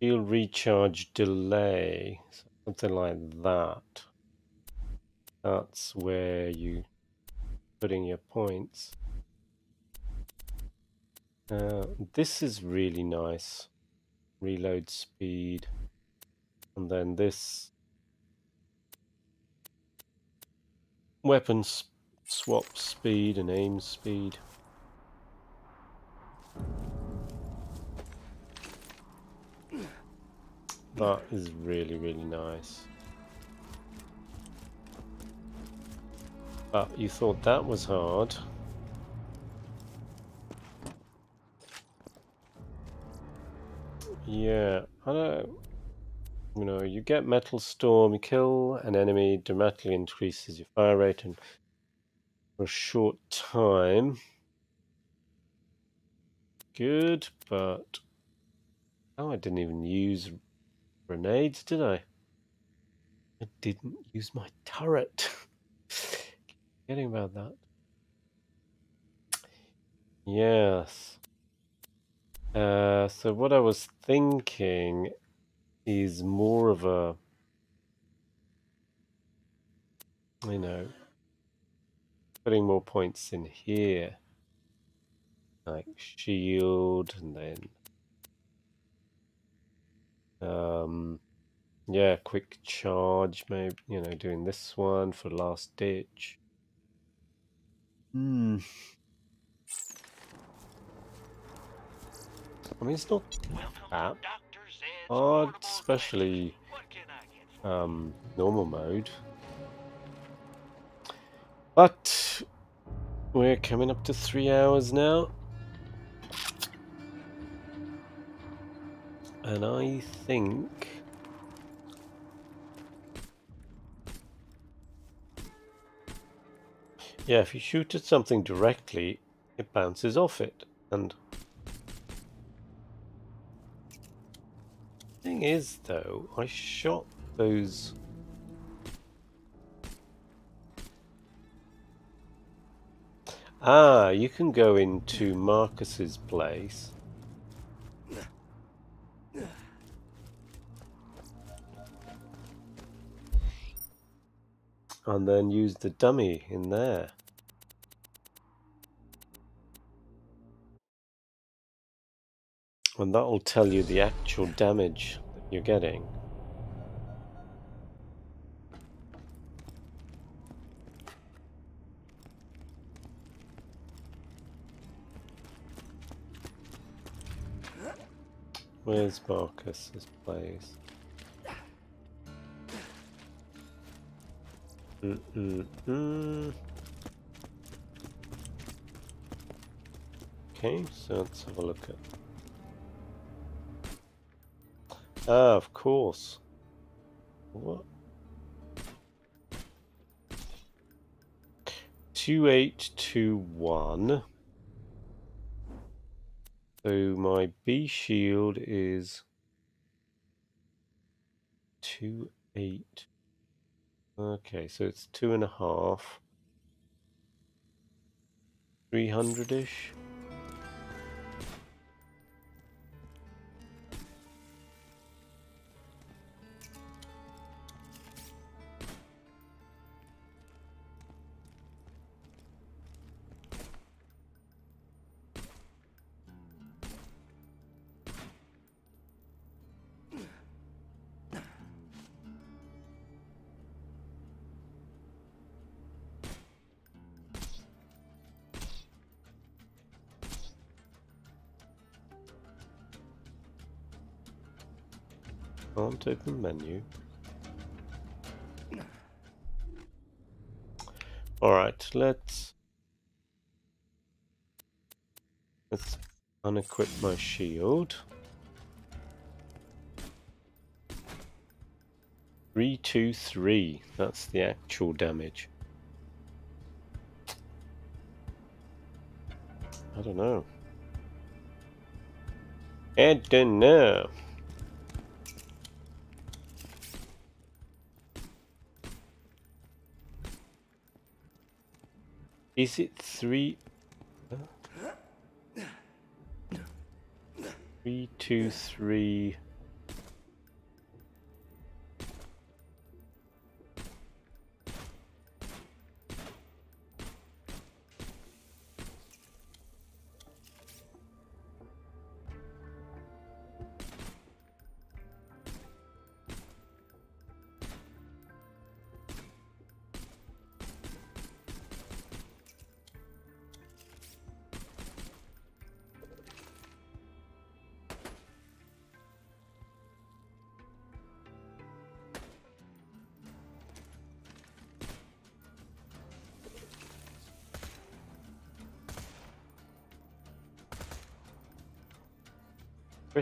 Shield recharge delay, something like that. That's where you put in your points. Uh, this is really nice. Reload speed. And then this weapon swap speed and aim speed. That is really, really nice. But you thought that was hard. Yeah, I don't you know, you get Metal Storm, you kill an enemy, dramatically increases your fire rate and for a short time. Good, but oh, I didn't even use grenades, did I? I didn't use my turret. Forgetting about that. Yes. Uh, so what I was thinking is more of a, you know, putting more points in here, like shield, and then, um, yeah, quick charge, maybe, you know, doing this one for last ditch. Hmm. I mean, it's not that hard, especially um, normal mode. But we're coming up to three hours now. And I think... Yeah, if you shoot at something directly, it bounces off it. And thing is, though, I shot those... Ah, you can go into Marcus's place. And then use the dummy in there. And that will tell you the actual damage you're getting. Where's Marcus's place? Mm -mm -mm. Okay, so let's have a look at Of course. What? Two eight two one. So my Bee shield is two eight. Okay, so it's two and a half. Three hundred ish. Can't open menu. Alright, let's let's unequip my shield. Three two three. That's the actual damage. I don't know. I don't know. Is it three? Three, two, three.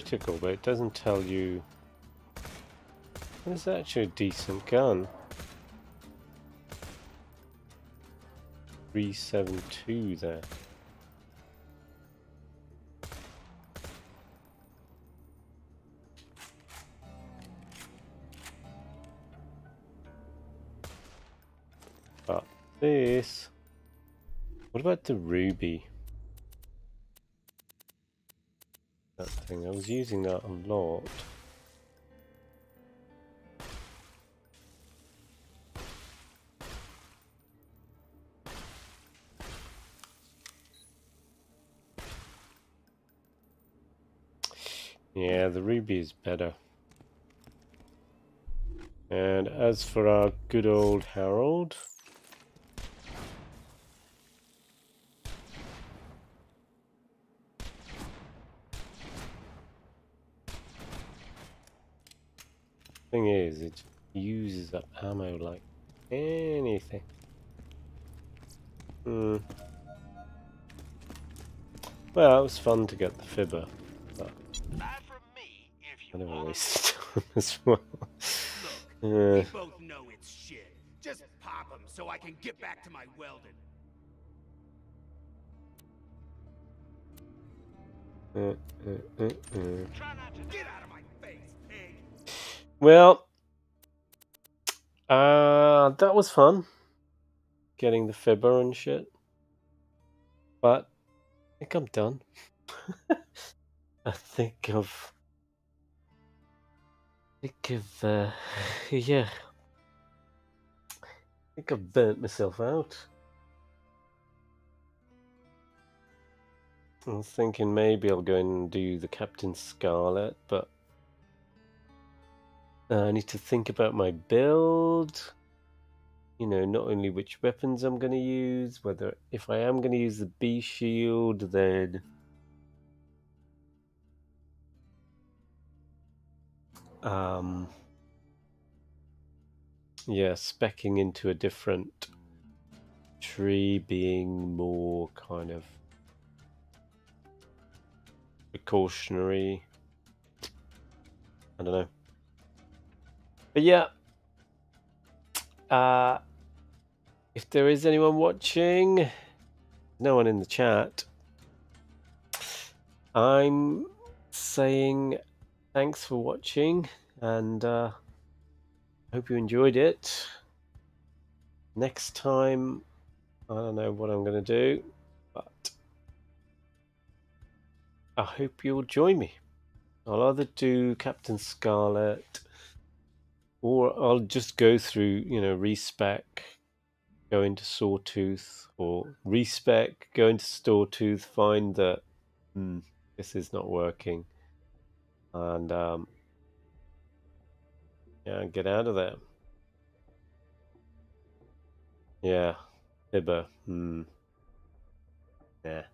Critical, but it doesn't tell you. It's actually a decent gun. 372 there. But this. What about the ruby? that thing. I was using that a lot. Yeah, the ruby is better. And as for our good old Harold... thing is, it uses up ammo like anything. Hmm. Well, it was fun to get the fibber, but I never wasted time as well. Look, we both know it's shit. Just pop them so I can get back to my welding. Uh, uh, uh, uh. Get out of my face, pig! Well, uh, that was fun. Getting the fibber and shit. But I think I'm done. I think I've. I think I've. Uh, yeah. I think I've burnt myself out. I was thinking maybe I'll go and do the Captain Scarlett, but uh, I need to think about my build. You know, not only which weapons I'm going to use, whether if I am going to use the Bee shield, then um, yeah, specking into a different tree, being more kind of precautionary. I don't know. But yeah, uh, if there is anyone watching, no one in the chat, I'm saying thanks for watching and uh, hope you enjoyed it. Next time, I don't know what I'm going to do, but I hope you'll join me. I'll either do Captain Scarlett or I'll just go through, you know, respec, go into Sawtooth, or respec, go into Sawtooth, find that hmm, this is not working, and um, yeah, get out of there. Yeah, Fibber. Hmm. Yeah.